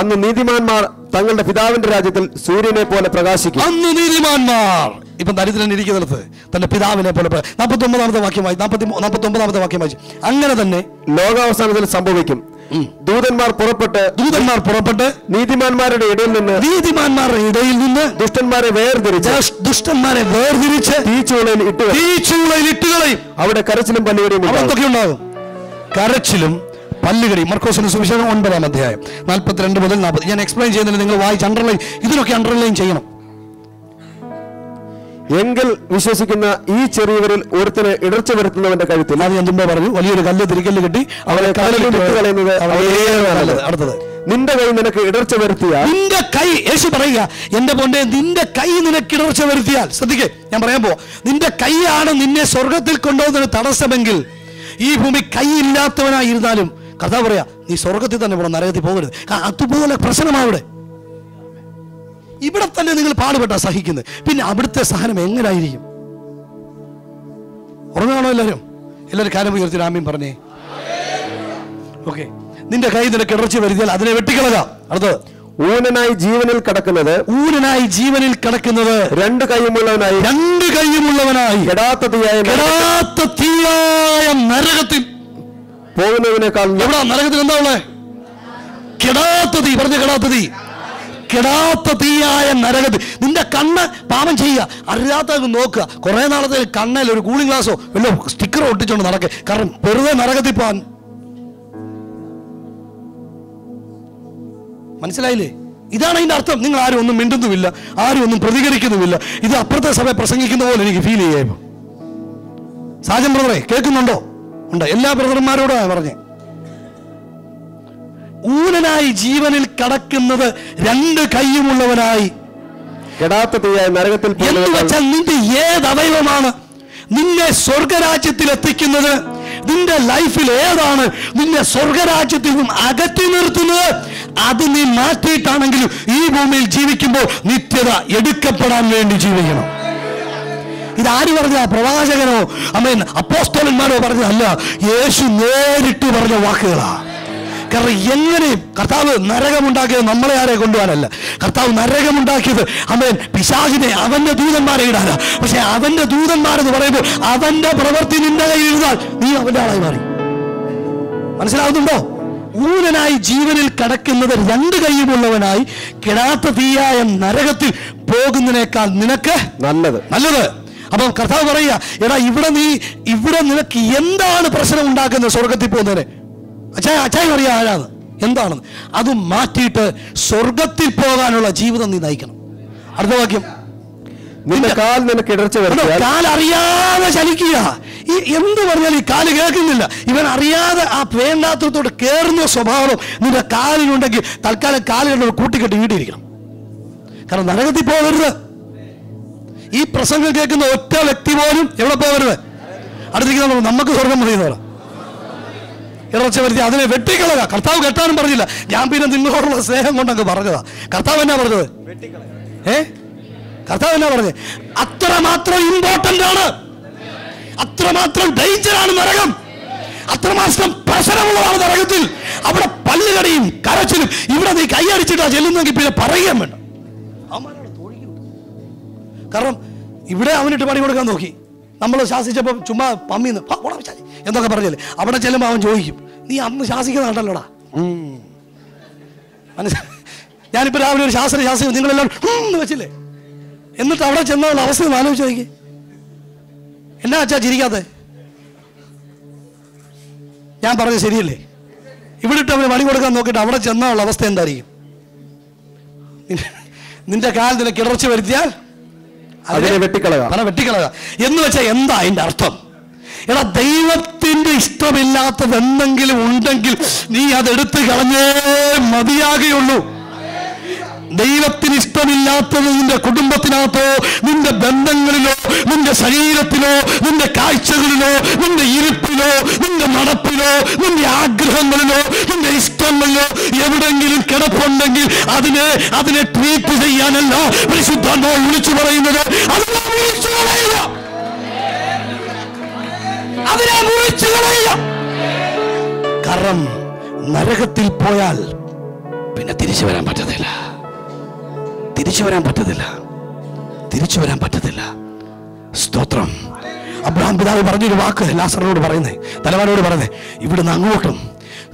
അന്ന് നീതിമാന്മാർ തങ്ങളുടെ പിതാവിന്റെ രാജ്യത്തിൽ സൂര്യനെ പോലെ പ്രകാശിക്കും. അന്ന് നീതിമാന്മാർ ഇപ്പം ദരിദ്രൻ ഇരിക്കുന്നിടത്ത് തന്റെ പിതാവിനെ പോലെ നാൽപ്പത്തി ഒമ്പതാമത്തെ വാക്യം വായിച്ചു നാൽപ്പത്തി നാൽപ്പത്തി ഒമ്പതാമത്തെ വാക്യം വായിച്ചു അങ്ങനെ തന്നെ ലോകാവസാനത്തിൽ സംഭവിക്കും. ദൂതന്മാർ പുറപ്പെട്ട് ദൂതന്മാർ പുറപ്പെട്ട് നീതിമാന്മാരുടെ ഇടയിൽ നിന്ന് നീതിമാന്മാരുടെ ഇടയിൽ നിന്ന് ദുഷ്ടന്മാരെ വേർതിരിച്ച് ദുഷ്- ദുഷ്ടന്മാരെ വേർതിരിച്ച് തീച്ചുളയിൽ ഇട്ട് തീച്ചുളയിൽ ഇട്ടുകളയും അവിടെ കരച്ചിലും പല്ലുകടിയും അവിടെ ഉണ്ടാകും. കരച്ചിലും പല്ലുകടി മർക്കോസിന് സുവിശേഷം ഒൻപതാം അധ്യായം. നാൽപ്പത്തിരണ്ട് മുതൽ നാൽപ്പത്. ഞാൻ എക്സ്പ്ലെയിൻ ചെയ്യുന്നില്ല നിങ്ങൾ വായിച്ച് അണ്ടർലൈൻ ഇതിനൊക്കെ അണ്ടർലൈൻ ചെയ്യണം. എങ്കിൽ വിശ്വസിക്കുന്ന ഈ ചെറിയവരിൽ ഒരുത്തിന് ഇടർച്ച വരുത്തുന്നവന്റെ കഴുത്തിൽ അത് ഞാൻ മുമ്പേ പറഞ്ഞു വലിയൊരു കല്ല് തിരിക്കല്ല് കിട്ടി അവരെ കടലിൽ കളയുന്നത്. അടുത്തത്. നിന്റെ കൈ നിനക്ക് ഇടർച്ച വരുത്തിയാൽ നിന്റെ കൈ യേശു പറയുക എന്റെ പൊന്നെ നിന്റെ കൈ നിനക്ക് ഇടർച്ച വരുത്തിയാൽ ശ്രദ്ധിക്കേ ഞാൻ പറയാൻ പോവാ. നിന്റെ കൈയാണ് നിന്നെ സ്വർഗത്തിൽ കൊണ്ടുപോകുന്ന തടസ്സമെങ്കിൽ ഈ ഭൂമി കൈയില്ലാത്തവനായിരുന്നാലും കഥ പറയാ നീ സ്വർഗത്തിൽ തന്നെ പോകണം നരകത്തിൽ പോകരുത്. അതുപോലെ പ്രശ്നമാണ് ഇവിടെ ഇവിടെ തന്നെ നിങ്ങൾ പാടുപെട്ടാ സഹിക്കുന്നത്. പിന്നെ അവിടുത്തെ സഹനം എങ്ങനായിരിക്കും? ഉറങ്ങാണോ എല്ലാവരും? എല്ലാവരും കാര്യം ഉയർത്തി രാമ്യം പറഞ്ഞേ. ഓക്കെ. നിന്റെ കൈ നിനക്ക് ഇടർച്ച വരുത്തിയാൽ അതിനെ വെട്ടിക്കളക. അടുത്തത്. ഊനനായി ജീവനിൽ കടക്കുന്നത് ഊനനായി ജീവനിൽ കിടക്കുന്നത് രണ്ട് കൈയുമുള്ളവനായി രണ്ട് കൈയുമുള്ളവനായി കെടാത്ത തീയായ കെടാത്ത തീയായ നരകത്തിൽ. പോകുന്നതിനേക്കാൾ എവിടാ? നരകത്തിൽ എന്താ ഉള്ളത് കെടാത്ത തീ. പറഞ്ഞ കെടാത്ത തീ. കെടാത്ത തീയായ നരകത്തിൽ നിന്റെ കണ്ണ് പാപം ചെയ്യുക. അറിയാത്ത നോക്കുക. കുറെ നാളത്തെ കണ്ണിൽ ഒരു കൂളിംഗ് ഗ്ലാസോ വല്ല സ്റ്റിക്കറോ ഒട്ടിച്ചോണ്ട് നടക്കുക കാരണം വെറുതെ നരകത്തിൽ പോകാൻ മനസ്സിലായില്ലേ? ഇതാണ് അതിന്റെ അർത്ഥം. നിങ്ങൾ ആരും ഒന്നും മിണ്ടുന്നുമില്ല. ആരും ഒന്നും പ്രതികരിക്കുന്നുമില്ല. ഇത് അപ്പുറത്തെ സഭ പ്രസംഗിക്കുന്ന പോലെ എനിക്ക് ഫീൽ ചെയ്യാം സാജൻ ബ്രദറെ കേൾക്കുന്നുണ്ടോ? ഉണ്ട്. എല്ലാ ബ്രദർമാരോടും പറഞ്ഞേ. ഊനനായി ജീവനിൽ കടക്കുന്നത് രണ്ട് കൈയുമുള്ളവനായി. നരകത്തിൽ എന്ന് പോകുന്നതിനേക്കാൾ വെച്ചാൽ നിന്റെ ഏത് അവയവമാണ്? നിന്നെ സ്വർഗരാജ്യത്തിൽ എത്തിക്കുന്നത് നിന്റെ ലൈഫിൽ ഏതാണ് നിന്നെ സ്വർഗരാജ്യത്തിൽ നിന്നും അകറ്റി നിർത്തുന്നത്? അത് നീ മാറ്റിയിട്ടാണെങ്കിലും ഈ ഭൂമിയിൽ ജീവിക്കുമ്പോൾ നിത്യത എടുക്കപ്പെടാൻ വേണ്ടി ജീവിക്കണം. ഇതാര് പറഞ്ഞ പ്രവാചകനോ അമ്മ അപ്പോസ്തോലന്മാരോ പറഞ്ഞതല്ല യേശു നേരിട്ട് പറഞ്ഞ വാക്കുകളാ. കാരണം എങ്ങനെയും കർത്താവ് നരകമുണ്ടാക്കിയത് നമ്മളെ ആരെ കൊണ്ടുപോകാനല്ല. കർത്താവ് നരകമുണ്ടാക്കിയത് അവൻ പിശാചിനെ അവന്റെ ദൂതന്മാരെ ഇടാനാ. പക്ഷെ അവന്റെ ദൂതന്മാരെന്ന് പറയുമ്പോൾ അവന്റെ പ്രവൃത്തി നിന്റെ കയ്യിൽ എഴുതാൽ നീ അവന്റെ ആളായി മാറി. മനസ്സിലാവുന്നുണ്ടോ? ഊരനായി ജീവനിൽ കടക്കുന്നത് രണ്ട് കൈയുമുള്ളവനായി കിടാത്ത തീയായ നരകത്തിൽ പോകുന്നതിനേക്കാൾ നിനക്ക് നല്ലത്. നല്ലത്. അപ്പം കർത്താവ് പറയുക എടാ ഇവിടെ നീ ഇവിടെ നിനക്ക് എന്താണ് പ്രശ്നം ഉണ്ടാക്കുന്നത് സ്വർഗത്തിൽ പോകുന്നതിന്? അച്ചായ അച്ചായ ആരാണ് എന്താണെന്ന്? അത് മാറ്റിയിട്ട് സ്വർഗത്തിൽ പോകാനുള്ള ജീവിതം നീ നയിക്കണം. അർത്ഥവാക്യം വാക്യം. നിന്റെ കാൽ നിനക്ക് ഇടർച്ച കണ്ടോ, കാൽ അറിയാതെ ചലിക്കുക. ഈ എന്ത് പറഞ്ഞാലും ഈ കാൽ കേൾക്കുന്നില്ല. ഇവൻ അറിയാതെ ആ വേണ്ടാത്തത്തോട് കയറുന്ന സ്വഭാവം നിന്റെ കാലിനുണ്ടെങ്കിൽ തൽക്കാലം കാലുകളുടെ കൂട്ടിക്കെട്ടി വീട്ടിയിരിക്കണം. കാരണം നരകത്തിൽ പോകരുത്. ഈ പ്രസംഗം കേൾക്കുന്ന ഒറ്റ വ്യക്തി പോലും എവിടെ പോകരുത്? അടുത്തിരിക്കുന്ന നമുക്ക് സ്വർഗം മതി എന്ന് ഇടർച്ച വരുത്തി അതിനെ വെട്ടിക്കളക കർത്താവ് കെട്ടാനും പറഞ്ഞില്ല. ഞാൻ പിന്നെ നിങ്ങളോടുള്ള സ്നേഹം കൊണ്ടങ്ങ് പറഞ്ഞതാ. കർത്താവ് എന്നാ പറഞ്ഞത്? ഏ? കർത്താവ് എന്നാ പറഞ്ഞത്? അത്രമാത്രം ഇമ്പോർട്ടന്റ് ആണ്. അത്രമാത്രം ഡേഞ്ചർ ആണ് നരകം. അത്രമാത്രം പ്രശ്നമുള്ളതാണ് നരകത്തിൽ. അവിടെ പല്ലുകടിയും കരച്ചിലും ഇവിടെ നീ കൈയടിച്ചിട്ടാ ചെല്ലുന്നെങ്കിൽ പിന്നെ പറയുകയും വേണ്ട. തൊഴിക്കുന്നുണ്ട്. കാരണം ഇവിടെ അവനിട്ട് പണി കൊടുക്കാൻ നോക്കി. നമ്മൾ ശാസിച്ചപ്പോൾ ചുമ്മാ പമ്മിന്ന് എന്തൊക്കെ പോടാ പിശാചി" എന്നൊക്കെ അവിടെ ചെല്ലുമ്പോൾ അവൻ ചോദിക്കും നീ അന്ന് ശാസിക്കുന്നുണ്ടല്ലോടാ മനസ്സിലായി ഞാനിപ്പോൾ രാവിലെ ഒരു ശാസ്ത്ര ശാസ്ത്രം നിങ്ങളെല്ലാം വെച്ചില്ലേ? എന്നിട്ട് അവിടെ ചെന്നുള്ള അവസ്ഥ ആലോചിച്ച് നോക്കി. എന്നാ അച്ഛാ ചിരിക്കാതെ? ഞാൻ പറഞ്ഞത് ശരിയല്ലേ? ഇവിടെ ഇട്ട് അവന് പണി കൊടുക്കാൻ നോക്കിയിട്ട് അവിടെ ചെന്നുള്ള അവസ്ഥ എന്തായിരിക്കും? നിന്റെ- നിന്റെ കിടർച്ച വരുത്തിയാൽ അതിനെ വെട്ടിക്കളക പല എന്ന് വെച്ചാൽ എന്താ അതിന്റെ അർത്ഥം? എടാ ദൈവത്തിന്റെ ഇഷ്ടമില്ലാത്തത് എന്തെങ്കിലും ഉണ്ടെങ്കിൽ നീ അതെടുത്ത് കളഞ്ഞേ മതിയാകുകയുള്ളൂ ദൈവത്തിന് ഇഷ്ടമില്ലാത്തത് നിന്റെ കുടുംബത്തിനകത്തോ നിന്റെ ബന്ധങ്ങളിലോ നിന്റെ ശരീരത്തിലോ നിന്റെ കാഴ്ചകളിലോ നിന്റെ ഇരുപ്പിലോ നിന്റെ നടപ്പിലോ നിന്റെ ആഗ്രഹങ്ങളിലോ നിന്റെ ഇഷ്ടങ്ങളിലോ എവിടെങ്കിലും കിടപ്പുണ്ടെങ്കിൽ അതിനെ അതിനെ ട്രീറ്റ് ചെയ്യാനല്ല പരിശുദ്ധാത്മാവ് വിളിച്ചു പറയുന്നത്. അതിനെ നരകത്തിൽ പോയാൽ പിന്നെ തിരിച്ചു വരാൻ പറ്റത്തില്ല. തിരിച്ചു വരാൻ പറ്റത്തില്ല. തിരിച്ചു വരാൻ പറ്റത്തില്ല. സ്തോത്രം. അബ്രഹാം പിതാവ് പറഞ്ഞൊരു വാക്ക് ലാസറിനോട് പറയുന്നേ തലവാനോട് പറയുന്നേ ഇവിടുന്ന് അങ്ങോട്ടും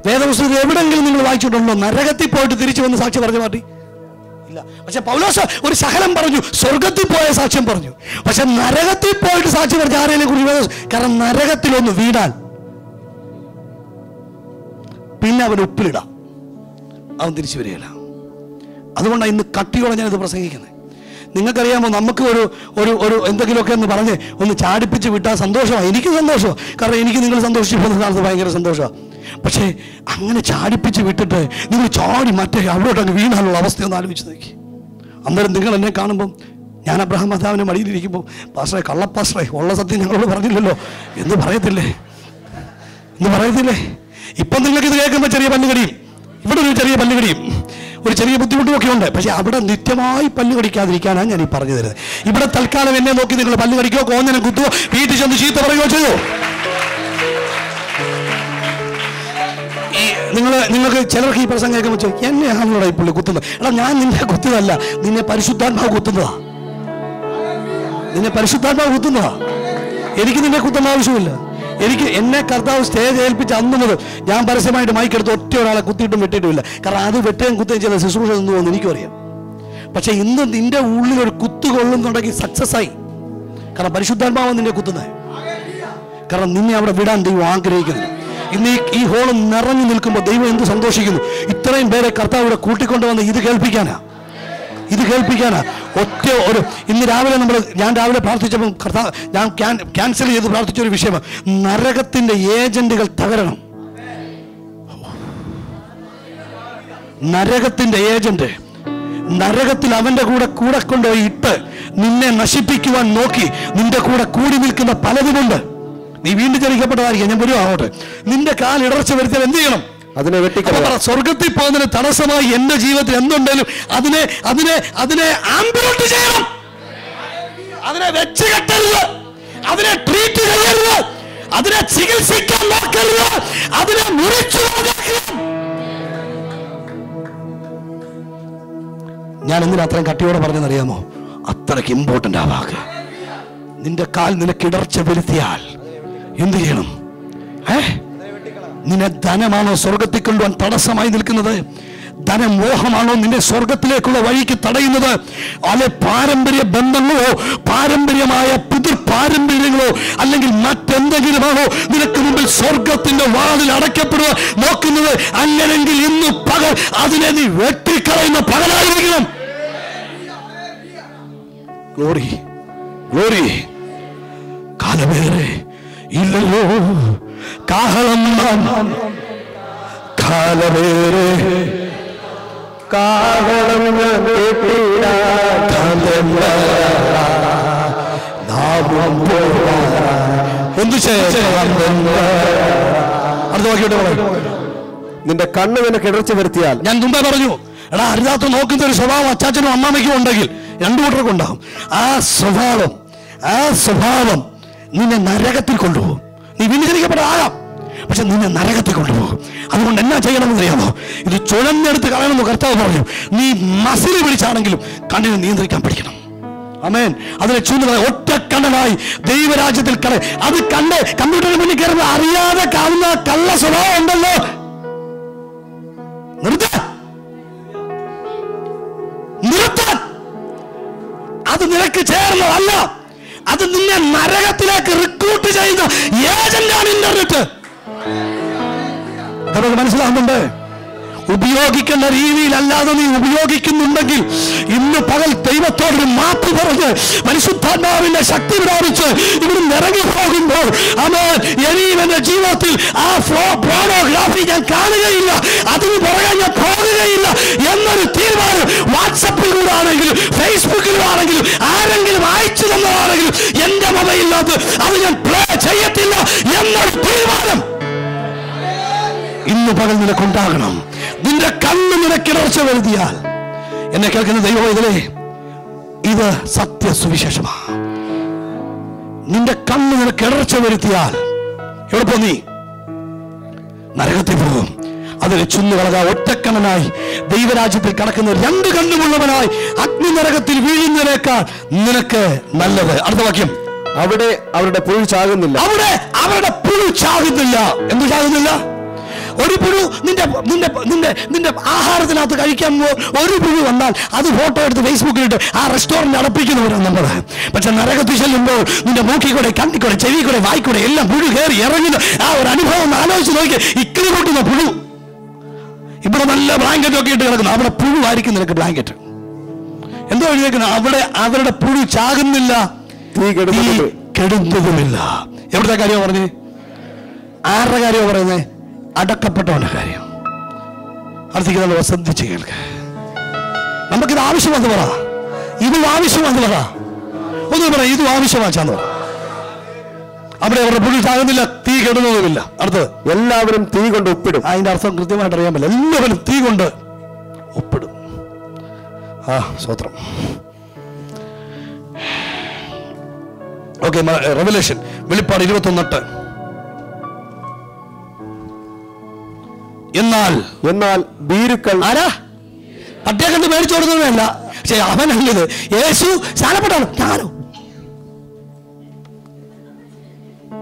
വേദപുസ്തകത്തിൽ എവിടെങ്കിലും നിങ്ങൾ വായിച്ചിട്ടുണ്ടോ? നരകത്തിൽ പോയിട്ട് തിരിച്ചു വന്ന് സാക്ഷി പറഞ്ഞു മാറ്റി. ഇല്ല. പക്ഷെ പൗലോസ് ഒരു ശകലം പറഞ്ഞു സ്വർഗത്തിൽ പോയ സാക്ഷ്യം പറഞ്ഞു. പക്ഷെ നരകത്തിൽ പോയിട്ട് സാക്ഷി പറഞ്ഞു ആരെയും കുറിച്ച് കാരണം നരകത്തിലൊന്ന് വീണാൽ പിന്നെ അവൻ ഉപ്പിലിടാം. അവൻ തിരിച്ചു വരികയില്ല. അതുകൊണ്ടാണ് ഇന്ന് കട്ടിയോടെ ഞാനിത് പ്രസംഗിക്കുന്നത്. നിങ്ങൾക്കറിയാമോ നമുക്ക് ഒരു ഒരു ഒരു എന്തെങ്കിലുമൊക്കെ എന്ന് പറഞ്ഞ് ഒന്ന് ചാടിപ്പിച്ച് വിട്ടാൽ സന്തോഷമാണ് എനിക്ക് സന്തോഷമാണ് കാരണം എനിക്ക് നിങ്ങൾ സന്തോഷിച്ചു പോകുന്ന കാലത്ത് ഭയങ്കര സന്തോഷമാണ് പക്ഷേ അങ്ങനെ ചാടിപ്പിച്ച് വിട്ടിട്ട് നിങ്ങൾ ചാടി മറ്റേ അവിടോട്ട് അങ്ങ് വീണാനുള്ള അവസ്ഥയൊന്ന് ആലോചിച്ച് നോക്കി. അന്നേരം നിങ്ങൾ എന്നെ കാണുമ്പം ഞാൻ അബ്രഹാം മാതാവിന്റെ മടിയിലിരിക്കുമ്പോൾ പാസ്റ്ററെ കള്ളപ്പാസ്റ്ററെ ഉള്ള സത്യം ഞങ്ങളോട് പറഞ്ഞില്ലല്ലോ. എന്ന് പറയത്തില്ലേ? എന്ന് പറയത്തില്ലേ? ഇപ്പം നിങ്ങൾക്ക് ഇത് കേൾക്കുമ്പോൾ ചെറിയ പല്ലുകടിയും. ഇവിടെ ഒരു ചെറിയ പല്ലുകടിയും. ഒരു ചെറിയ ബുദ്ധിമുട്ടുമൊക്കെ ഉണ്ട്. പക്ഷെ അവിടെ നിത്യമായി പല്ലു കടിക്കാതിരിക്കാനാണ് ഞാൻ ഈ പറഞ്ഞു തരുന്നത്. ഇവിടെ തൽക്കാലം എന്നെ നോക്കി നിങ്ങൾ പല്ലു കടിക്കോ കോഞ്ഞനം കുത്തുവോ വീട്ടിൽ ചെന്ന് ചീത്ത പറയുകയോ ചെയ്യോ? നിങ്ങൾ നിങ്ങൾക്ക് ചിലർക്ക് ഈ പ്രസംഗം കേൾക്കുമ്പോൾ ചോദിക്കും എന്നെയാണല്ലോ ഈ പുള്ളി കുത്തുന്നത്? എടാ ഞാൻ നിന്നെ കുത്തുന്നതല്ല നിന്നെ പരിശുദ്ധാത്മാവ് കുത്തുന്നതാ. നിന്നെ പരിശുദ്ധാത്മാവ് കുത്തുന്നതാ. എനിക്ക് നിന്നെ കുത്തുന്ന ആവശ്യമില്ല. എനിക്ക് എന്നെ കർത്താവ് സ്റ്റേജ് ഏൽപ്പിച്ച അന്ന് മുതൽ ഞാൻ പരസ്യമായിട്ട് മൈക്കെടുത്ത് ഒറ്റ ഒരാളെ കുത്തിയിട്ടും വെട്ടിയിട്ടുമില്ല. കാരണം അത് വെട്ടുകയും കുത്തുകയും ചെയ്ത ശുശ്രൂഷ എന്ന് പോകുന്നു എനിക്കും അറിയാം. പക്ഷെ ഇന്ന് നിന്റെ ഉള്ളിൽ ഒരു കുത്തു കൊള്ളുന്നുണ്ടെങ്കിൽ സക്സസ് ആയി. കാരണം പരിശുദ്ധാത്മാവ് നിന്നെ കുത്തുന്നത്. കാരണം നിന്നെ അവിടെ വിടാൻ ദൈവം ആഗ്രഹിക്കുന്നു. ഇന്ന് ഈ- ഈ ഹോൾ നിറഞ്ഞു നിൽക്കുമ്പോൾ ദൈവം എന്ത് സന്തോഷിക്കുന്നു? ഇത്രയും പേരെ കർത്താവ് ഇവിടെ കൂട്ടിക്കൊണ്ടുവന്ന് ഇത് കേൾപ്പിക്കാനാ. ഇത് കേൾപ്പിക്കാനാ. ഒറ്റ ഒരു ഇന്ന് രാവിലെ നമ്മൾ ഞാൻ രാവിലെ പ്രാർത്ഥിച്ചപ്പോൾ കർത്താവ് ഞാൻ ക്യാൻ- ക്യാൻസൽ ചെയ്ത് പ്രാർത്ഥിച്ച ഒരു വിഷയമാണ്. നരകത്തിന്റെ ഏജന്റുകൾ തകരണം. നരകത്തിന്റെ ഏജന്റ്. നരകത്തിൽ അവന്റെ കൂടെ കൂടെ കൊണ്ടുപോയി ഇട്ട് നിന്നെ നശിപ്പിക്കുവാൻ നോക്കി നിന്റെ കൂടെ കൂടി നിൽക്കുന്ന പലതുമുണ്ട്. നീ വീണ്ടും ചലിക്കപ്പെട്ടതായിരിക്കും ഞാൻ വരുവാ അങ്ങോട്ട്. നിന്റെ കാൽ ഇടർച്ച വരുത്തിയാൽ എന്ത് ചെയ്യണം? അതിനെ സ്വർഗത്തിൽ പോകുന്നതിന് തടസ്സമായി എന്റെ ജീവിതത്തിൽ എന്തുണ്ടെങ്കിലും അതിനെ അതിനെ അതിനെ ചെയ്യണം. അതിനെ വെച്ച് കെട്ടരുത്. അതിനെ ട്രീറ്റ് ചെയ്യരുത്. അതിനെ ചികിത്സിക്കാൻ നോക്കരുത്. അതിനെ മുറിച്ചു ഞാൻ എന്തിനാ അത്രയും കട്ടിയോടെ പറഞ്ഞെന്നറിയാമോ അത്രയ്ക്ക് ഇമ്പോർട്ടന്റ് ആ വാക്ക്. നിന്റെ കാൽ നിനക്ക് ഇടർച്ച വരുത്തിയാൽ എന്ത് ചെയ്യണം? ഏ? നിന്നെ ധനമാണോ സ്വർഗത്തിൽ കൊണ്ടുപോകാൻ തടസ്സമായി നിൽക്കുന്നത്? ധനമോഹമാണോ നിന്നെ സ്വർഗത്തിലേക്കുള്ള വഴിക്ക് തടയുന്നത്? അല്ലെ പാരമ്പര്യ ബന്ധങ്ങളോ പാരമ്പര്യമായ പിതൃ പാരമ്പര്യങ്ങളോ അല്ലെങ്കിൽ മറ്റെന്തെങ്കിലുമാണോ നിനക്ക് മുമ്പിൽ സ്വർഗത്തിന്റെ വാതിൽ അടയ്ക്കപ്പെടുക നോക്കുന്നത്? അങ്ങനെങ്കിൽ ഇന്ന് പകൽ അതിനെ നീ വെട്ടിക്കളയുന്ന പകലായിരിക്കണം. ഗ്ലോറി ഗ്ലോറി കാലമേറെ ഇല്ലല്ലോ. കാഹളം കാലമേറെ. കാഹളം നാമം. എന്തു ചെയ്യാം നിന്റെ കണ്ണ് നിനക്ക് ഇടർച്ച വരുത്തിയാൽ. ഞാൻ മുമ്പേ പറഞ്ഞു എടാ അരുതാത്ത നോക്കുന്ന ഒരു സ്വഭാവം അച്ചാച്ചനും അമ്മാമയ്ക്കും ഉണ്ടെങ്കിൽ രണ്ടു കൂട്ടർക്കും ഉണ്ടാകും ആ സ്വഭാവം ആ സ്വഭാവം നിന്നെ നരകത്തിൽ കൊണ്ടുപോകും. നീ വിനികരിക്കപ്പെടാകാം പക്ഷെ നിന്നെ നരകത്തിൽ കൊണ്ടുപോകും. അതുകൊണ്ട് എന്നാ ചെയ്യണമെന്ന് അറിയാമോ? ഇത് ചുഴഞ്ഞെടുത്ത് കളയണമെന്ന് കർത്താവ് പറഞ്ഞു നീ മസിൽ പിടിച്ചാണെങ്കിലും കണ്ണിനെ നിയന്ത്രിക്കാൻ പഠിക്കണം. അമേൻ അതിനെ ചൂണ്ടുന്ന ഒറ്റ കണ്ണനായി ദൈവരാജ്യത്തിൽ കള അത് കണ്ട് കമ്പ്യൂട്ടറിന് മുന്നിൽ കയറുന്ന അറിയാതെ കാണുന്ന കള്ള സ്വഭാവം ഉണ്ടല്ലോ. നിർത്ത. നിർത്താൻ അത് നിനക്ക് ചേർന്നതല്ല. അത് നിന്നെ നരകത്തിലേക്ക് റിക്രൂട്ട് ചെയ്യുന്ന ഏജന്റാണ് ഇന്റർനെറ്റ് നമുക്ക് മനസ്സിലാകുന്നുണ്ട് ഉപയോഗിക്കേണ്ട രീതിയിലല്ലാതെ നീ ഉപയോഗിക്കുന്നുണ്ടെങ്കിൽ ഇന്ന് പകൽ ദൈവത്തോട് മാപ്പ് പറഞ്ഞ് പരിശുദ്ധാത്മാവിന്റെ ശക്തി പ്രാപിച്ച് ഇവിടെ നിറങ്ങി പോകുമ്പോൾ അവൻ ഇനിയും ജീവിതത്തിൽ ആ ഫ്ലോ പ്രോണോഗ്രാഫി ഞാൻ കാണുകയില്ല അതിന് പുറകെ ഞാൻ പോകുകയില്ല എന്നൊരു തീരുമാനം വാട്സപ്പിലൂടെ ആണെങ്കിലും ഫേസ്ബുക്കിലും ആണെങ്കിലും ആരെങ്കിലും അയച്ചു തന്നതാണെങ്കിലും എന്റെ മൊബൈലിനകത്ത് അത് ഞാൻ പ്ലേ ചെയ്യത്തില്ല എന്നൊരു തീരുമാനം ഇന്ന് പകൽ നിനക്കുണ്ടാകണം. നിന്റെ കണ്ണ് നിനക്കിടർച്ച വരുത്തിയാൽ എന്നെ കേൾക്കുന്ന ദൈവം ഇതിലെ ഇത് സത്യ സുവിശേഷമാ നിന്റെ കണ്ണ് നിനക്ക് ഇടർച്ച വരുത്തിയാൽ എവിടെ പോ നീ? നരകത്തിൽ പോകും. അതിനെ ചുന്നുകളക ഒറ്റക്കണ്ണനായി ദൈവരാജ്യത്തിൽ കടക്കുന്ന രണ്ട് കണ്ണുമുള്ളവനായി അഗ്നി നരകത്തിൽ വീഴുന്നതിനേക്കാൾ നിനക്ക് നല്ലത്. അടുത്ത വാക്യം. അവിടെ അവരുടെ പുഴു ചാകുന്നില്ല. അവിടെ അവരുടെ പുഴു ചാകുന്നില്ല. എന്ത് ചാകുന്നില്ല? ഒരു പുഴു നിന്റെ നിന്റെ നിന്റെ നിന്റെ ആഹാരത്തിനകത്ത് കഴിക്കാൻ ഒരു പുഴു വന്നാൽ അത് ഫോട്ടോ എടുത്ത് ഫേസ്ബുക്കിൽ ഇട്ട് ആ റെസ്റ്റോറന്റ് അടപ്പിക്കുന്നവരാണ് നമ്മൾ പക്ഷെ നരകത്തിൽ ചെല്ലുമ്പോൾ നിന്റെ മൂക്കി കൂടെ കണ്ണി കൂടെ ചെവി കൂടെ വായിക്കൂടെ കൂടെ എല്ലാം പുഴു കയറി ഇറങ്ങുന്ന. ആ ഒരു അനുഭവം ഒന്ന് ആലോചിച്ച് നോക്കി. ഇക്കിളി കൂട്ടുന്ന പുഴു. ഇവിടെ നല്ല ബ്ലാങ്കറ്റ് ഒക്കെ ഇട്ട് കിടക്കുന്നു. അവിടെ പുഴു ആയിരിക്കും നിനക്ക് ബ്ലാങ്കറ്റ് എന്തോ എഴുതിയേക്കുന്നത് അവിടെ അവരുടെ പുഴു ചാകുന്നില്ല. കെടുന്നതുമില്ല എവിടുത്തെ കാര്യമാണ് പറഞ്ഞേ? ആരുടെ കാര്യമാണ് പറയുന്നത് അടക്കപ്പെട്ടവന്റെ കാര്യം. അർത്ഥിക്കുന്ന നമ്മൾ ശ്രദ്ധിച്ച് കേൾക്ക നമുക്കിത് ആവശ്യമെന്ന് പറ. ഇത് ആവശ്യമെന്ന് പറ. ഒന്ന് പറ ഇതും ആവശ്യമാച്ചാന്ന് പറ. അവിടെ അവരുടെ പുള്ളി താകുന്നില്ല തീ കെടുന്നതുമില്ല. അടുത്തത് എല്ലാവരും തീ കൊണ്ട് ഒപ്പിടും. അതിന്റെ അർത്ഥം കൃത്യമായിട്ട് അറിയാൻ പറ്റില്ല. എല്ലാവരും തീ കൊണ്ട് ഒപ്പിടും. ആ സ്വത്രം ഓക്കെ റെവലേഷൻ വെളിപ്പാട് ഇരുപത്തൊന്നെട്ട് എന്നാൽ എന്നാൽ ഭീരുക്കൾ ആരാ? പട്ടിയെ കണ്ട് മേടിച്ചു കൊടുക്കുന്നതല്ല പക്ഷെ അവനല്ലത് യേശു സ്ഥാനപ്പെട്ടാണ് ഞാനോ?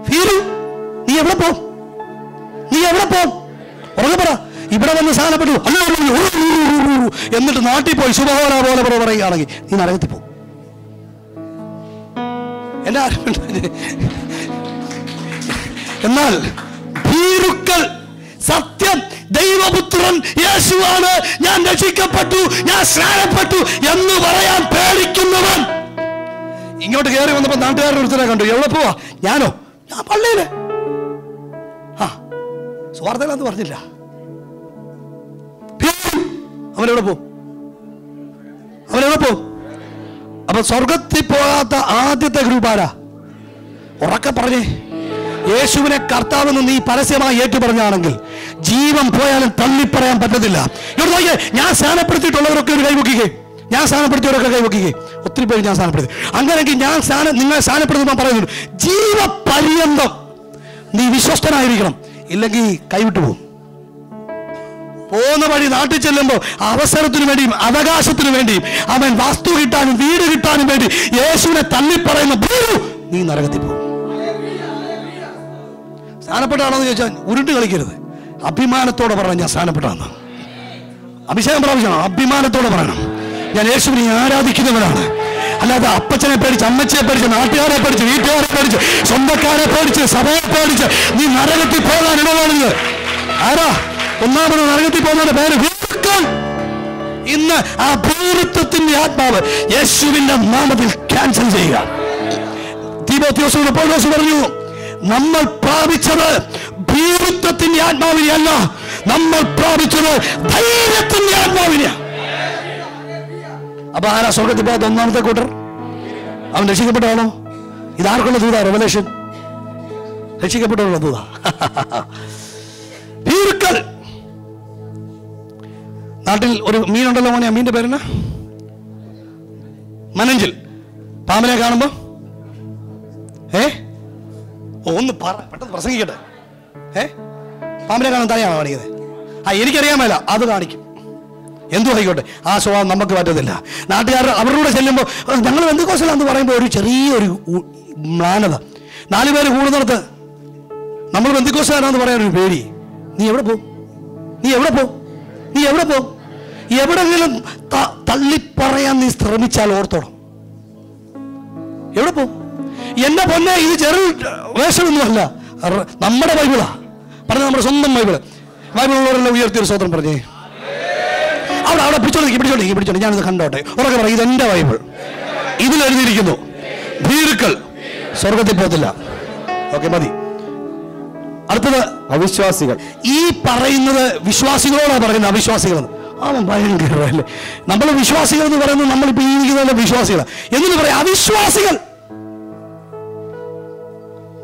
ഭീരു നീ എവിടെ പോ? നീ എവിടെ പോ? പറ. ഇവിടെ വന്ന് സ്ഥാനപ്പെട്ടു അല്ലോ. എന്നിട്ട് നാട്ടിൽ പോയി ശുഭഹോല പോലെ പറ പറയുകയാണെങ്കിൽ നീ നരകത്തിൽ പോ. എന്നെ ആരും എന്നാൽ ഭീരുക്കൾ സത്യം ദൈവപുത്രൻ യേശുവാണ്. ഞാൻ രക്ഷിക്കപ്പെട്ടു ഞാൻ സ്നാനപ്പെട്ടു എന്ന് പറയാൻ പേടിക്കുന്നവൻ. ഇങ്ങോട്ട് കയറി വന്നപ്പോ നാട്ടുകാരുടെ ഒരുത്തരെ കണ്ടു. എവിടെ പോവാ? ഞാനോ? ഞാൻ പള്ളിയിൽ. ആ പറഞ്ഞില്ല. അവനെവിടെ പോ അവനെവിടെ പോ അപ്പൊ സ്വർഗത്തിൽ പോകാത്ത ആദ്യത്തെ ഗ്രൂപ്പാരാ? ഉറക്കെ പറഞ്ഞേ യേശുവിനെ കർത്താവെന്ന് നീ പരസ്യമായി ഏറ്റു പറഞ്ഞാണെങ്കിൽ ജീവൻ പോയാലും തള്ളിപ്പറയാൻ പറ്റത്തില്ല. ഇവിടെ നോക്കിയേ ഞാൻ സ്ഥാനപ്പെടുത്തിയിട്ടുള്ളവരൊക്കെ ഒരു കൈവക്കിക്കേ. ഞാൻ സ്ഥാനപ്പെടുത്തിയവരൊക്കെ കൈവക്കിക്കേ. ഒത്തിരി പേര് ഞാൻ സ്ഥാനപ്പെടുത്തി അങ്ങനെയെങ്കിൽ ഞാൻ സ്ഥാനം നിങ്ങളെ സ്ഥാനപ്പെടുത്തുമ്പോൾ പറയുന്നുണ്ട് ജീവപര്യന്തം. നീ വിശ്വസ്തനായിരിക്കണം. ഇല്ലെങ്കിൽ കൈവിട്ടു പോകും. പോകുന്ന വഴി നാട്ടിൽ ചെല്ലുമ്പോൾ അവസരത്തിനു വേണ്ടിയും അവകാശത്തിനു വേണ്ടിയും അവൻ വാസ്തു കിട്ടാനും വീട് കിട്ടാനും വേണ്ടി യേശുവിനെ തള്ളിപ്പറയുന്ന നീ നരകത്തിൽ പോകും. സ്ഥാനപ്പെട്ടാണോ എന്ന് ചോദിച്ചാൽ ഉരുണ്ട് കളിക്കരുത്. അഭിമാനത്തോടെ പറയണം ഞാൻ സ്ഥാനപ്പെട്ടതാണ് അഭിഷേകം പ്രാപിച്ചാണ് അഭിമാനത്തോടെ പറയണം. ഞാൻ യേശുവിനെ ആരാധിക്കുന്നവരാണ്. അല്ലാതെ അപ്പച്ചനെ പേടിച്ച് അമ്മച്ചയെ പേടിച്ച് നാട്ടുകാരെ പേടിച്ച് വീട്ടുകാരെ പേടിച്ച് സ്വന്തക്കാരെ പേടിച്ച് സഭയെ പേടിച്ച് നീ നരകത്തിൽ പോകാൻ ഇടവാണിത് ആരാ? ഒന്നാമത് നരകത്തിൽ പോകുന്നതിന്റെ പേര് ഇന്ന് ആ ഭൂരിത്വത്തിന്റെ ആത്മാവ് യേശുവിന്റെ നാമത്തിൽ ക്യാൻസൽ ചെയ്യുക. തീമോത്തിയോസിനോട് പൗലോസ് പറഞ്ഞു നമ്മൾ പ്രാപിച്ചത് ഭീരുത്വത്തിന്റെ ആത്മാവിനെയല്ല നമ്മൾ പ്രാപിച്ചത് ധൈര്യത്തിന്റെ ആത്മാവിനെയാ. അപ്പൊ ആരാ സ്വർഗത്തിൽ പോകാത്ത ഒന്നാമത്തെ കൂട്ടർ? അവൻ രക്ഷിക്കപ്പെട്ടതാണോ ഇതാർക്കുള്ള ദൂത? റെവലേഷൻ. രക്ഷിക്കപ്പെട്ടുള്ള ദൂത. ഭീരുക്കൾ. നാട്ടിൽ ഒരു മീനുണ്ടല്ലോ മോനെ ആ മീനിന്റെ പേരെന്നാ? മനഞ്ചിൽ. പാമ്പിനെ കാണുമ്പോ? ഏ? ഒന്ന് പറ പെട്ടെന്ന് പ്രസംഗിക്കട്ടെ. ഏ? പാമ്പിനെ കാണാൻ തലയാണോ കാണിക്കുന്നത് ആ എനിക്കറിയാൻ മേല. അത് കാണിക്കും. എന്തു ആയിക്കോട്ടെ? ആ സ്വഭാവം നമുക്ക് പറ്റത്തില്ല. നാട്ടുകാർ അവരുടെ കൂടെ ചെല്ലുമ്പോൾ ഞങ്ങൾ എന്ത് കോശലാന്ന് പറയുമ്പോൾ ഒരു ചെറിയൊരു മ്ലാനത. നാല് പേര് കൂടുന്നിടത്ത് നമ്മൾ ബന്ധുക്കോശാരാന്ന് പറയാൻ ഒരു പേടി. നീ എവിടെ പോ നീ എവിടെ പോ നീ എവിടെ പോ എവിടെങ്കിലും തള്ളിപ്പറയാൻ നീ ശ്രമിച്ചാൽ ഓർത്തോണം. എവിടെ പോ എന്റെ പൊന്നെ ഇത് ചെറു വേഷമൊന്നുമല്ല. നമ്മുടെ ബൈബിളാ. പറഞ്ഞ നമ്മുടെ സ്വന്തം ബൈബിൾ ബൈബിൾ ബൈബിളുള്ളവരെല്ലാം ഉയർത്തിയൊരു സ്വതന്ത്രം പറഞ്ഞേ. അവിടെ അവിടെ പിടിച്ചോളി പിടിച്ചോളി പിടിച്ചോളി ഞാനിത് കണ്ടോട്ടെ. ഉറക്കെ പറയും ഇതെന്റെ ബൈബിൾ. ഇതിൽ എഴുതിയിരിക്കുന്നു. ഭീരുക്കൾ. സ്വർഗത്തിൽ പോകത്തില്ല. ഓക്കെ മതി. അടുത്തത് അവിശ്വാസികൾ. ഈ പറയുന്നത് വിശ്വാസികളോടാണ് പറയുന്നത് അവിശ്വാസികൾ അവൻ ഭയങ്കര നമ്മൾ വിശ്വാസികൾ എന്ന് പറയുന്നത് നമ്മൾ ഈ വിശ്വാസികളാണ് എന്നിട്ട് പറയാം അവിശ്വാസികൾ.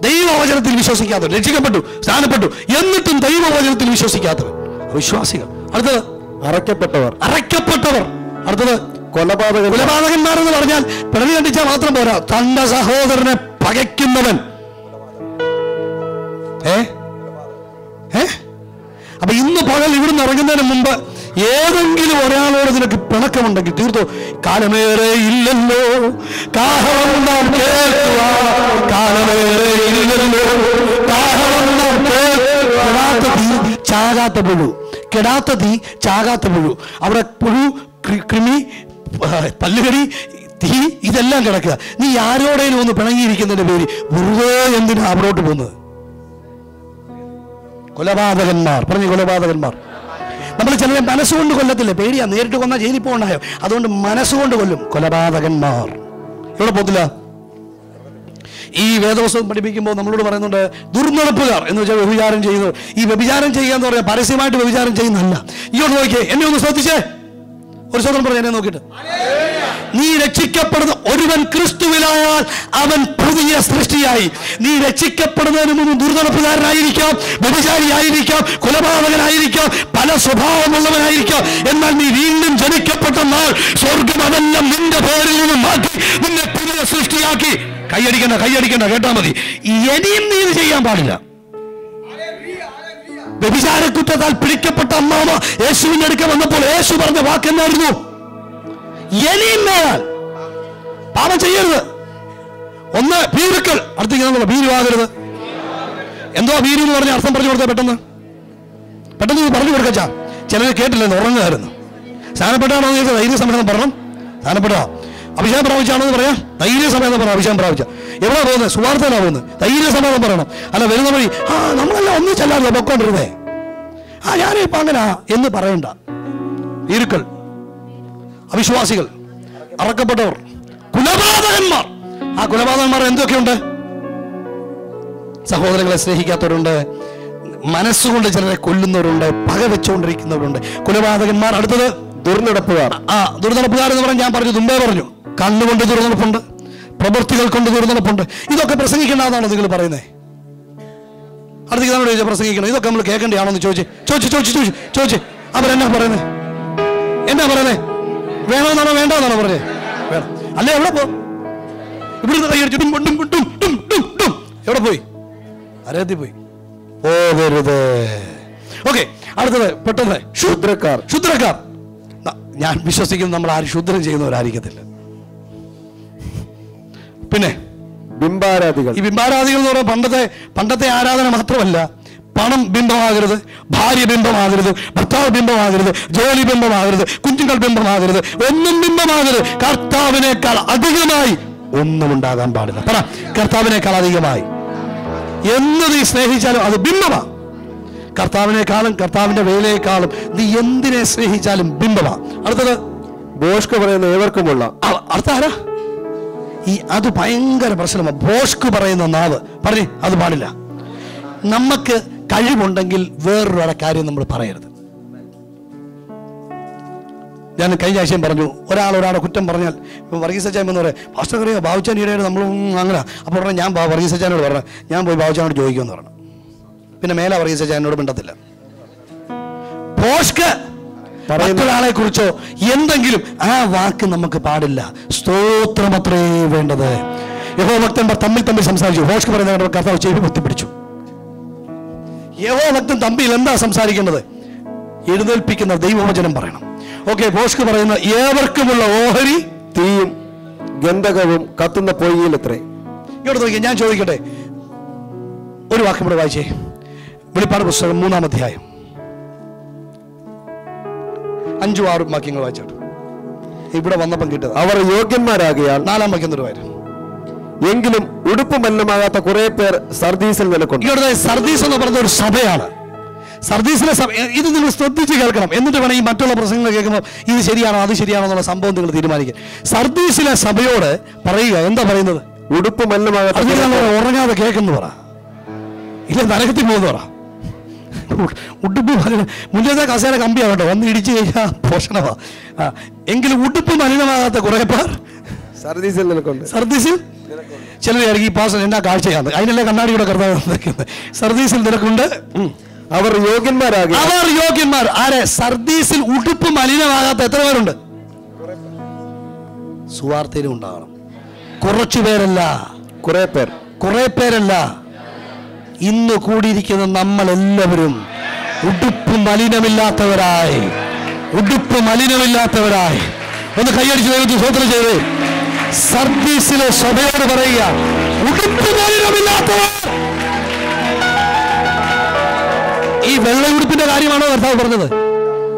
ദൈവവചനത്തിൽ വിശ്വസിക്കാത്തവർ രക്ഷിക്കപ്പെട്ടു സ്ഥാനപ്പെട്ടു എന്നിട്ടും ദൈവവചനത്തിൽ വിശ്വസിക്കാത്തവർ വിശ്വാസികൾ അടുത്തത്? അറയ്ക്കപ്പെട്ടവർ. അറയ്ക്കപ്പെട്ടവർ. അടുത്തത്? കൊലപാതക കൊലപാതകന്മാർ. എന്ന് പറഞ്ഞാൽ പിറവി കണ്ടിച്ചാൽ മാത്രം പോരാ. തന്റെ സഹോദരനെ പകയ്ക്കുന്നവൻ. ഏ? ഏ? അപ്പൊ ഇന്ന് പകൽ ഇവിടുന്ന് ഇറങ്ങുന്നതിന് മുമ്പ് ഏതെങ്കിലും ഒരാളോട് നിനക്ക് പിണക്കമുണ്ടെങ്കിൽ തീർത്തോ? കാലമേറെ ഇല്ലല്ലോ. ചാകാത്ത പുഴു. കെടാത്ത തീ ചാകാത്ത പുഴു. അവിടെ പുഴു കൃമി പല്ലുകടി തീ ഇതെല്ലാം കിടക്കുക. നീ ആരോടേലും ഒന്ന് പിണങ്ങിയിരിക്കുന്നതിന്റെ പേര് വെറുതെ എന്തിനാ അവിടോട്ട് പോകുന്നത്? കൊലപാതകന്മാർ. പറഞ്ഞു കൊലപാതകന്മാർ. നമ്മൾ ചിലരെ മനസ്സുകൊണ്ട് കൊല്ലത്തില്ല? പേടിയാ. നേരിട്ട് കൊന്നാൽ ജയിലിൽ പോകണ്ടായോ? അതുകൊണ്ട് മനസ്സുകൊണ്ട് കൊല്ലും. കൊലപാതകന്മാർ. ഇവിടെ പോകത്തില്ല ഈ വേദവസ്തം പഠിപ്പിക്കുമ്പോൾ നമ്മളോട് പറയുന്നുണ്ട് ദുർനടപ്പുകാർ എന്ന് വെച്ചാൽ വ്യഭിചാരം ചെയ്യുന്നത് ഈ വ്യഭിചാരം ചെയ്യുക എന്ന് പറഞ്ഞാൽ പരസ്യമായിട്ട് വ്യഭിചാരം ചെയ്യുന്നതല്ല. ഇങ്ങോട്ട് നോക്കിയേ. എന്നെ ഒന്ന് ശ്രദ്ധിച്ചേ. ഒരു സ്വതന്ത്രം പറഞ്ഞു എന്നെ നോക്കിയിട്ട്. നീ രക്ഷിക്കപ്പെടുന്ന ഒരുവൻ ക്രിസ്തുവിലായാൽ അവൻ പുതിയ സൃഷ്ടിയായി. നീ രക്ഷിക്കപ്പെടുന്നതിന് മുമ്പ് ദുർനടപ്പുകാരനായിരിക്കാം വ്യഭിചാരിയായിരിക്കാം കുലപാതകനായിരിക്കാം പല സ്വഭാവമുള്ളവനായിരിക്കാം. എന്നാൽ നീ വീണ്ടും ജനിക്കപ്പെട്ട നാൾ സ്വർഗം അതെല്ലാം നിന്റെ പേരിൽ നിന്ന് മാറ്റി നിന്നെ പുതിയ സൃഷ്ടിയാക്കി. കൈയടിക്കണ്ട കൈയടിക്കണ്ട കേട്ടാ മതി. ഇനിയും നീ ഇത് ചെയ്യാൻ പാടില്ല. വ്യഭിചാര കുറ്റത്താൽ പിടിക്കപ്പെട്ട അമ്മാമ യേശുവിന്റെ അടുക്ക വന്നപ്പോൾ യേശു പറഞ്ഞ വാക്കെന്നായിരുന്നു എലിമേൽ പാപം ചെയ്യരുത്. ഒന്ന് ഭീരുക്കൾ. അടുത്തേക്ക് ഭീരുവാകരുത്. എന്തോ ഭീരു എന്ന് പറഞ്ഞ അർത്ഥം പറഞ്ഞു കൊടുത്ത പെട്ടെന്ന്. പെട്ടെന്ന് പറഞ്ഞു കൊടുക്കച്ചാ ചിലർ കേട്ടില്ലെന്ന് ഉറങ്ങുമായിരുന്നു സ്ഥാനപ്പെട്ടാണോ ധൈര്യ സമയം പറഞ്ഞു. സ്ഥാനപ്പെട്ടാ അഭിഷേകം പ്രാപിച്ചാണോ എന്ന് പറയാം? ധൈര്യ സമയം പറയാം അഭിഷേകം പ്രാപിച്ച. എവിടെ പോകുന്നത്? സുവാർത്തയിലാണ് പോകുന്നത്. ധൈര്യ സമയം പറയണം. അല്ല വരുന്ന വഴി ആ നമ്മളെല്ലാം ഒന്നിച്ചല്ലാതെ പൊക്കോണ്ടിരുന്നേ. ആ ഞാനിപ്പോ അങ്ങനെ എന്ന് പറയണ്ട. ഈരുക്കൾ അവിശ്വാസികൾ അറക്കപ്പെട്ടവർ കുലപാതകന്മാർ. ആ കുലപാതകന്മാർ എന്തൊക്കെയുണ്ട്? സഹോദരങ്ങളെ സ്നേഹിക്കാത്തവരുണ്ട് മനസ്സുകൊണ്ട് ചിലരെ കൊല്ലുന്നവരുണ്ട് പക വെച്ചുകൊണ്ടിരിക്കുന്നവരുണ്ട്. കുലപാതകന്മാർ അടുത്തത്? ദുർനടപ്പുകാർ. ആ ദുർനടപ്പുകാർ എന്ന് പറഞ്ഞാൽ ഞാൻ പറഞ്ഞു മുമ്പേ പറഞ്ഞു. കണ്ണുകൊണ്ട് ദുർനടപ്പുണ്ട് പ്രവൃത്തികൾ കൊണ്ട് ദുർനടപ്പുണ്ട്. ഇതൊക്കെ പ്രസംഗിക്കേണ്ടതാണോ നിങ്ങൾ പറയുന്നത് അടുത്ത നമ്മൾ ചോദിച്ചാൽ പ്രസംഗിക്കണം ഇതൊക്കെ നമ്മൾ കേൾക്കേണ്ടതാണോ എന്ന് ചോദിച്ചു ചോദിച്ചു ചോദിച്ചു ചോദിച്ചു ചോദിച്ചു. അവരെന്നാ പറയുന്നത് എന്നാ പറയുന്നത് വേണമെന്നാണോ വേണ്ടെന്നാണോ പറഞ്ഞത് വേണം. അല്ലേ എവിടെ പോ? ഇവിടുന്ന് കൈയടിച്ചു ഡും ഡും ഡും ഡും ഡും ഡും എവിടെ പോയി? അരയത്തിൽ പോയി. പോകരുത്. ഓക്കെ അടുത്തത് പെട്ടെന്ന്. ശുദ്രക്കാർ ശുദ്രക്കാർ ന- ഞാൻ വിശ്വസിക്കുന്നു നമ്മൾ ആര് ശുദ്രം ചെയ്യുന്നവരായിരിക്കത്തില്ല. പിന്നെ ബിംബാരാധികൾ. ഈ ബിംബാരാധികൾ എന്ന് പറയുമ്പോൾ പണ്ടത്തെ പണ്ടത്തെ ആരാധന മാത്രമല്ല പണം ബിംബമാകരുത് ഭാര്യ ബിംബമാകരുത് ഭർത്താവ് ബിംബമാകരുത് ജോലി ബിംബമാകരുത് കുഞ്ഞുങ്ങൾ ബിംബമാകരുത് ഒന്നും ബിംബമാകരുത്. കർത്താവിനേക്കാൾ അധികമായി ഒന്നും ഉണ്ടാകാൻ പാടില്ല. പറ കർത്താവിനേക്കാൾ അധികമായി. എന്ന് നീ സ്നേഹിച്ചാലും അത് ബിംബമാ. കർത്താവിനേക്കാളും കർത്താവിന്റെ വേലയെക്കാളും നീ എന്തിനെ സ്നേഹിച്ചാലും ബിംബമാ. അടുത്തത്? ബോഷ്ക പറയുന്ന ഏവർക്കുമുള്ള അടുത്ത ആരാ ഈ അത് ഭയങ്കര പ്രശ്നമാണ് ബോഷ്കു പറയുന്ന നാവ്. പറഞ്ഞേ അത് പാടില്ല. നമുക്ക് കഴിവുണ്ടെങ്കിൽ വേറൊരു കാര്യം നമ്മൾ പറയരുത്. ഞാൻ കഴിഞ്ഞ ആഴ്ചയും പറഞ്ഞു ഒരാൾ ഒരാളെ കുറ്റം പറഞ്ഞാൽ ഇപ്പം വർഗീസ് അച്ചാൻ എന്ന് പറയാം പാസ്റ്റർ കറിയോ? ബാബുച്ചാൻ ഈടായിട്ട് നമ്മൾ അങ്ങനെ. അപ്പോൾ പറഞ്ഞാൽ ഞാൻ വർഗീസ് അച്ചാനോട് പറഞ്ഞു ഞാൻ പോയി ബാബുച്ചാനോട് ചോദിക്കുമെന്ന് പറഞ്ഞു. പിന്നെ മേലെ പറയുക ഞാൻ എന്നോട് മിണ്ടത്തില്ല. പോഷ്ക്ക് മറ്റൊരാളെ കുറിച്ചോ എന്തെങ്കിലും ആ വാക്ക് നമുക്ക് പാടില്ല. സ്തോത്രമത്രേ വേണ്ടത്. യഹോ ഭക്തന്മാർ തമ്മിൽ തമ്മിൽ സംസാരിച്ചു. ഹോഷ്ക്ക് പറയുന്ന കർത്താവ് ചെവി പൊത്തിപ്പിടിച്ചു. യഹോ ഭക്തൻ തമ്മിൽ എന്താ സംസാരിക്കേണ്ടത്? എഴുന്നേൽപ്പിക്കുന്ന ദൈവവചനം പറയണം. ഓക്കെ ഭോഷ്ക്ക് പറയുന്ന ഏവർക്കുമുള്ള ഓഹരി തീയും ഗന്ധകവും കത്തുന്ന പൊയ്യിലത്രേ. ഇവിടെ നോക്കിയാൽ ഞാൻ ചോദിക്കട്ടെ? ഒരു വാക്യം കൂടെ വായിച്ചേ. വെളിപ്പാട് പുസ്തകം മൂന്നാം അധ്യായം. അഞ്ചും ആറും വാക്യങ്ങൾ വായിച്ചു ഇവിടെ വന്നപ്പം കിട്ടത് അവർ യോഗ്യന്മാരാകിയാൽ നാലാം വാക്യം തരുമായിരുന്നു എങ്കിലും ഉടുപ്പ് മലിനമാകാത്ത കുറെ പേർ സർദീസിൽ നിലക്കൊണ്ട്. സർദീസ് എന്ന് പറഞ്ഞ ഒരു സഭയാണ്. സർദീസിലെ സഭ ഇത് നിങ്ങൾ ശ്രദ്ധിച്ച് കേൾക്കണം. എന്നിട്ട് വേണം ഈ മറ്റുള്ള പ്രസംഗങ്ങൾ കേൾക്കുമ്പോൾ ഇത് ശരിയാണോ അത് ശരിയാണോ എന്നുള്ള സംഭവം നിങ്ങൾ തീരുമാനിക്കുക. സർദീസിലെ സഭയോട് പറയുക. എന്താ പറയുന്നത്? ഉടുപ്പ് പേർ. ഉറങ്ങാതെ കേൾക്കുന്നു പറ. ഇല്ല നരകത്തിൽ പോകുന്നു പറ. ഉടുപ്പ് മുന്നത്തെ കസേര കമ്പിയാ കേട്ടോ. വന്ന് ഇടിച്ചു കഴിഞ്ഞാൽ പോഷണമാ. എങ്കിലും ഉടുപ്പ് മലിനമാകാത്ത കുറെ പേർ. സർദീസിൽ സർദീസിൽ ചിലർ ഈ പാസ് എന്നാ കാഴ്ചയാണ്. അതിനല്ലേ കണ്ണാടിയുടെ കർത്താവ് സർദീസിൽ നിനക്കുണ്ട്? അവർ യോഗ്യന്മാരാകും അവർ യോഗ്യന്മാർ. ആരെ? സർദീസിൽ ഉടുപ്പ് മലിനമാകാത്ത എത്ര പേരുണ്ട്? സുവാർത്തയിലും ഉണ്ടാകണം കുറച്ചു പേരല്ല. കുറെ പേർ. കുറെ പേരല്ല. ഇന്ന് കൂടിയിരിക്കുന്ന നമ്മൾ എല്ലാവരും ഉടുപ്പ് മലിനമില്ലാത്തവരായി. ഉടുപ്പ് മലിനമില്ലാത്തവരായി. ഒന്ന് കൈയടിച്ച് ദൈവത്തിൽ സ്വോത്രം ചെയ്ത്. സർവീസിലെ സഭയോട് പറയുക ഉടുപ്പ് മലിനമില്ലാത്തവർ. ഈ വെള്ള ഉടുപ്പിന്റെ കാര്യമാണോ കർത്താവ് പറഞ്ഞത്?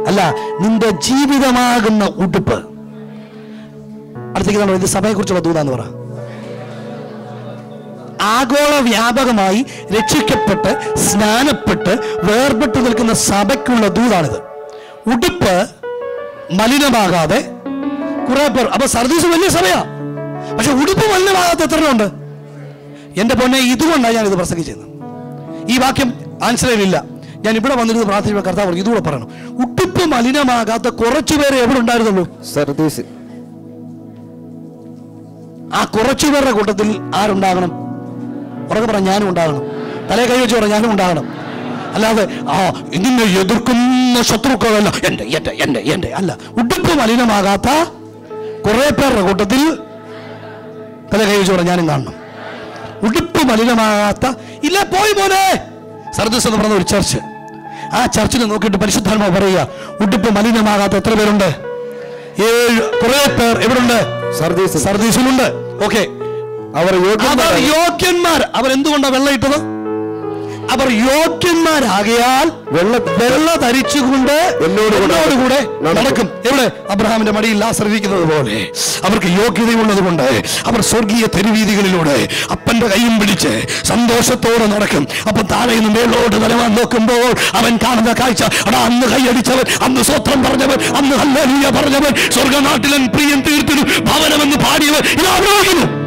അല്ല നിന്റെ ജീവിതമാകുന്ന ഉടുപ്പ്. അടുത്തേക്ക് നമ്മൾ ഇത് സഭയെക്കുറിച്ചുള്ള ദൂതാന്ന് പറ. ആഗോള വ്യാപകമായി രക്ഷിക്കപ്പെട്ട് സ്നാനപ്പെട്ട് വേർപെട്ട് നിൽക്കുന്ന സഭയ്ക്കുള്ള ദൂതാണിത്. ഉടുപ്പ് മലിനമാകാതെ കുറെ പേർ അപ്പൊ സർദീസ് വലിയ സഭയാ. പക്ഷെ ഉടുപ്പ് മലിനമാകാത്ത എത്ര ഉണ്ട്? എന്റെ പൊന്നെ ഇതുകൊണ്ടാണ് ഞാൻ ഇത് പ്രസംഗിച്ചത്. ഈ വാക്യം ആൻസർ ആൻസറിലില്ല ഞാൻ ഇവിടെ വന്നിരുന്ന് പ്രാർത്ഥിച്ച കർത്താവ് ഇതുകൂടെ പറയണം. ഉടുപ്പ് മലിനമാകാത്ത കുറച്ചു പേരെ എവിടെ ഉണ്ടായിരുന്നുള്ളൂ? സർദീസ്. ആ കുറച്ചു പേരുടെ കൂട്ടത്തിൽ ആരുണ്ടാകണം? ഉറക്കെ പറ ഞാനും ഉണ്ടാകണം. തലേ കൈ വെച്ച് പറ ഞാനും ഉണ്ടാകണം. അല്ലാതെ ആ ഇതിനെ എതിർക്കുന്ന ശത്രുക്കളല്ല. എന്റെ എന്റെ എന്റെ എന്റെ അല്ല ഉടുപ്പ് മലിനമാകാത്ത കുറേ പേരുടെ കൂട്ടത്തിൽ തല കൈ വെച്ച് പറ ഞാനും കാണണം. ഉടുപ്പ് മലിനമാകാത്ത ഇല്ല പോയി മോനെ. സർദസ് എന്ന് പറഞ്ഞ ഒരു ചർച്ച് ആ ചർച്ചിനെ നോക്കിയിട്ട് പരിശുദ്ധാത്മാവ് പറയുക ഉടുപ്പ് മലിനമാകാത്ത എത്ര പേരുണ്ട്? ഏഴ് കുറേ പേർ എവിടുണ്ട് സർദീസ് സർദീസിലുണ്ട്. ഓക്കെ. അവർ യോഗ്യന്മാർ. അവർ എന്തുകൊണ്ടാ വെള്ളം ഇട്ടത്? അവർ യോഗ്യന്മാരാകയാൽ വെള്ള വെള്ള ധരിച്ചുകൊണ്ട് എന്നോടുകൂടെ എന്നോടുകൂടെ നടക്കും. എവിടെ? അബ്രഹാമിന്റെ മടിയിൽ ആശ്രയിക്കുന്നത് പോലെ. അവർക്ക് യോഗ്യതയുള്ളത് കൊണ്ട് അവർ സ്വർഗീയ തെരുവീതികളിലൂടെ അപ്പന്റെ കൈയും പിടിച്ച് സന്തോഷത്തോടെ നടക്കും. അപ്പൊ താഴെ നിന്ന് മേലോട്ട് നിലവാൻ നോക്കുമ്പോൾ അവൻ കാണുന്ന കാഴ്ച അടാ അന്ന് കൈയടിച്ചവൻ അന്ന് സ്വത്രം പറഞ്ഞവൻ അന്ന് ഹല്ലേലൂയ പറഞ്ഞവൻ സ്വർഗനാട്ടിലൻ പ്രിയം തീർത്തിനു ഭവനമെന്ന് പാടിയവൻ ഇത്.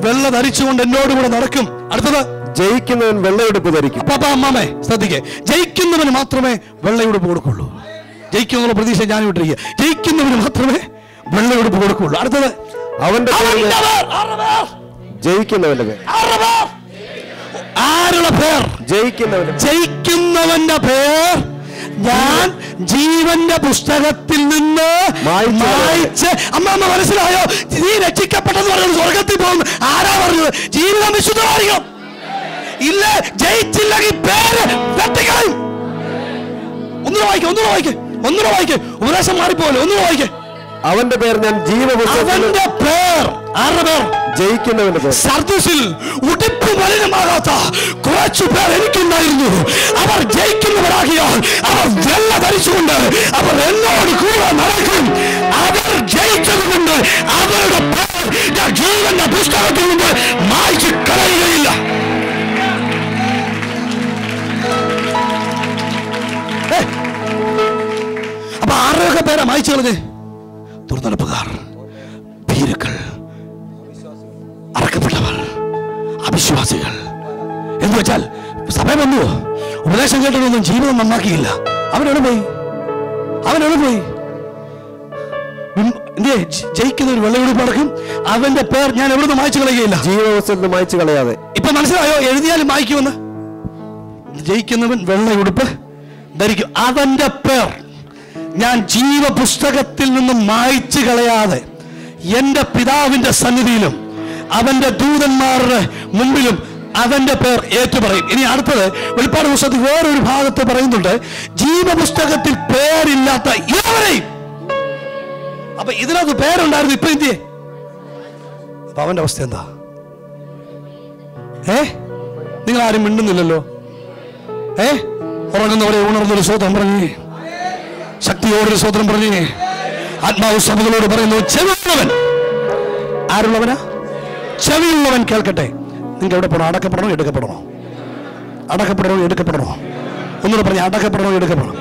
വെള്ള ധരിച്ചുകൊണ്ട് എന്നോടുകൂടെ നടക്കും. അടുത്തത്. ജയിക്കുന്നവൻ വെള്ളയുടുപ്പ് ധരിക്കും. പാപ്പ അമ്മാമേ ശ്രദ്ധിക്കേ. ജയിക്കുന്നവന് മാത്രമേ വെള്ളയുടുപ്പ് കൊടുക്കുള്ളൂ. ജയിക്കുമെന്നുള്ള പ്രതീക്ഷ ഞാൻ വിട്ടിരിക്കുക. ജയിക്കുന്നവന് മാത്രമേ വെള്ളയുടുപ്പ് കൊടുക്കുള്ളൂ. അടുത്തത്. അവന്റെ? ജയിക്കുന്നവന്റെ ആരുടെ പേർ? ജയിക്കുന്നവന്റെ പേർ. ജയിക്കുന്നവന്റെ പേർ ഞാൻ ജീവന്റെ പുസ്തകത്തിൽ നിന്ന് മായ്ച്ചു അമ്മ മനസ്സിലായോ? നീ രക്ഷിക്കപ്പെട്ടെന്ന് പറഞ്ഞത് സ്വർഗത്തിൽ പോകുന്നു ആരാ പറഞ്ഞത്? ജീവിതം വിശുദ്ധമായിരിക്കും. ഇല്ല ജയിച്ചില്ലെങ്കിൽ പേര് വെട്ടിക്കളയും. ഒന്നുകൂടെ വായിക്കേ ഒന്നുകൂടെ വായിക്കേ ഒന്നുകൂടെ വായിക്കേ. ഉപദേശം മാറിപ്പോലെ ഒന്നുകൂടെ വായിക്കേ. അവന്റെ പേർ ഞാൻ ജീവപുസ്തകത്തിൽ അവന്റെ പേർ ആരുടെ പേർ? ജയിക്കുന്നവന്റെ പേർ. സർദീസിൽ ഉടുപ്പ് മലിനമാകാത്ത കുറച്ചു പേർ എനിക്കുണ്ടായിരുന്നു. അവർ ജയിക്കുന്നവരാകിയാൽ അവർ വെള്ള ധരിച്ചുകൊണ്ട് അവർ എന്നോട് കൂടെ നടക്കും. അവർ ജയിച്ചതുകൊണ്ട് അവരുടെ പേർ ഞാൻ ജീവന്റെ പുസ്തകത്തിൽ നിന്ന് മായ്ച്ചു കളയുകയില്ല. അപ്പൊ ആരുടെയൊക്കെ പേരാ മായ്ച്ചു കളഞ്ഞ് ദുർനടപ്പുകാർ ഭീരുക്കൾ അറക്കപ്പെട്ടവർ അവിശ്വാസികൾ. എന്ന് വെച്ചാൽ സഭ വന്നു ഉപദേശം കേട്ടതൊന്നും ജീവിതം നന്നാക്കിയില്ല. അവനോട് പോയി. അവനോട് പോയി. എന്തേ ജയിക്കുന്ന ഒരു വെള്ളയുടുപ്പ് അടക്കും അവന്റെ പേർ ഞാൻ എവിടുന്ന് മായച്ചു കളയുകയില്ല. ജീവപുസ്തകത്തിൽ മായച്ചു കളയാതെ. ഇപ്പൊ മനസ്സിലായോ? എഴുതിയാലും മായ്ക്കുമെന്ന്. ജയിക്കുന്നവൻ വെള്ളയുടുപ്പ് ധരിക്കും. അവന്റെ പേർ ഞാൻ ജീവപുസ്തകത്തിൽ നിന്നും മായ്ച്ചു കളയാതെ എന്റെ പിതാവിന്റെ സന്നിധിയിലും അവന്റെ ദൂതന്മാരുടെ മുമ്പിലും അവന്റെ പേർ ഏറ്റുപറയും. ഇനി അടുത്തത് വെളിപ്പാട് പുസ്തകത്തിൽ വേറൊരു ഭാഗത്ത് പറയുന്നുണ്ട് ജീവപുസ്തകത്തിൽ പേരില്ലാത്ത ഇവരെയും അപ്പൊ ഇതിനകത്ത് പേരുണ്ടായിരുന്നു ഇപ്പൊ ഇന്ത്യ അപ്പൊ അവന്റെ അവസ്ഥ എന്താ? ഏ? നിങ്ങൾ ആരും മിണ്ടുന്നില്ലല്ലോ. ഏ? ഉറങ്ങുന്നവരെ ഉണർന്നൊരു സ്വതം പറഞ്ഞേ ശക്തിയോടൊരു സ്വതന്ത്രം പറഞ്ഞേ ആത്മാവ് സഭകളോട് പറയുന്നു ചെവിയുള്ളവൻ. ആരുള്ളവനാ? ചെവിയുള്ളവൻ കേൾക്കട്ടെ. നിങ്ങൾ എവിടെ പോകണം? അടക്കപ്പെടണോ? എടുക്കപ്പെടണോ? അടക്കപ്പെടണോ? എടുക്കപ്പെടണോ? ഒന്നുകൂടെ പറഞ്ഞ അടക്കപ്പെടണോ? എടുക്കപ്പെടണോ?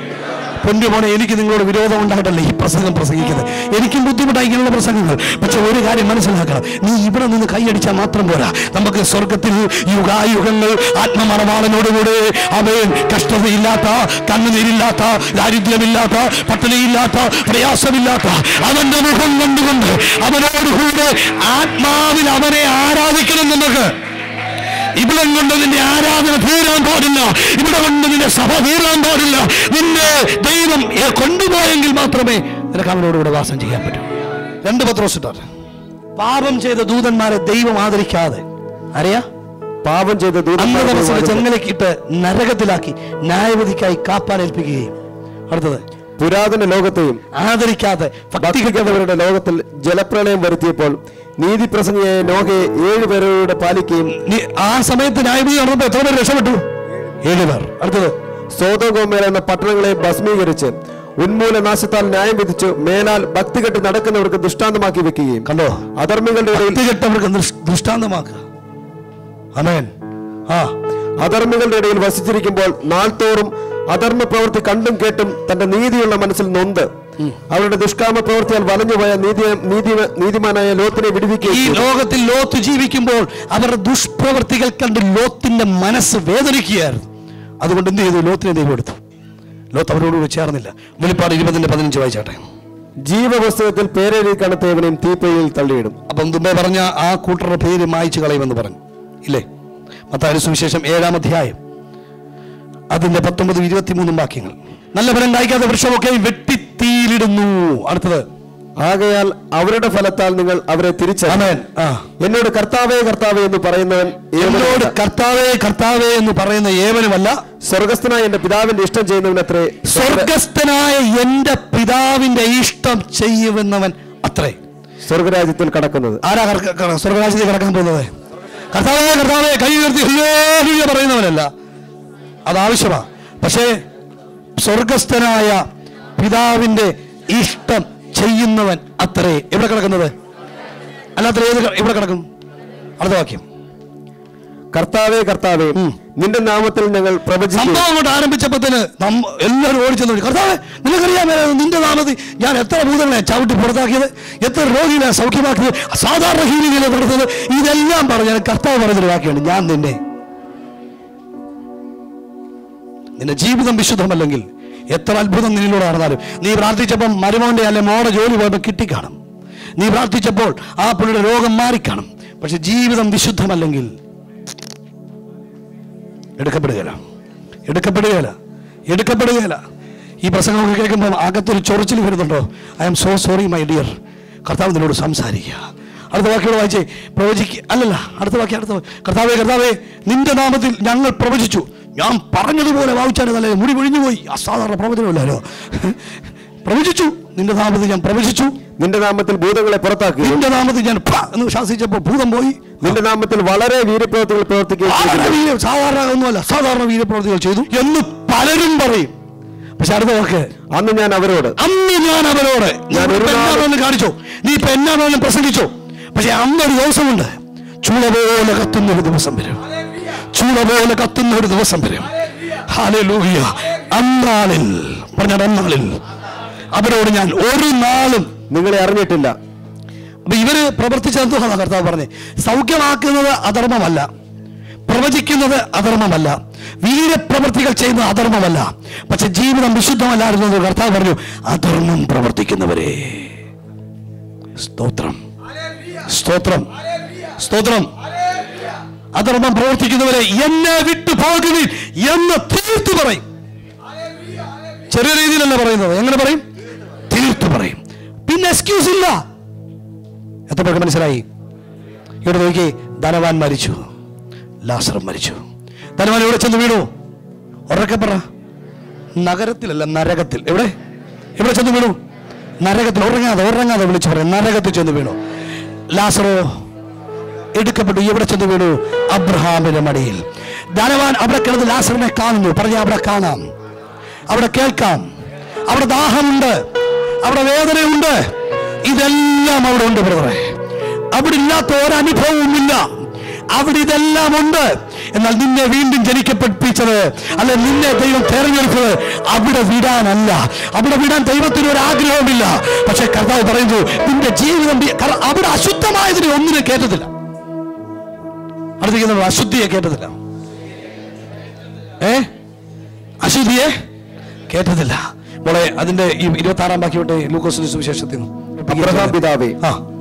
പൊന്നു എനിക്ക് നിങ്ങളോട് വിരോധം ഉണ്ടായിട്ടല്ല ഈ പ്രസംഗം പ്രസംഗിക്കുന്നത്? എനിക്കും ബുദ്ധിമുട്ടായി പ്രസംഗങ്ങൾ. പക്ഷെ ഒരു കാര്യം മനസ്സിലാക്കണം. നീ ഇവിടെ നിന്ന് കൈയടിച്ചാൽ മാത്രം പോരാ. നമുക്ക് സ്വർഗത്തിൽ യുഗായുഗങ്ങൾ ആത്മമറവാളനോടുകൂടെ. അവൻ കഷ്ടതയില്ലാത്ത കണ്ണുനീരില്ലാത്ത ദാരിദ്ര്യമില്ലാത്ത പട്ടിണിയില്ലാത്ത പ്രയാസമില്ലാത്ത അവന്റെ മുഖം കണ്ടുകൊണ്ട് അവനോടുകൂടെ ആത്മാവിൽ അവനെ ആരാധിക്കണം നമുക്ക്. ഇവിടെ കൊണ്ട് നിന്റെ ആരാധന തീരാൻ പാടില്ല. ഇവിടെ കൊണ്ട് നിന്റെ സഭ തീരാൻ പാടില്ല. നിന്നെ ദൈവം കൊണ്ടുപോയെങ്കിൽ മാത്രമേ നിനക്ക് അവനോട് ഇവിടെ വാസം ചെയ്യാൻ പറ്റൂ. രണ്ട് പത്രോസിട്ടാർ പാപം ചെയ്ത ദൂതന്മാരെ ദൈവം ആദരിക്കാതെ. അറിയാ പാപം ചെയ്ത ദൂതന്മാരെ ജനലേക്കിട്ട് നരകത്തിലാക്കി ന്യായവിധിക്കായി കാപ്പാൻ ഏൽപ്പിക്കുകയും. അടുത്തത്. പുരാതന ലോകത്തെയും ആദരിക്കാതെ ഭക്തിക്കുന്നവരുടെ ലോകത്തിൽ ജലപ്രളയം വരുത്തിയപ്പോൾ നീതിപ്രസംഗിയായ നോഹയെ ഏഴുപേരോട് പാലിക്കുകയും ആ സമയത്ത് ന്യായവിധി നടന്നപ്പോ എത്ര പേര് രക്ഷപ്പെട്ടു? ഏഴ് പേർ. അടുത്തത് സോതോഗോമേല എന്ന പട്ടണങ്ങളെ ഭസ്മീകരിച്ച് ഉന്മൂലനാശത്താൽ ന്യായം വിധിച്ചു മേലാൽ ഭക്തികെട്ട് നടക്കുന്നവർക്ക് ദൃഷ്ടാന്തമാക്കി വെക്കുകയും കണ്ടോ? അധർമ്മികളുടെ ഇടയിൽ ദൃഷ്ടാന്തമാക്കുക. അമേൻ ആ. അധർമ്മികളുടെ ഇടയിൽ വസിച്ചിരിക്കുമ്പോൾ നാൾതോറും അധർമ്മ പ്രവൃത്തി കണ്ടും കേട്ടും തന്റെ നീതിയുള്ള മനസ്സിൽ നൊന്ത്. അവരുടെ ദുഷ്കാമ പ്രവൃത്തിയാൽ വലഞ്ഞുപോയ നീതി നീതി നീതിമാനായ ലോത്തിനെ ഈ വിടുവിക്കുകയും ചെയ്തു. ലോകത്തിൽ ലോത്ത് ജീവിക്കുമ്പോൾ അവരുടെ ദുഷ്പ്രവൃത്തികൾ കണ്ട് ലോത്തിന്റെ മനസ്സ് വേദനിക്കുകയായിരുന്നു. അതുകൊണ്ട് എന്ത് ചെയ്തു? ലോത്തിനെ ദൈവം എടുത്തു. ലോത്ത് അവരോട് ചേർന്നില്ല. വെളിപ്പാട് ഇരുപതിന്റെ പതിനഞ്ച് വായിച്ചാട്ടെ. ജീവപുസ്തകത്തിൽ പേരെഴുതി കാണത്തവനെയും തീപ്പയിൽ തള്ളിയിടും. അപ്പം മുമ്പേ പറഞ്ഞ ആ കൂട്ടറുടെ പേര് മായ്ച്ചു കളയുമെന്ന് പറഞ്ഞു. ഇല്ലേ? മത്തായ സുവിശേഷം ഏഴാം അധ്യായം. അതിന്റെ പത്തൊമ്പതും ഇരുപത്തിമൂന്നും വാക്യങ്ങൾ. നല്ല ഫലം കായ്ക്കാത്ത വൃക്ഷമൊക്കെ വെട്ടിത്തീയിലിടുന്നു അടുത്തത്. ആകയാൽ അവരുടെ ഫലത്താൽ നിങ്ങൾ അവരെ തിരിച്ചറിയാൻ എന്നോട് കർത്താവേ കർത്താവേ എന്ന് പറയുന്നവൻ എന്നോട് കർത്താവേ കർത്താവേ എന്ന് പറയുന്ന ഏവനുമല്ല. സ്വർഗസ്ഥനായ എന്റെ പിതാവിന്റെ ഇഷ്ടം ചെയ്യുന്നവനത്രേ. സ്വർഗസ്ഥനായ എന്റെ പിതാവിന്റെ ഇഷ്ടം ചെയ്യുമെന്നവൻ അത്രേ. സ്വർഗരാജ്യത്തിൽ കടക്കുന്നത്. ആരാ സ്വർഗരാജ്യത്തിൽ കടക്കാൻ പോകുന്നത്? കർത്താവേ കർത്താവേ കൈ ഉയർത്തി പറയുന്നവനല്ല. അത് ആവശ്യമാണ് പക്ഷേ സ്വർഗസ്ഥനായ പിതാവിന്റെ ഇഷ്ടം ചെയ്യുന്നവൻ അത്രേ. എവിടെ കിടക്കുന്നത്? അല്ലാത്ത ഏത് എവിടെ കിടക്കും? അടുത്ത വാക്യം. കർത്താവേ കർത്താവേ നിന്റെ നാമത്തിൽ ഞങ്ങൾ പ്രവചിച്ചു സംഭവം കൊണ്ട് നമ്മ എല്ലാവരും ഓടിച്ചെന്ന് കർത്താവ് നിനക്കറിയാമേ നിന്റെ നാമത്തിൽ ഞാൻ എത്ര ഭൂതങ്ങളെ ചവിട്ടി പുറത്താക്കിയത്? എത്ര രോഗികളെ സൗഖ്യമാക്കിയത്? സാധാരണ ഹീലികളെ കൊടുത്തത് ഇതെല്ലാം പറഞ്ഞ കർത്താവ് പറഞ്ഞൊരു വാക്യമാണ് ഞാൻ നിന്നെ നിന്റെ ജീവിതം വിശുദ്ധമല്ലെങ്കിൽ എത്ര അത്ഭുതം നിന്നിലൂടെ നടന്നാലും. നീ പ്രാർത്ഥിച്ചപ്പോൾ മരുമോന്റെ അല്ലെ മോടെ ജോലി പോയപ്പോൾ കിട്ടിക്കാണും. നീ പ്രാർത്ഥിച്ചപ്പോൾ ആ പുള്ളിയുടെ രോഗം മാറിക്കാണും. പക്ഷെ ജീവിതം വിശുദ്ധമല്ലെങ്കിൽ എടുക്കപ്പെടുകയില്ല. എടുക്കപ്പെടുകയില്ല. എടുക്കപ്പെടുകയില്ല. ഈ പ്രസംഗമൊക്കെ കേൾക്കുമ്പോൾ അകത്തൊരു ചൊറിച്ചിൽ വരുന്നുണ്ടോ? I'm so sorry my dear. കർത്താവ് നിന്നോട് സംസാരിക്കുക. അടുത്ത വാക്കിയോട് വായിച്ചേ. പ്രവചിക്കുക അല്ലല്ല അടുത്ത വാക്യം അടുത്ത കർത്താവേ കർത്താവേ നിന്റെ നാമത്തിൽ ഞങ്ങൾ പ്രവചിച്ചു. ഞാൻ പറഞ്ഞതുപോലെ വായിച്ചാലേ മുടി പൊഴിഞ്ഞു പോയി അസാധാരണ പ്രവചനമല്ലോ പ്രവചിച്ചു. നിന്റെ നാമത്തിൽ ഞാൻ പ്രവചിച്ചു. നിന്റെ നാമത്തിൽ ഭൂതങ്ങളെ പുറത്താക്കി. നിന്റെ നാമത്തിൽ ഞാൻ എന്ന് ശാസിച്ചപ്പോൾ ഭൂതം പോയി. നിന്റെ നാമത്തിൽ വളരെ വീരപ്രവർത്തികൾ പ്രവർത്തിക്കുകയും സാധാരണ ഒന്നുമല്ല സാധാരണ വീരപ്രവർത്തികൾ ചെയ്തു എന്ന് പലരും പറയും. പക്ഷെ അടുത്ത വാക്ക്. അന്ന് ഞാൻ അവരോട്. അന്ന് ഞാൻ അവരോട്. ഞാൻ എന്നാണെന്ന് കാണിച്ചോ. നീ ഇപ്പൊ എന്നാണെന്ന് പ്രസംഗിച്ചോ. പക്ഷെ അന്നൊരു ദിവസമുണ്ട്. ചൂള പോലെ കത്തുന്ന ഒരു ദിവസം വരും. ചൂള പോലെ കത്തുന്ന ഒരു ദിവസം വരും. ഹാലൂയ അന്നാളിൽ പറഞ്ഞ അന്നാളിൽ അവരോട് ഞാൻ ഒരു നാളും നിങ്ങളെ അറിഞ്ഞിട്ടില്ല. അപ്പൊ ഇവർ പ്രവർത്തിച്ചെന്തുമാണ് കർത്താവ് പറഞ്ഞത് സൗഖ്യമാക്കുന്നത് അധർമ്മമല്ല. പ്രവചിക്കുന്നത് അധർമ്മമല്ല. വീരപ്രവർത്തികൾ ചെയ്യുന്നത് അധർമ്മമല്ല. പക്ഷെ ജീവിതം വിശുദ്ധമല്ലായിരുന്നു കർത്താവ് പറഞ്ഞു. അധർമ്മം പ്രവർത്തിക്കുന്നവരെ. സ്തോത്രം. സ്തോത്രം. സ്തോത്രം. അധർമ്മം പ്രവർത്തിക്കുന്നവരെ എന്നെ വിട്ടു പോകുവിൻ എന്ന് തീർത്തു പറയും. ചെറിയ രീതിയിലല്ല പറയുന്നത്. എങ്ങനെ പറയും? തീർത്തു പറയും. പിന്നെ എക്സ്ക്യൂസ് ഇല്ല. എത്ര പേർക്ക് മനസ്സിലായി? ഇവിടെ നോക്കി ധനവാൻ മരിച്ചു. ലാസറും മരിച്ചു. ധനവാൻ എവിടെ ചെന്ന് വീണു? ഉറക്കെ പറ. നഗരത്തിലല്ല നരകത്തിൽ. എവിടെ? എവിടെ ചെന്ന് വീണു? നരകത്തിൽ. ഉറങ്ങാതെ ഉറങ്ങാതെ വിളിച്ചു പറയാം. നരകത്തിൽ ചെന്ന് വീണു. ലാസറോ എടുക്കപ്പെട്ടു. എവിടെ ചെന്ന് വീണു? അബ്രഹാമിന്റെ മടിയിൽ. ധനവാൻ അവിടെ കിടന്ന് ലാസറിനെ കാണുന്നു. പറഞ്ഞ അവിടെ കാണാം. അവിടെ കേൾക്കാം. അവിടെ ദാഹമുണ്ട്. അവിടെ വേദനയുണ്ട്. ഇതെല്ലാം അവിടെ ഉണ്ട് ബ്രദറെ. അവിടെ ഇല്ലാത്ത ഒരനുഭവവുമില്ല. അവിടെ ഇതെല്ലാം ഉണ്ട്. എന്നാൽ നിന്നെ വീണ്ടും ജനിക്കപ്പെടുപ്പിച്ചത് അല്ലെ നിന്നെ ദൈവം തെരഞ്ഞെടുത്തത് അവിടെ വിടാനല്ല. അവിടെ വിടാൻ ദൈവത്തിന് ഒരു ആഗ്രഹമില്ല പക്ഷെ കർത്താവ് പറയുന്നു നിന്റെ ജീവിതം അവിടെ അശുദ്ധമായതിന് ഒന്നിനെ കേട്ടതില്ല. അടുത്തേക്ക് നമ്മൾ അശുദ്ധിയെ കേട്ടതില്ല. ഏ? അശുദ്ധിയെ കേട്ടതില്ല. മോളെ അതിന്റെ ഈ ഇരുപത്തി ആറാം ബാക്കി വിട്ടെ ലൂക്കോസിന്റെ സുവിശേഷത്തിൽ അബ്രഹാം പിതാവേ.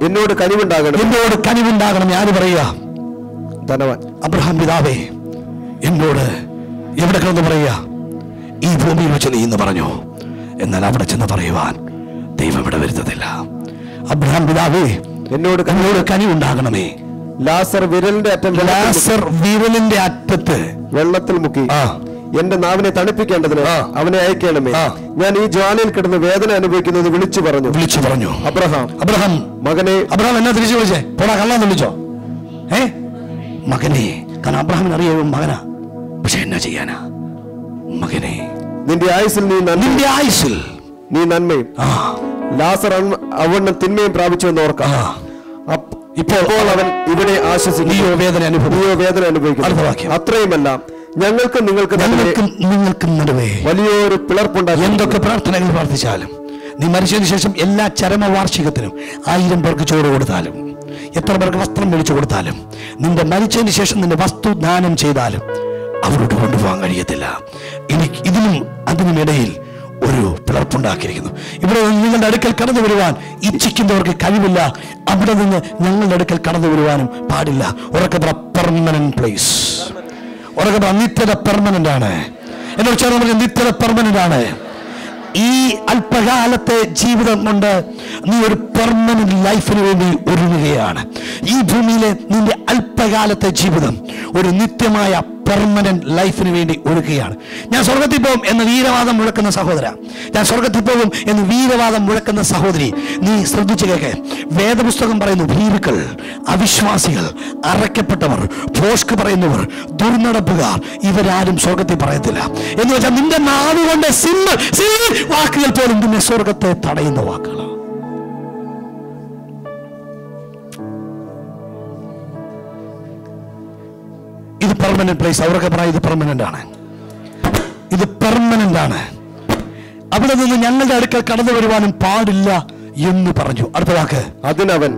എന്നോട് കനിവുണ്ടാകണം. എന്നോട് കനിവുണ്ടാകണം ഞാൻ പറയുക. ധനവാൻ. അബ്രഹാം പിതാവേ എന്നോട് എവിടെ കിടന്ന് പറയുക? ഈ ഭൂമിയിൽ വെച്ച് നീ എന്ന് പറഞ്ഞു? എന്നാൽ അവിടെ ചെന്ന് പറയുവാൻ ദൈവം ഇവിടെ വരുത്തതില്ല അബ്രഹാം പിതാവേ എന്നോട് എന്നോട് കനിവുണ്ടാകണമേ. ലാസർ വിരലിന്റെ അറ്റം ലാസർ വിരലിന്റെ അറ്റത്ത്. വെള്ളത്തിൽ മുക്കി. എന്റെ നാവിനെ തണുപ്പിക്കേണ്ടതിന് അവനെ അയക്കണമേ. ഞാൻ ഈ ജ്വാലയിൽ കിടന്ന് വേദന അനുഭവിക്കുന്നത് വിളിച്ചു പറഞ്ഞു. വിളിച്ചു പറഞ്ഞു. അബ്രഹാം. അബ്രഹാം. മകനെ അബ്രഹാം എന്നാ തിരിച്ചു വിളിച്ചേ? പോടാ കള്ളാന്ന് വിളിച്ചോ? ഏ? മകനെ. കാരണം അബ്രഹാമിന് അറിയാ മകനാ? പക്ഷെ എന്നാ ചെയ്യാനാ? മകനെ. നിന്റെ ആയുസിൽ നീ നിന്റെ ആയുസിൽ നീ നന്മയും ലാസർ അവണ്ണം തിന്മയും പ്രാപിച്ചു എന്ന് ഓർക്കാം ഇപ്പോൾ അവൻ ഇവിടെ ആശ്വസിക്കും നീയോ വേദന അനുഭവം വേദന അനുഭവിക്കുന്നു. അത്രയുമല്ല ഞങ്ങൾക്ക് നിങ്ങൾക്ക് നിങ്ങൾക്ക് ഞങ്ങൾക്കും നിങ്ങൾക്കും നടുവേ. വലിയൊരു പിളർപ്പുണ്ടായി. എന്തൊക്കെ പ്രാർത്ഥനകൾ പ്രാർത്ഥിച്ചാലും നീ മരിച്ചതിന് ശേഷം എല്ലാ ചരമവാർഷികത്തിനും ആയിരം പേർക്ക് ചോറ് കൊടുത്താലും എത്ര പേർക്ക് വസ്ത്രം മേടിച്ചു കൊടുത്താലും നിന്റെ മരിച്ചതിന് ശേഷം നിന്റെ വസ്തു ദാനം ചെയ്താലും അവരോട് കൊണ്ടുപോകാൻ കഴിയത്തില്ല. ഇനി ഇതിനും അതിനും ഇടയിൽ ഒരു പിളർപ്പുണ്ടാക്കിയിരിക്കുന്നു. ഇവിടെ നിങ്ങളുടെ അടുക്കൽ കടന്നു വരുവാൻ ഇച്ഛിക്കുന്നവർക്ക് കഴിവില്ല. അവിടെ നിന്ന് ഞങ്ങളുടെ അടുക്കൽ കടന്നു വരുവാനും പാടില്ല. ഉറക്കത്ര പെർമനന്റ് പ്ലേസ് ഉറക്കത്ര നിത്യത പെർമനന്റ് ആണ്. എന്നോട് ചേർന്ന് പറഞ്ഞ നിത്യത പെർമനന്റ് ആണ്. ഈ അല്പകാലത്തെ ജീവിതം കൊണ്ട് നീ ഒരു പെർമനന്റ് ലൈഫിന് വേണ്ടി ഒരുങ്ങുകയാണ്. ഈ ഭൂമിയിലെ നിന്റെ അല്പകാലത്തെ ജീവിതം ഒരു നിത്യമായ പെർമനന്റ് ലൈഫിന് വേണ്ടി ഒഴുക്കുകയാണ് ഞാൻ സ്വർഗത്തിൽ പോകും എന്ന് വീരവാദം മുഴക്കുന്ന സഹോദര. ഞാൻ സ്വർഗത്തിൽ പോകും എന്ന് വീരവാദം മുഴക്കുന്ന സഹോദരി. നീ ശ്രദ്ധിച്ചു കേൾക്ക്. വേദപുസ്തകം പറയുന്നു ഭീരുക്കൾ അവിശ്വാസികൾ അറയ്ക്കപ്പെട്ടവർ ഭോഷ്ക് പറയുന്നവർ ദുർനടപ്പുകാർ ഇവരാരും സ്വർഗത്തിൽ പറയത്തില്ല. എന്ന് വെച്ചാൽ നിന്റെ നാവുകൊണ്ട് സിമ്പിൾ വാക്കുകൾ പോലും നിന്നെ സ്വർഗത്തെ തടയുന്ന വാക്കുകളാണ്. ഇത് പെർമനന്റ് പ്ലേസ് അവരൊക്കെ പറയാം ഇത് പെർമനന്റ് ആണ്. ഇത് പെർമനന്റ് ആണ്. അവിടെ നിന്ന് ഞങ്ങളുടെ അടുക്കൽ കടന്നു വരുവാനും പാടില്ല എന്ന് പറഞ്ഞു. അടുത്ത വാക്ക്. അതിനവൻ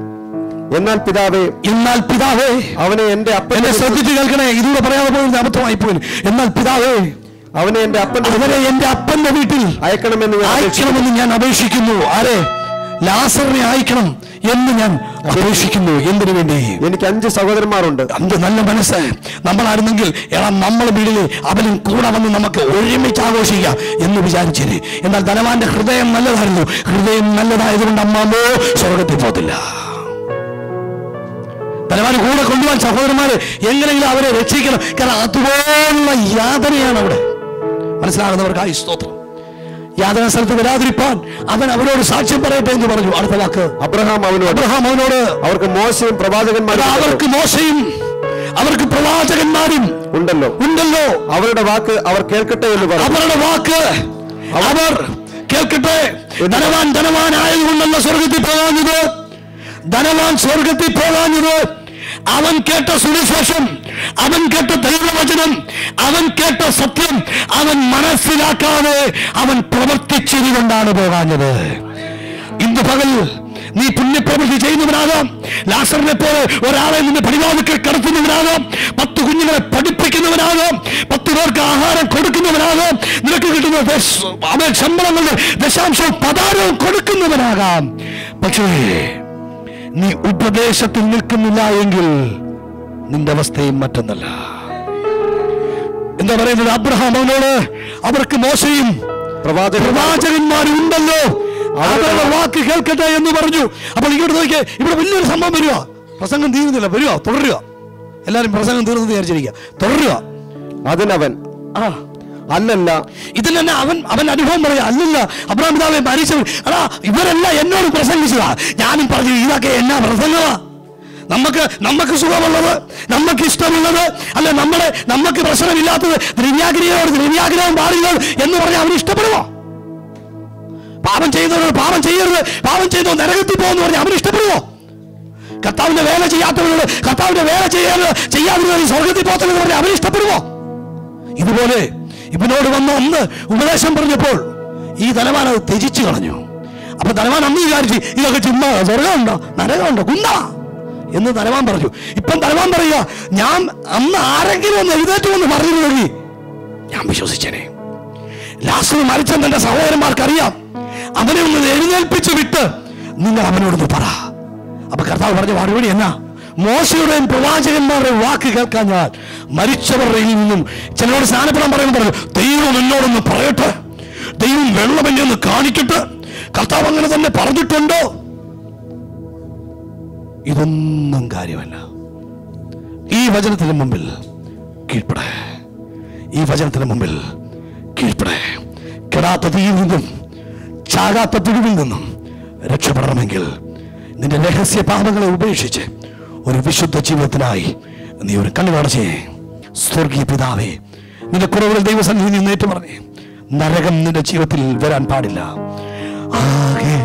എന്നാൽ പിതാവേ എന്നാൽ പിതാവേ അവനെ എന്റെ അപ്പൻ എന്നെ ശ്രദ്ധിച്ച് കേൾക്കണേ. ഇതുകൂടെ പറയാതെ പോയി അബദ്ധമായി പോയി. എന്നാൽ പിതാവേ അവനെ എന്റെ അപ്പൻ അവനെ എന്റെ അപ്പന്റെ വീട്ടിൽ അയക്കണമെന്ന്. അയക്കണമെന്ന് ഞാൻ അപേക്ഷിക്കുന്നു. ആരെ? ലാസറിനെ അയക്കണം. എന്ന് ഞാൻ അപേക്ഷിക്കുന്നു. എന്തിനു വേണ്ടി? എനിക്ക് അഞ്ച് സഹോദരന്മാരുണ്ട്. അഞ്ച് നല്ല മനസ്സ്. നമ്മളായിരുന്നെങ്കിൽ എടാ നമ്മൾ വീട്ടിൽ അവനും കൂടെ വന്ന് നമുക്ക് ഒരുമിച്ച് ആഘോഷിക്കാം എന്ന് വിചാരിച്ചേനെ. എന്നാൽ ധനവാന്റെ ഹൃദയം നല്ലതായിരുന്നു. ഹൃദയം നല്ലതായതുകൊണ്ട് അമ്മാമോ സ്വർഗത്തിൽ പോകത്തില്ല. ധനവാന് കൂടെ കൊണ്ടുപോകാൻ സഹോദരന്മാര് എങ്ങനെയെങ്കിലും അവരെ രക്ഷിക്കണം. കാരണം അതുപോലുള്ള യാതനയാണ് അവിടെ. മനസ്സിലാകുന്നവർക്കായി സ്തോത്രം. യാതന സ്ഥലത്ത് വരാതിരിപ്പാൻ അവൻ അവനോട് സാക്ഷ്യം പറയട്ടെ എന്ന് പറഞ്ഞു അടുത്ത വാക്ക് അബ്രഹാം അവനോട് അബ്രഹാം അവനോട് അവർക്ക് മോശയും പ്രവാചകന്മാരും എടാ, അവർക്ക് മോശയും അവർക്ക് പ്രവാചകന്മാരും ഉണ്ടല്ലോ. ഉണ്ടല്ലോ. അവരുടെ വാക്ക് അവർ കേൾക്കട്ടെ എന്ന് പറഞ്ഞു. അവരുടെ വാക്ക് അവർ കേൾക്കട്ടെ. ധനവാൻ ധനവാനായതുകൊണ്ടല്ല സ്വർഗത്തിൽ പോകാഞ്ഞത്. ധനവാൻ സ്വർഗത്തിൽ പോകാഞ്ഞത്. അവൻ കേട്ട സുവിശേഷം അവൻ കേട്ട ദൈവവചനം അവൻ കേട്ട സത്യം അവൻ മനസ്സിലാക്കാതെ അവൻ പ്രവർത്തിച്ചത് കൊണ്ടാണ് പോകാഞ്ഞത്. ഇന്ന് പകൽ നീ പുണ്യപ്രവൃത്തി ചെയ്യുന്നവനാകാം. ലാസറിനെ പോലെ ഒരാളെ നിന്ന് പടിവാതിക്കൽ കടത്തുന്നവനാകാം. പത്ത് കുഞ്ഞുങ്ങളെ പഠിപ്പിക്കുന്നവനാകാം. പത്ത് പേർക്ക് ആഹാരം കൊടുക്കുന്നവനാകാം. നിനക്ക് കിട്ടുന്ന ശമ്പളങ്ങളുടെ ദശാംശവും പതാരവും കൊടുക്കുന്നവനാകാം. പക്ഷേ നീ ഉപദേശത്തിൽ നിൽക്കുന്നില്ല എങ്കിൽ നിന്റെ അവസ്ഥയും മറ്റൊന്നല്ല. എന്താ പറയുന്നത്? അബ്രഹാം അവനോട് അവർക്ക് മോശയും പ്രവാചകന്മാരുണ്ടല്ലോ. പ്രവാചകന്മാരും ഉണ്ടല്ലോ അവരുടെ വാക്ക് കേൾക്കട്ടെ എന്ന് പറഞ്ഞു. അപ്പോൾ ഇങ്ങോട്ട് നോക്കിയേ ഇവിടെ വലിയൊരു സംഭവം വരിക. പ്രസംഗം തീരുന്നില്ല. വരിക തുടരുക. എല്ലാരും പ്രസംഗം തീർന്നു വിചാരിച്ചിരിക്കുക. തുടരുക. അതിനവൻ ആ. അല്ലല്ല. ഇതിൽ തന്നെ അവൻ അവൻ അനുഭവം പറയാ അല്ലല്ല അബ്രാം പിതാവെ മരിച്ചവൻ. അടാ ഇവരെല്ലാം എന്നോട് പ്രസംഗിച്ചതാ. ഞാനും പറഞ്ഞു ഇതൊക്കെ എന്നാ പ്രസംഗമാ? നമുക്ക് നമുക്ക് സുഖമുള്ളത് നമുക്ക് ഇഷ്ടമുള്ളത് അല്ല നമ്മുടെ നമുക്ക് പ്രശ്നമില്ലാത്തത് ദ്രവ്യാഗ്രഹയോട് ദ്രവ്യാഗ്രഹം പാടില്ല എന്ന് പറഞ്ഞാൽ അവന് ഇഷ്ടപ്പെടുമോ? പാപം ചെയ്യുന്നവരോട് പാപം ചെയ്യരുത്. പാപം ചെയ്തോ നരകത്തിൽ പോകുന്നു പറഞ്ഞാൽ അവന് ഇഷ്ടപ്പെടുമോ? കർത്താവിന്റെ വേല ചെയ്യാത്തവരോട് കർത്താവിന്റെ വേല ചെയ്യാതെ ചെയ്യാതിരുന്ന സ്വർഗത്തിൽ പോകത്തില്ലെന്ന് പറഞ്ഞാൽ അവന് ഇഷ്ടപ്പെടുമോ? ഇതുപോലെ ഇവനോട് വന്ന അന്ന് ഉപദേശം പറഞ്ഞപ്പോൾ ഈ തലവാൻ അത് ത്യജിച്ചു കളഞ്ഞു. അപ്പൊ തലവാൻ അന്ന് വിചാരിച്ചു ഇതൊക്കെ ചുമ്മാ സ്വർഗമുണ്ടോ നരകമുണ്ടോ കുന്താ എന്ന് തലവാൻ പറഞ്ഞു. ഇപ്പം തലവാൻ പറയുക ഞാൻ അന്ന് ആരെങ്കിലും ഒന്ന് എഴുതേറ്റു എന്ന് പറഞ്ഞു പറഞ്ഞിരുന്നെങ്കിൽ ഞാൻ വിശ്വസിച്ചേനെ. ലാസ്റ്റ് മരിച്ചെന്ന് തന്റെ സഹോദരന്മാർക്കറിയാം. അവനെ ഒന്ന് എഴുന്നേൽപ്പിച്ച് വിട്ട് നിങ്ങൾ അവനോടൊന്ന് പറ. അപ്പൊ കർത്താവ് പറഞ്ഞ മറുപടി എന്നാ? മോശയുടെയും പ്രവാചകന്മാരുടെ വാക്ക് കേൾക്കാൻ ഞാൻ മരിച്ചവരുടെ നിന്നും ചിലരോട് സ്നാനപ്പെടാൻ പറയുന്നു പറഞ്ഞു ദൈവം എന്നോടൊന്ന് പറയട്ടെ. ദൈവം വെള്ളം എന്നെ ഒന്ന് കാണിക്കട്ടെ. കർത്താവ് അങ്ങനെ തന്നെ പറഞ്ഞിട്ടുണ്ടോ. ഇതൊന്നും കാര്യമല്ല. ഈ വചനത്തിന് മുമ്പിൽ കീഴ്പ്പെടേ. ഈ വചനത്തിന് മുമ്പിൽ കീഴ്പ്പെടേ. കെടാത്ത തീയിൽ നിന്നും ചാകാത്ത പിടിവിൽ നിന്നും രക്ഷപ്പെടണമെങ്കിൽ നിന്റെ രഹസ്യ പാപങ്ങളെ ഉപേക്ഷിച്ച് ഒരു വിശുദ്ധ ജീവിതത്തിനായി നീ ഒരു കണ്ണുകാണച്ചേ സ്വർഗീയ പിതാവേ നിന്റെ കുറവുകൾ ദൈവസന്നിധി നിന്ന് ഏറ്റു പറഞ്ഞേ നരകം നിന്റെ ജീവിതത്തിൽ വരാൻ പാടില്ല. ആകെ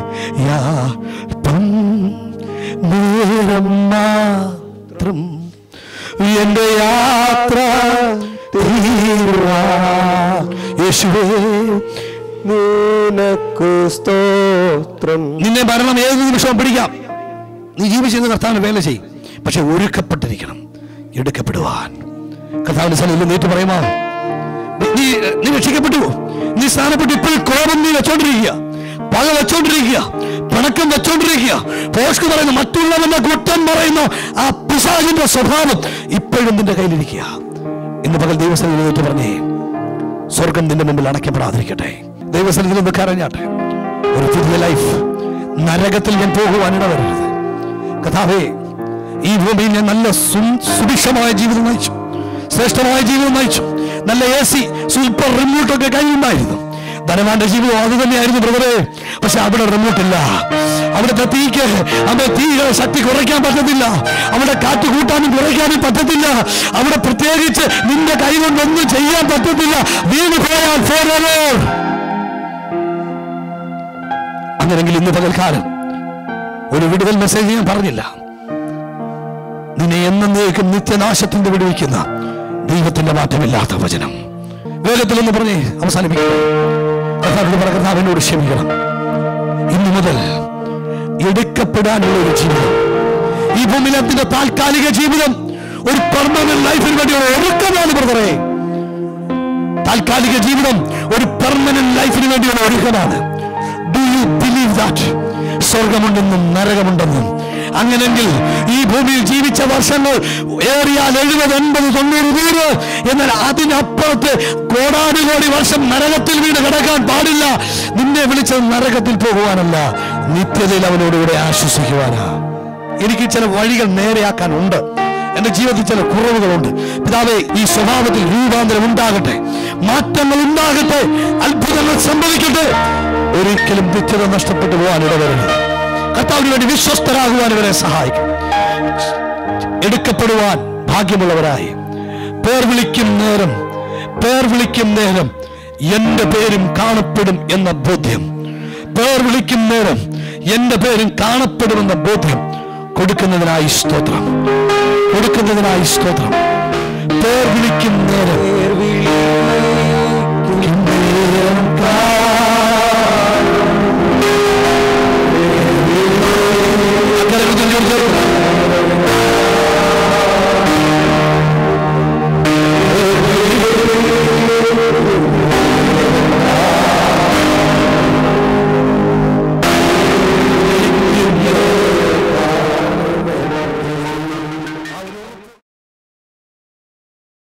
മാത്രം എന്റെ യാത്ര യേശുവേ സ്തോത്രം. നിന്നെ ഭരണം ഏത് നിമിഷവും പിടിക്കാം. നീ ജീവിച്ചിരുന്ന കർത്താവിന് വേല ചെയ്യും. പക്ഷെ ഒരുക്കപ്പെട്ടിരിക്കണം. എടുക്കപ്പെടുവാൻ. കഥാവിന്റെ സ്ഥലം നേരിട്ട് പറയുമോ. നീ നീ രക്ഷിക്കപ്പെട്ടു. നീ സ്ഥാനപ്പെട്ടു ഇപ്പോൾ കോപം നീ വെച്ചോണ്ടിരിക്കുക. പക വെച്ചോണ്ടിരിക്കുക. പിണക്കം വെച്ചോണ്ടിരിക്കുക. പോഷ്ക്ക് പറയുന്നു മറ്റുള്ളവന്റെ കുറ്റം പറയുന്നു. ആ പിശാചിന്റെ സ്വഭാവം ഇപ്പോഴും നിന്റെ കയ്യിലിരിക്കുക. ഇന്ന് പകൽ ദൈവസ്ഥലം നേരിട്ട് പറഞ്ഞേ. സ്വർഗം നിന്റെ മുമ്പിൽ അടയ്ക്കപ്പെടാതിരിക്കട്ടെ. ദൈവസ്ഥലത്തിൽ നിന്ന് കരഞ്ഞാട്ടെ. ഒരു പുതിയ ലൈഫ് നരകത്തിൽ ഞാൻ പോകുവാനിട വരരുത് കഥാവേ ഈ ഭൂമിയിൽ ഞാൻ നല്ല സുഭിക്ഷമായ ജീവിതം നയിച്ചു. ശ്രേഷ്ഠമായ ജീവിതം നയിച്ചു. നല്ല എ സി സൂപ്പർ റിമോട്ടൊക്കെ കയ്യിലുണ്ടായിരുന്നു. ധനവാന്റെ ജീവിതം അത് തന്നെയായിരുന്നു ബ്രദറെ. പക്ഷെ അവിടെ റിമോട്ടില്ല അവിടുത്തെ തീക്ക് അവിടെ തീയ ശക്തി കുറയ്ക്കാൻ പറ്റത്തില്ല. അവിടെ കാറ്റ് കൂട്ടാനും കുറയ്ക്കാനും പറ്റത്തില്ല. അവിടെ പ്രത്യേകിച്ച് നിന്റെ കൈ കൊണ്ടൊന്നും ചെയ്യാൻ പറ്റത്തില്ല. വീണ് പോയാൽ. അങ്ങനെങ്കിൽ ഇന്ന് പകൽക്കാലം ഒരു വിടുതൽ മെസ്സേജ് ഞാൻ പറഞ്ഞില്ല. നിന്നെ എന്നേക്കും നിത്യനാശത്തിന്റെ വിടുവിക്കുന്ന ദൈവത്തിന്റെ മാറ്റമില്ലാത്ത വചനം. വേഗത്തിൽ ഒന്ന് പറഞ്ഞേ അവസാനിപ്പിക്കണം ക്ഷമിക്കണം. ഇന്നു മുതൽ എടുക്കപ്പെടാനുള്ള ഒരു ജീവിതം. ഈ ഭൂമിയിലെ താൽക്കാലിക ജീവിതം ഒരു പെർമനന്റ് ലൈഫിന് വേണ്ടിയുള്ള ഒരുക്കമാണ് ബ്രദറെ. താൽക്കാലിക ജീവിതം ഒരു പെർമനന്റ് ലൈഫിന് വേണ്ടിയുള്ള ഒരുക്കമാണ് ഡു യു ബിലീവ് ദാറ്റ് സ്വർഗമുണ്ടെന്നും നരകമുണ്ടെന്നും അങ്ങനെങ്കിൽ ഈ ഭൂമിയിൽ ജീവിച്ച വർഷങ്ങൾ ഏറിയാൽ എഴുപത് എൺപത് തൊണ്ണൂറ് നൂറ് എന്നാൽ അതിനപ്പുറത്ത് കോടാനുകോടി വർഷം നരകത്തിൽ വീട് കിടക്കാൻ പാടില്ല. നിന്നെ വിളിച്ചത് നരകത്തിൽ പോകുവാനല്ല നിത്യതയിൽ അവനോടുകൂടെ ആശ്വസിക്കുവാനാ. എനിക്ക് ചില വഴികൾ നേരെയാക്കാനുണ്ട്. എന്റെ ജീവിതത്തിൽ ചില കുറവുകളുണ്ട്. പിതാവേ ഈ സ്വഭാവത്തിൽ രൂപാന്തരം ഉണ്ടാകട്ടെ. മാറ്റങ്ങൾ ഉണ്ടാകട്ടെ. അത്ഭുതങ്ങൾ സംഭവിക്കട്ടെ. ഒരിക്കലും നിത്യത നഷ്ടപ്പെട്ടു പോകാൻ ഇടവരരുത്. കർത്താവിന് വേണ്ടി വിശ്വസ്തരാകുവാൻ ഇവരെ സഹായിക്കും. എടുക്കപ്പെടുവാൻ ഭാഗ്യമുള്ളവരായി. പേർ വിളിക്കും നേരം പേർ വിളിക്കും നേരം എന്റെ പേരും കാണപ്പെടും എന്ന ബോധ്യം. പേർ വിളിക്കും നേരം എന്റെ പേരും കാണപ്പെടുമെന്ന ബോധ്യം. കൊടുക്കുന്നതിനായി സ്തോത്രം. കൊടുക്കുന്നതിനായി സ്തോത്രം. പേർ വിളിക്കും നേരം.